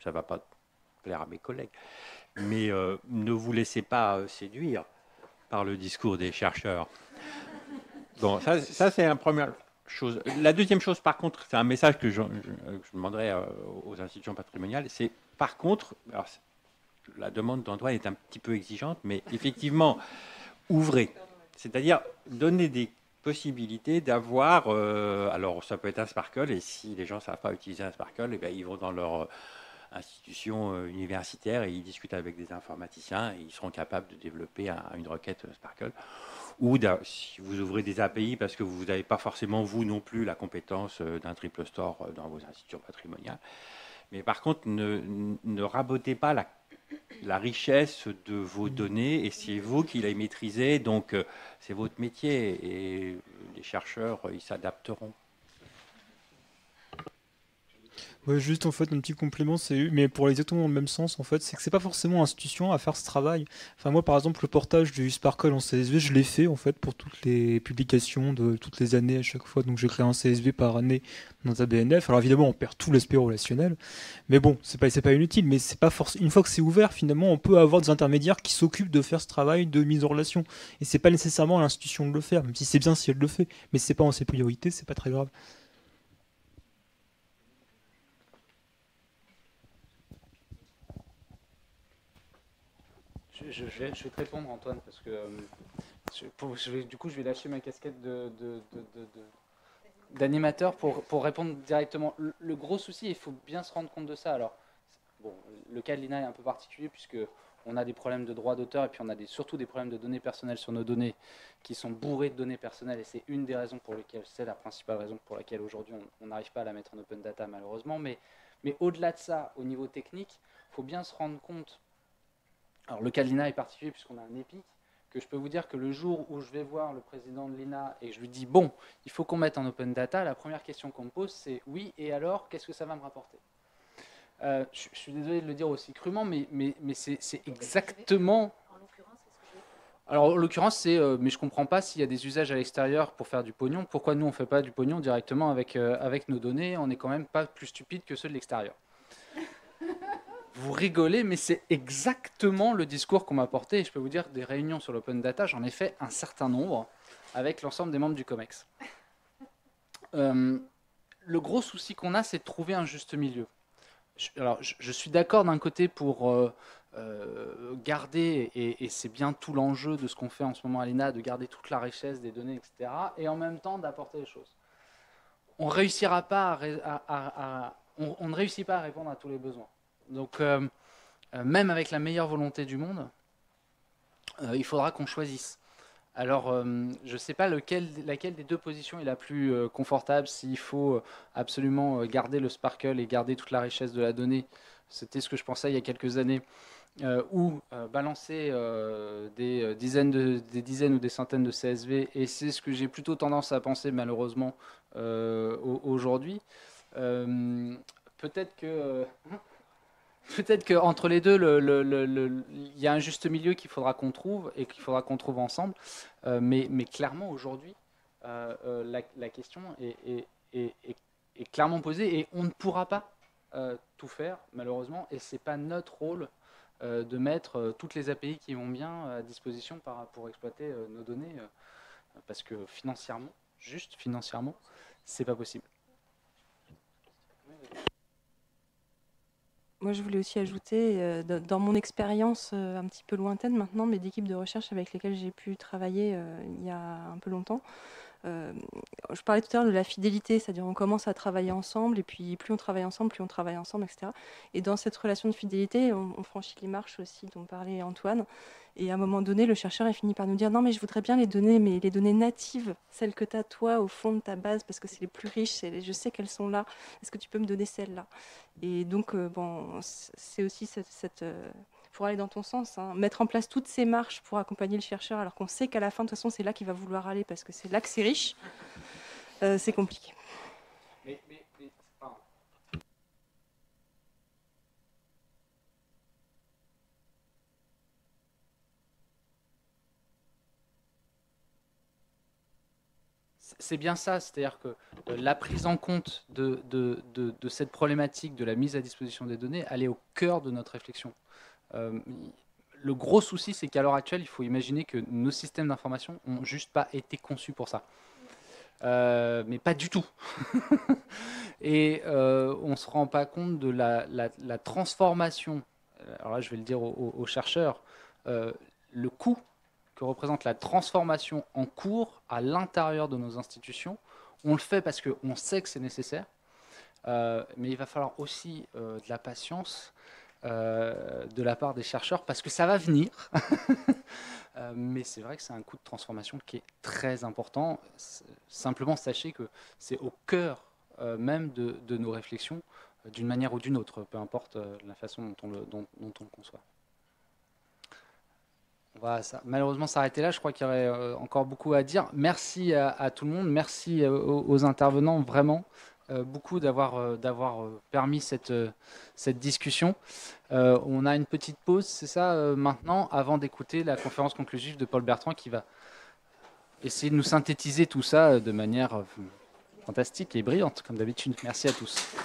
ça ne va pas plaire à mes collègues, mais euh, ne vous laissez pas séduire par le discours des chercheurs. Bon, ça, c'est un premier. La deuxième chose, par contre, c'est un message que je, demanderai euh, aux institutions patrimoniales, c'est par contre, la demande d'Antoine est un petit peu exigeante, mais effectivement, ouvrez. C'est-à-dire donner des possibilités d'avoir, euh, alors ça peut être un Sparkle, et si les gens ne savent pas utiliser un Sparkle, eh bien, ils vont dans leur euh, institution universitaire et ils discutent avec des informaticiens et ils seront capables de développer une requête Sparkle ou si vous ouvrez des API parce que vous n'avez pas forcément, vous non plus, la compétence euh, d'un triple store euh, dans vos institutions patrimoniales. Mais par contre, ne, rabotez pas la, la, richesse de vos mmh. données et c'est vous qui les maîtrisez, donc euh, c'est votre métier et les chercheurs, ils s'adapteront. Juste en fait un petit complément, c'est mais pour exactement le même sens en fait, c'est que c'est pas forcément l'institution à faire ce travail. Enfin moi par exemple le portage du Sparkle en CSV, je l'ai fait en fait pour toutes les publications de toutes les années à chaque fois. Donc j'ai créé un CSV par année dans un BNF. Alors évidemment on perd tout l'aspect relationnel, mais bon c'est pas c'est pas inutile. Mais c'est pas. Une fois que c'est ouvert, finalement on peut avoir des intermédiaires qui s'occupent de faire ce travail de mise en relation. Et c'est pas nécessairement l'institution de le faire, même si c'est bien si elle le fait. Mais c'est pas en ses priorités, c'est pas très grave. Je, vais, te répondre, Antoine, parce que euh, du coup, je vais lâcher ma casquette d'animateur pour, répondre directement. Le, gros souci, il faut bien se rendre compte de ça. Alors, bon, le cas de l'INA est un peu particulier puisque on a des problèmes de droits d'auteur et puis on a surtout des problèmes de données personnelles sur nos données qui sont bourrées de données personnelles et c'est une des raisons pour lesquelles, c'est la principale raison pour laquelle aujourd'hui on n'arrive pas à la mettre en open data malheureusement. Mais, mais au-delà de ça, au niveau technique, il faut bien se rendre compte, alors le cas de l'INA est particulier puisqu'on a un EPIC, que je peux vous dire que le jour où je vais voir le président de l'INA et je lui dis bon, il faut qu'on mette en open data, la première question qu'on me pose c'est oui et alors qu'est-ce que ça va me rapporter? Euh, je, suis désolé de le dire aussi crûment, mais, mais, mais c'est exactement. Alors, en l'occurrence, c'est. Euh, mais je ne comprends pas s'il y a des usages à l'extérieur pour faire du pognon. Pourquoi nous, on ne fait pas du pognon directement avec, euh, avec nos données? On n'est quand même pas plus stupide que ceux de l'extérieur. *laughs* Vous rigolez, mais c'est exactement le discours qu'on m'a porté. Et je peux vous dire, des réunions sur l'open data, j'en ai fait un certain nombre avec l'ensemble des membres du COMEX. le gros souci qu'on a, c'est de trouver un juste milieu je, alors, je, suis d'accord d'un côté pour euh, euh, garder, et, c'est bien tout l'enjeu de ce qu'on fait en ce moment à l'ENA, de garder toute la richesse des données, etc., et en même temps d'apporter des choses. On, on, ne réussit pas à répondre à tous les besoins. Donc, euh, même avec la meilleure volonté du monde, il faudra qu'on choisisse. Alors, euh, je ne sais pas lequel, laquelle des deux positions est la plus euh, confortable, s'il faut euh, absolument garder le sparkle et garder toute la richesse de la donnée. C'était ce que je pensais il y a quelques années. ou balancer des, dizaines des dizaines ou des centaines de CSV. Et c'est ce que j'ai plutôt tendance à penser malheureusement aujourd'hui. Peut-être que... Peut-être qu'entre les deux, il y a un juste milieu qu'il faudra qu'on trouve et qu'il faudra qu'on trouve ensemble. Euh, mais, clairement, aujourd'hui, euh, euh, la, question est, clairement posée et on ne pourra pas tout faire, malheureusement. Et ce n'est pas notre rôle de mettre toutes les API qui vont bien à disposition pour exploiter nos données. parce que financièrement, juste financièrement, c'est pas possible. Moi, je voulais aussi ajouter, euh, dans mon expérience euh, un petit peu lointaine maintenant, mais d'équipes de recherche avec lesquelles j'ai pu travailler euh, il y a un peu longtemps, euh, je parlais tout à l'heure de la fidélité, c'est-à-dire on commence à travailler ensemble, et puis plus on travaille ensemble, plus on travaille ensemble, etc. Et dans cette relation de fidélité, on, franchit les marches aussi dont parlait Antoine. Et à un moment donné, le chercheur a fini par nous dire non, mais je voudrais bien les données, mais les données natives, celles que tu as toi au fond de ta base, parce que c'est les plus riches, je sais qu'elles sont là. Est-ce que tu peux me donner celles-là? Et donc, euh, bon, c'est aussi cette, euh, pour aller dans ton sens, hein. mettre en place toutes ces marches pour accompagner le chercheur, alors qu'on sait qu'à la fin, de toute façon, c'est là qu'il va vouloir aller parce que c'est là que c'est riche, euh, c'est compliqué. c'est bien ça, c'est-à-dire que euh, la prise en compte de, cette problématique de la mise à disposition des données, elle est au cœur de notre réflexion. Euh, le gros souci, c'est qu'à l'heure actuelle, il faut imaginer que nos systèmes d'information n'ont juste pas été conçus pour ça. Euh, mais pas du tout. *laughs* et euh, on ne se rend pas compte de la, transformation. Alors là, je vais le dire aux, chercheurs. le coût que représente la transformation en cours à l'intérieur de nos institutions, on le fait parce qu'on sait que c'est nécessaire. mais il va falloir aussi de la patience euh, de la part des chercheurs parce que ça va venir. *laughs* Euh, mais c'est vrai que c'est un coût de transformation qui est très important. Simplement, sachez que c'est au cœur euh, même de, nos réflexions, d'une manière ou d'une autre, peu importe la façon dont on le, conçoit. On va ça, malheureusement s'arrêter là. Je crois qu'il y aurait encore beaucoup à dire. Merci à, tout le monde. Merci aux intervenants, vraiment. Euh, beaucoup d'avoir euh, d'avoir euh, permis cette, cette discussion. on a une petite pause, c'est ça, maintenant, avant d'écouter la conférence conclusive de Paul Bertrand qui va essayer de nous synthétiser tout ça de manière fantastique et brillante, comme d'habitude. Merci à tous.